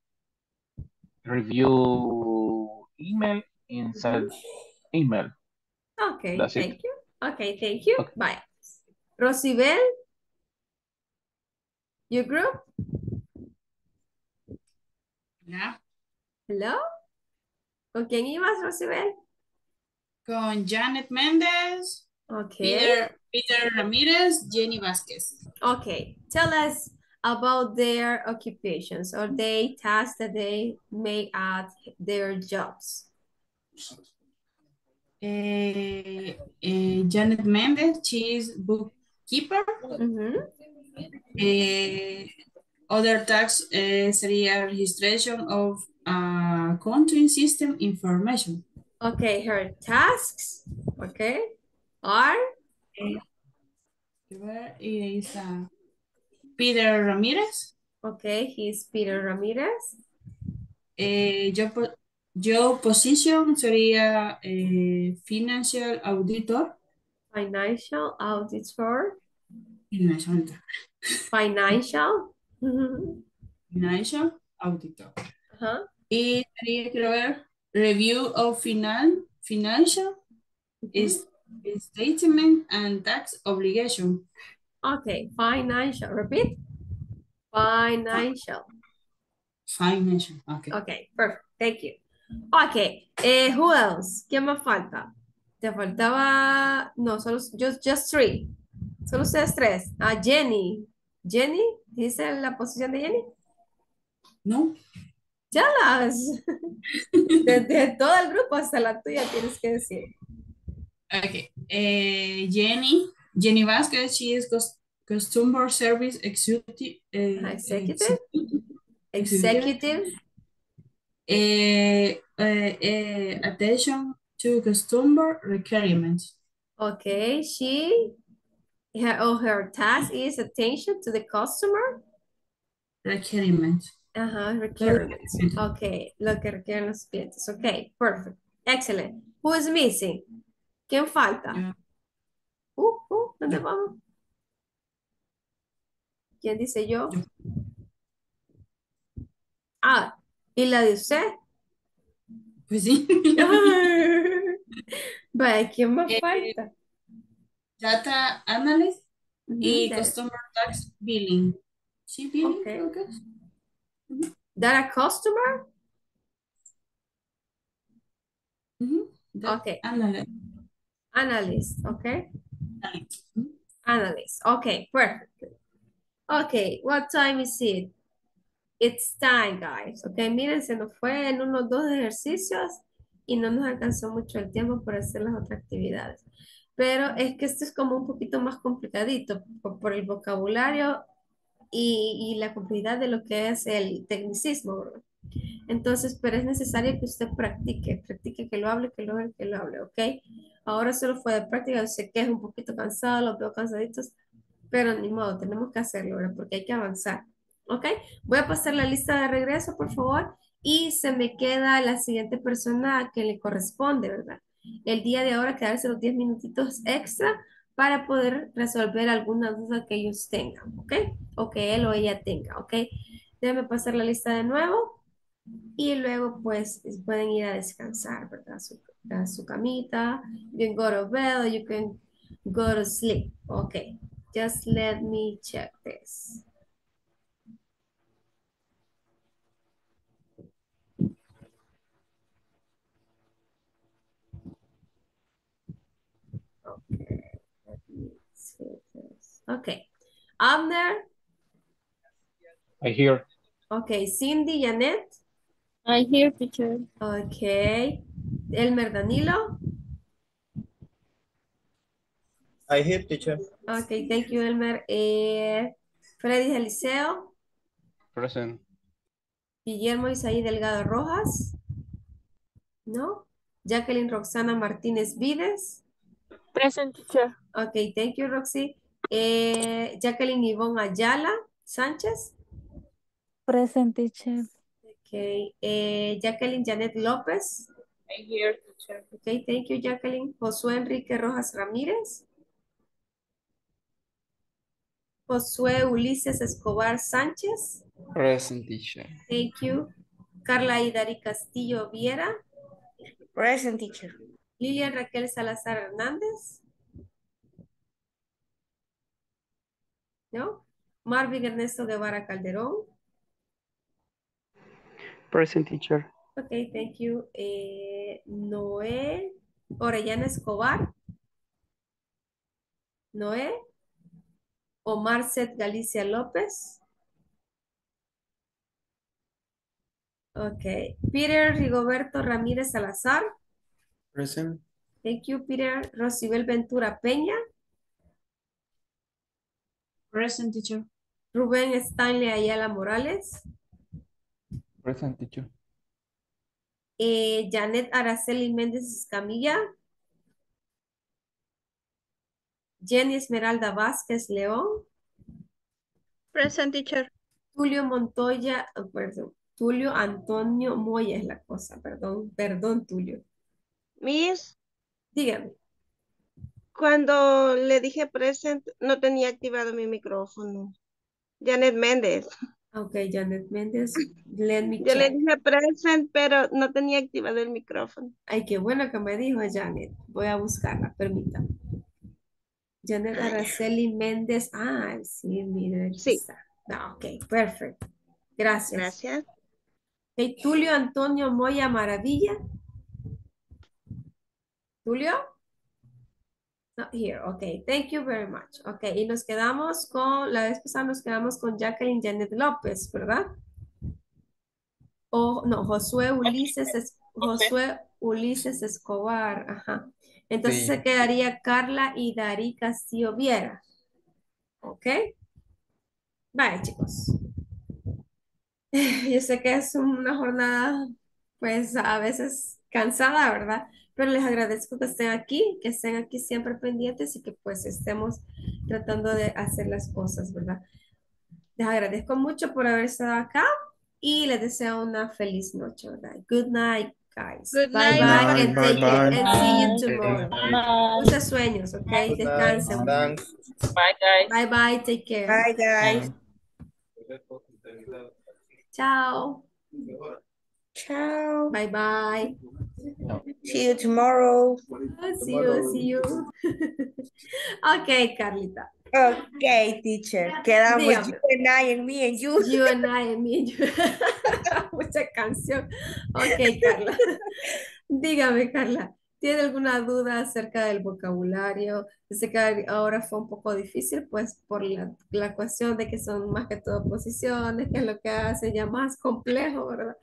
review email inside email. Okay, That's it. thank you. Okay, thank you. Bye. Rosibel? Your group? Ya. Hello? ¿Con quién ibas, Rosibel? Con Janet Méndez, Okay. Peter, Peter Ramírez, Jenny Vázquez. Okay, tell us about their occupations or they tasks that they make at their jobs. Eh, eh, Janet Méndez, she is bookkeeper. Eh, other tax sería registration of uh, accounting system information. Okay, her tasks, okay, are Y ahí está. Peter Ramirez. Okay, he's Peter Ramirez. Eh, yo, po- yo position sería eh, financial auditor. Financial auditor. Financial. Financial. Financial auditor. Ajá. Y sería, quiero ver, review of finan financial is statement and tax obligation. Okay, financial. Repeat. Financial. Financial, okay. Okay, perfect. Thank you. Okay, eh, who else? ¿Quién más falta? Te faltaba, no, solo, just, just three. Solo ustedes tres. Ah, Jenny. Jenny, ¿dice la posición de Jenny? No. Ya las. Desde todo el grupo hasta la tuya tienes que decir. Okay. Eh, Jenny, Jenny Vasquez, she is cus- customer service executive. eh, Executive? Executive. Eh, eh, attention to customer requirements. Okay, she, her, oh, her task is attention to the customer. Requirements. Ajá, requirements. Okay, lo que requieren los clientes. Okay, perfect. Excellent. Who is missing? ¿Quién falta? Uh, uh, ¿dónde vamos? ¿Quién dice yo? Ah, ¿y la de usted? Pues sí. Vaya, ¿quién más Eh, falta? Data analyst y customer tax billing. Sí, billing Okay. creo que es. Data customer? Ujú. Data Okay. analyst. Analyst, okay? Analyst, okay, perfect. Okay, what time is it? It's time, guys. Okay, miren, se nos fue en unos dos ejercicios y no nos alcanzó mucho el tiempo para hacer las otras actividades. Pero es que esto es como un poquito más complicadito por, el vocabulario y, la complejidad de lo que es el tecnicismo. Entonces, pero es necesario que usted practique, practique que lo hable, que lo hable, que lo hable, ¿ok? Ahora solo fue de práctica, yo sé que es un poquito cansado, los veo cansaditos, pero ni modo, tenemos que hacerlo, ¿verdad? Porque hay que avanzar, ¿ok? Voy a pasar la lista de regreso, por favor, y se me queda la siguiente persona que le corresponde, ¿verdad? El día de ahora quedarse los 10 minutitos extra para poder resolver alguna duda que ellos tengan, ¿ok? O que él o ella tenga, ¿ok? Déjame pasar la lista de nuevo y luego pues pueden ir a descansar, ¿verdad? Su, a su camita. You can go to bed you can go to sleep. Okay, just let me check this. Okay, let me see this. Okay, Abner, I hear. okay, Cindy, Janet. I hear teacher. Okay, Elmer Danilo. I hear teacher. Okay, thank you, Elmer. Eh, Freddy Eliseo, Present. Guillermo Isaí Delgado Rojas. ¿No? Jacqueline Roxana Martínez Vides. Present teacher. Okay, thank you, Roxy. Eh, Jacqueline Ivonne Ayala Sánchez. Present teacher. Okay. Eh, Jacqueline Janet López. I hear teacher. Okay, thank you, Jacqueline. Josué Enrique Rojas Ramírez. Josué Ulises Escobar Sánchez. Present teacher. Thank you. Carla Idari Castillo Viera. Present teacher. Lilian Raquel Salazar Hernández. ¿No? Marvin Ernesto Guevara Calderón. Present teacher. Ok, thank you. Eh, Noé Orellana Escobar. Noé. Omar Set Galicia López. Ok. Peter Rigoberto Ramírez Salazar. Present. Thank you, Peter. Rosibel Ventura Peña. Present teacher. Rubén Stanley Ayala Morales. Present teacher. Eh, Janet Araceli Méndez Escamilla. Jenny Esmeralda Vázquez León. Present teacher. Tulio Montoya, oh, perdón, Tulio Antonio Moya es la cosa, perdón, perdón, Tulio. Miss, Dígame. Cuando le dije present, no tenía activado mi micrófono. Janet Méndez. Ok, Janet Méndez, let me Yo le dije present, pero no tenía activado el micrófono. Ay, qué bueno que me dijo Janet. Voy a buscarla, permítame. Janet Araceli Méndez. Ah, sí, mire, aquí Sí. está. Ah, ok, perfecto. Gracias. Gracias. Ok, Tulio Antonio Moya Maravilla. Tulio? Not here. Ok, thank you very much. Ok, y nos quedamos con, la vez pasada nos quedamos con Jacqueline Janet López, ¿verdad? O no, Josué Ulises, Es- Josué Ulises Escobar. Ajá. Entonces Sí. se quedaría Carla y Dari Castillo Viera. ¿Ok? Vale, chicos. Yo sé que es una jornada, pues a veces cansada, ¿verdad? Pero les agradezco que estén aquí, que estén aquí siempre pendientes y que pues estemos tratando de hacer las cosas, ¿verdad? Les agradezco mucho por haber estado acá y les deseo una feliz noche, ¿verdad? Good night, guys. Good bye night, bye, bye. and Bye, take care bye. and see you tomorrow. Bye. Muchos sueños, ¿ok? Good. Descansen. Bye, guys. Bye bye, take care. Bye, guys. Chao. Ciao. Bye bye. See you tomorrow. See you, see you. Ok, Carlita. Ok, teacher. Quedamos Dígame. you and I and me and you. You and I and me and you. Mucha canción. Ok, Carla. Dígame, Carla, ¿tiene alguna duda acerca del vocabulario? Sé que ahora fue un poco difícil, pues, por la, la cuestión de que son más que todo posiciones, que es lo que hace ya más complejo, ¿verdad?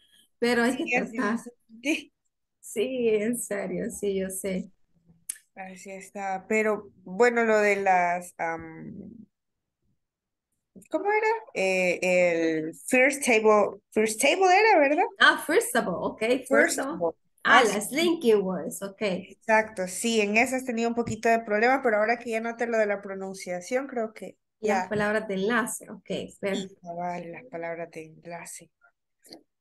Pero hay que tratar. Sí, en serio, sí, yo sé. Así está. Pero bueno, lo de las. am, ¿cómo era? Eh, el first table. First table era, ¿verdad? Ah, first of all, ok, first First of all. of all. Ah, Ah, las linking words, ok. Exacto, sí, en esas tenía un poquito de problema, pero ahora que ya noté lo de la pronunciación, creo que Las ya. palabras de enlace, ok, perfecto. cabal, las palabras de enlace.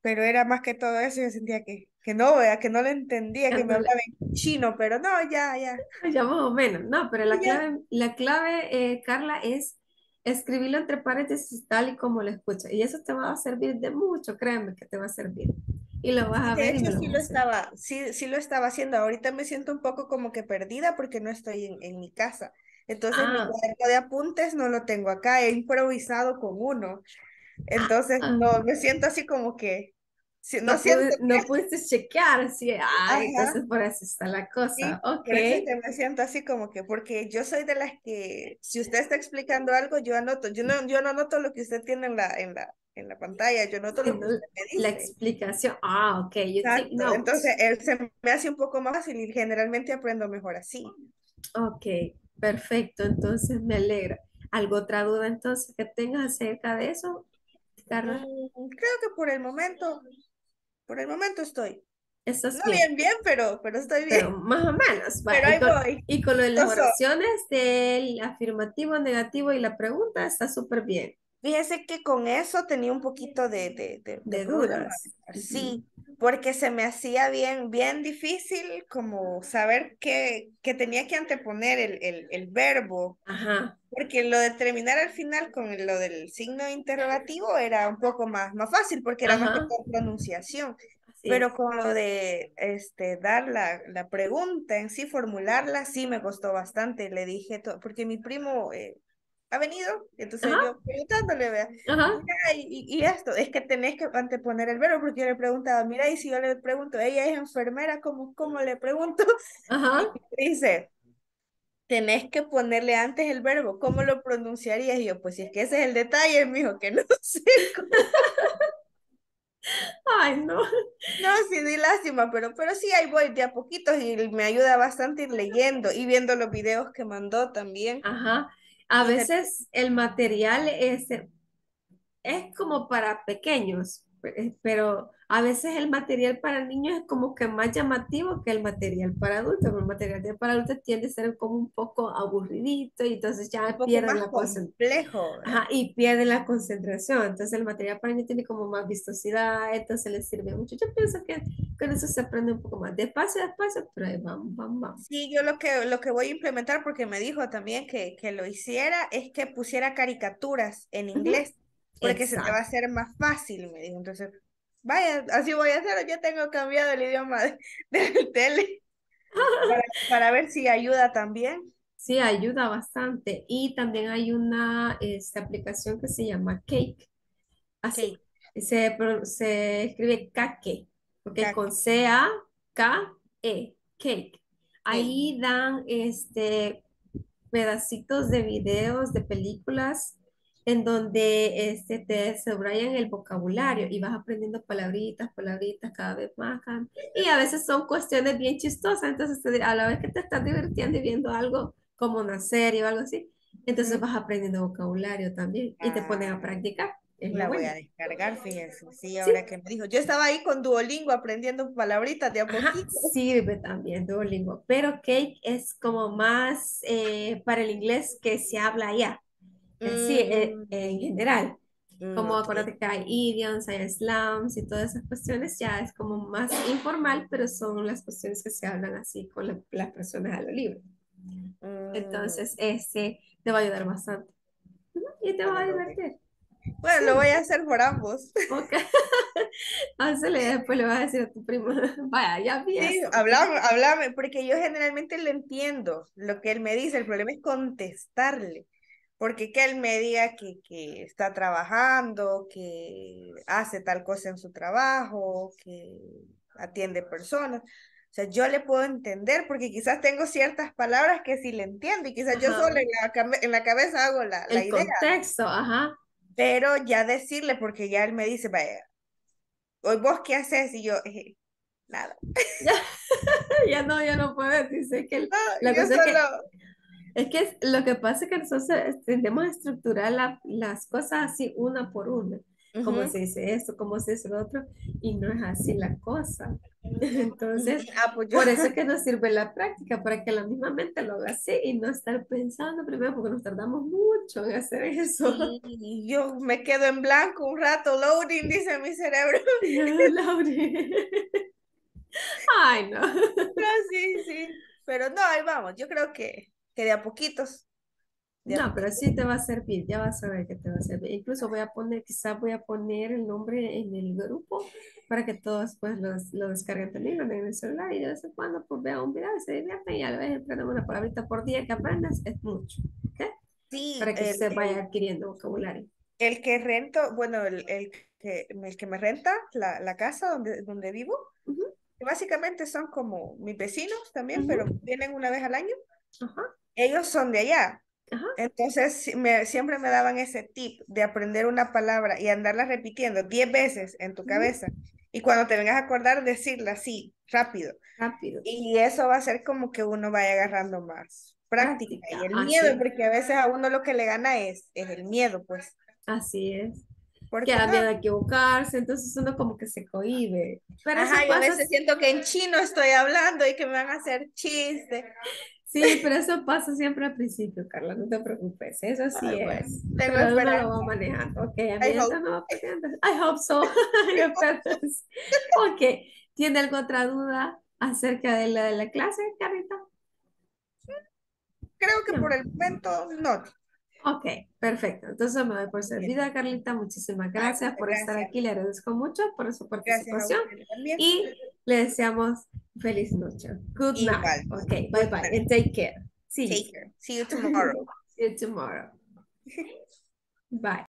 Pero era más que todo eso, yo sentía que, que no, vea, que no lo entendía, que me hablaba en chino, pero no, ya, ya. Ya más o menos, no, pero la clave, la clave, eh, Carla, es escribirlo entre paréntesis tal y como lo escuchas. Y eso te va a servir de mucho, créeme que te va a servir. Y lo vas a De ver y hecho, lo sí lo estaba, sí, sí lo estaba haciendo. Ahorita me siento un poco como que perdida porque no estoy en, en mi casa. Entonces mi Ah. cuaderno de apuntes no lo tengo acá, he improvisado con uno. Entonces Ah. no, me siento así como que, sí, no No, siento pude- no pudiste chequear, así, ay, entonces por eso está la Sí, cosa. Ok. por eso es que me siento así como que, porque yo soy de las que, si usted está explicando algo, yo anoto, yo no, yo no anoto lo que usted tiene en la, en la, en la pantalla, yo anoto lo que usted me La dice. explicación. Ah, ok, Exacto, notes. entonces él se me hace un poco más fácil y generalmente aprendo mejor así. Ok, perfecto, entonces me alegra. ¿Algo otra duda entonces que tengas acerca de eso, Carla? Mm, Creo que por el momento, por el momento estoy. ¿Estás No bien? bien, bien, pero, pero estoy bien. Pero más o menos. va, Pero y ahí con- voy. Y con lo de las Entonces, oraciones del afirmativo, negativo y la pregunta está súper bien. Fíjese que con eso tenía un poquito de, de, de, dudas. Sí, porque se me hacía bien, bien difícil como saber que, que tenía que anteponer el, el, el verbo, Ajá. porque lo de terminar al final con lo del signo interrogativo era un poco más, más fácil, porque era más que por pronunciación. Pero con lo de este, dar la, la pregunta en sí, formularla, sí me costó bastante. Le dije, to- porque mi primo eh, ha venido, entonces Ajá. yo preguntándole, vea, y, y esto, es que tenés que anteponer el verbo, porque yo le preguntaba, mira, y si yo le pregunto, ella es enfermera, ¿cómo, cómo le pregunto? Ajá. Y dice, tenés que ponerle antes el verbo, ¿cómo lo pronunciarías? Y yo, pues si es que ese es el detalle, mijo, que no sé cómo. Ay, no. No, sí, di lástima, pero, pero sí, ahí voy de a poquitos y me ayuda bastante ir leyendo y viendo los videos que mandó también. Ajá. A veces el material es, es como para pequeños, eh, pero a veces el material para niños es como que más llamativo que el material para adultos, el material para adultos tiende a ser como un poco aburridito y entonces ya pierden la complejo. Ajá, y pierden la concentración. Entonces el material para niños tiene como más vistosidad, entonces les sirve mucho. Yo pienso que con eso se aprende un poco más. Despacio, despacio, pero ahí vamos, vamos, vamos. Sí, yo lo que, lo que voy a implementar, porque me dijo también que, que lo hiciera, es que pusiera caricaturas en inglés, porque se te va a hacer más fácil, me dijo. Entonces, vaya, así voy a hacer. Yo tengo cambiado el idioma de, del tele para, para ver si ayuda también. Sí, ayuda bastante. Y también hay una esta aplicación que se llama Cake. Así. Se, se escribe Kake, porque con C-A-K-E, Cake. Ahí dan este pedacitos de videos, de películas, en donde este, te subrayan el vocabulario y vas aprendiendo palabritas, palabritas cada vez más. cada- Y a veces son cuestiones bien chistosas, entonces te- a la vez que te estás divirtiendo y viendo algo como una serie o algo así, entonces vas aprendiendo vocabulario también y te ponen a practicar. Es La voy a descargar, fíjense. Sí, ahora que me dijo. Yo estaba ahí con Duolingo aprendiendo palabritas de a Ajá, poquito. sirve también Duolingo, pero Cake es como más eh, para el inglés que se habla allá. Eh, Sí, eh, en general. Como ok. acuérdate que hay idioms, hay slams y todas esas cuestiones, ya es como más informal, pero son las cuestiones que se hablan así con la- las personas a lo libre. Entonces, este te va a ayudar bastante. Y te va a divertir. Bueno, lo voy a hacer por ambos. Ok. Hazle, después le vas a decir a tu primo, vaya, ya vi Sí, esto". hablame, hablame, porque yo generalmente le entiendo lo que él me dice. El problema es contestarle. Porque que él me diga que, que está trabajando, que hace tal cosa en su trabajo, que atiende personas. O sea, yo le puedo entender porque quizás tengo ciertas palabras que sí le entiendo y quizás yo Ajá. solo en la, en la cabeza hago la, la El idea. contexto, ajá. Pero ya decirle, porque ya él me dice, vaya, hoy vos qué haces y yo, "Eh, nada. Ya no, ya no puedo decir que el- la yo cosa es que solo- Es que lo que pasa es que nosotros eh, tendemos a estructurar la- las cosas así una por una. Cómo Ujú. se dice esto, cómo se dice lo otro, y no es así la cosa. Entonces, Ah, pues por eso es que nos sirve la práctica, para que la misma mente lo haga así y no estar pensando primero, porque nos tardamos mucho en hacer eso. Y yo me quedo en blanco un rato, loading, dice mi cerebro. Lauri. Ay, no. No, sí, sí. Pero no, ahí vamos. Yo creo que, que de a poquitos. de a No, pero sí te va a servir, ya vas a ver que te va a servir. Incluso voy a poner, quizás voy a poner el nombre en el grupo para que todos pues los, lo descarguen también, lo tengan en el celular y de vez en cuando pues vean un video y se diviertan y a la vez aprenden una palabrita por día que aprendas, es mucho, ¿ok? Sí, Para que el- se vaya adquiriendo vocabulario. El que rento, bueno, el, el que, el que me renta la, la casa donde, donde vivo, que básicamente son como mis vecinos también, pero vienen una vez al año. Ellos son de allá. Entonces sí me- siempre me daban ese tip de aprender una palabra y andarla repitiendo 10 veces en tu cabeza. Y cuando te vengas a acordar, decirla así, rápido. Rápido. Y eso va a hacer como que uno vaya agarrando más práctica. Y el así miedo, es. porque a veces a uno lo que le gana es, es el miedo, pues. Así es. Porque Que da miedo a equivocarse, entonces uno como que se cohíbe. Pero Ajá, yo a veces siento que en chino estoy hablando y que me van a hacer chistes. Sí, pero eso pasa siempre al principio, Carla, no te preocupes, eso sí Ay, bueno, es. tengo Pero uno lo esperanza. va manejando, ok, a I medida hope. uno va aprendiendo. I hope so. Esperemos. Ok, ¿tiene alguna otra duda acerca de la de la clase, Carlita? Creo que por el momento no. Ok, perfecto. Entonces me doy por servida, Carlita. Muchísimas gracias por estar gracias. aquí. Le agradezco mucho por su participación y le deseamos feliz noche. Good Igual. night. Ok, bye bye and take care. See you. Take care. See you tomorrow. See you tomorrow. Bye.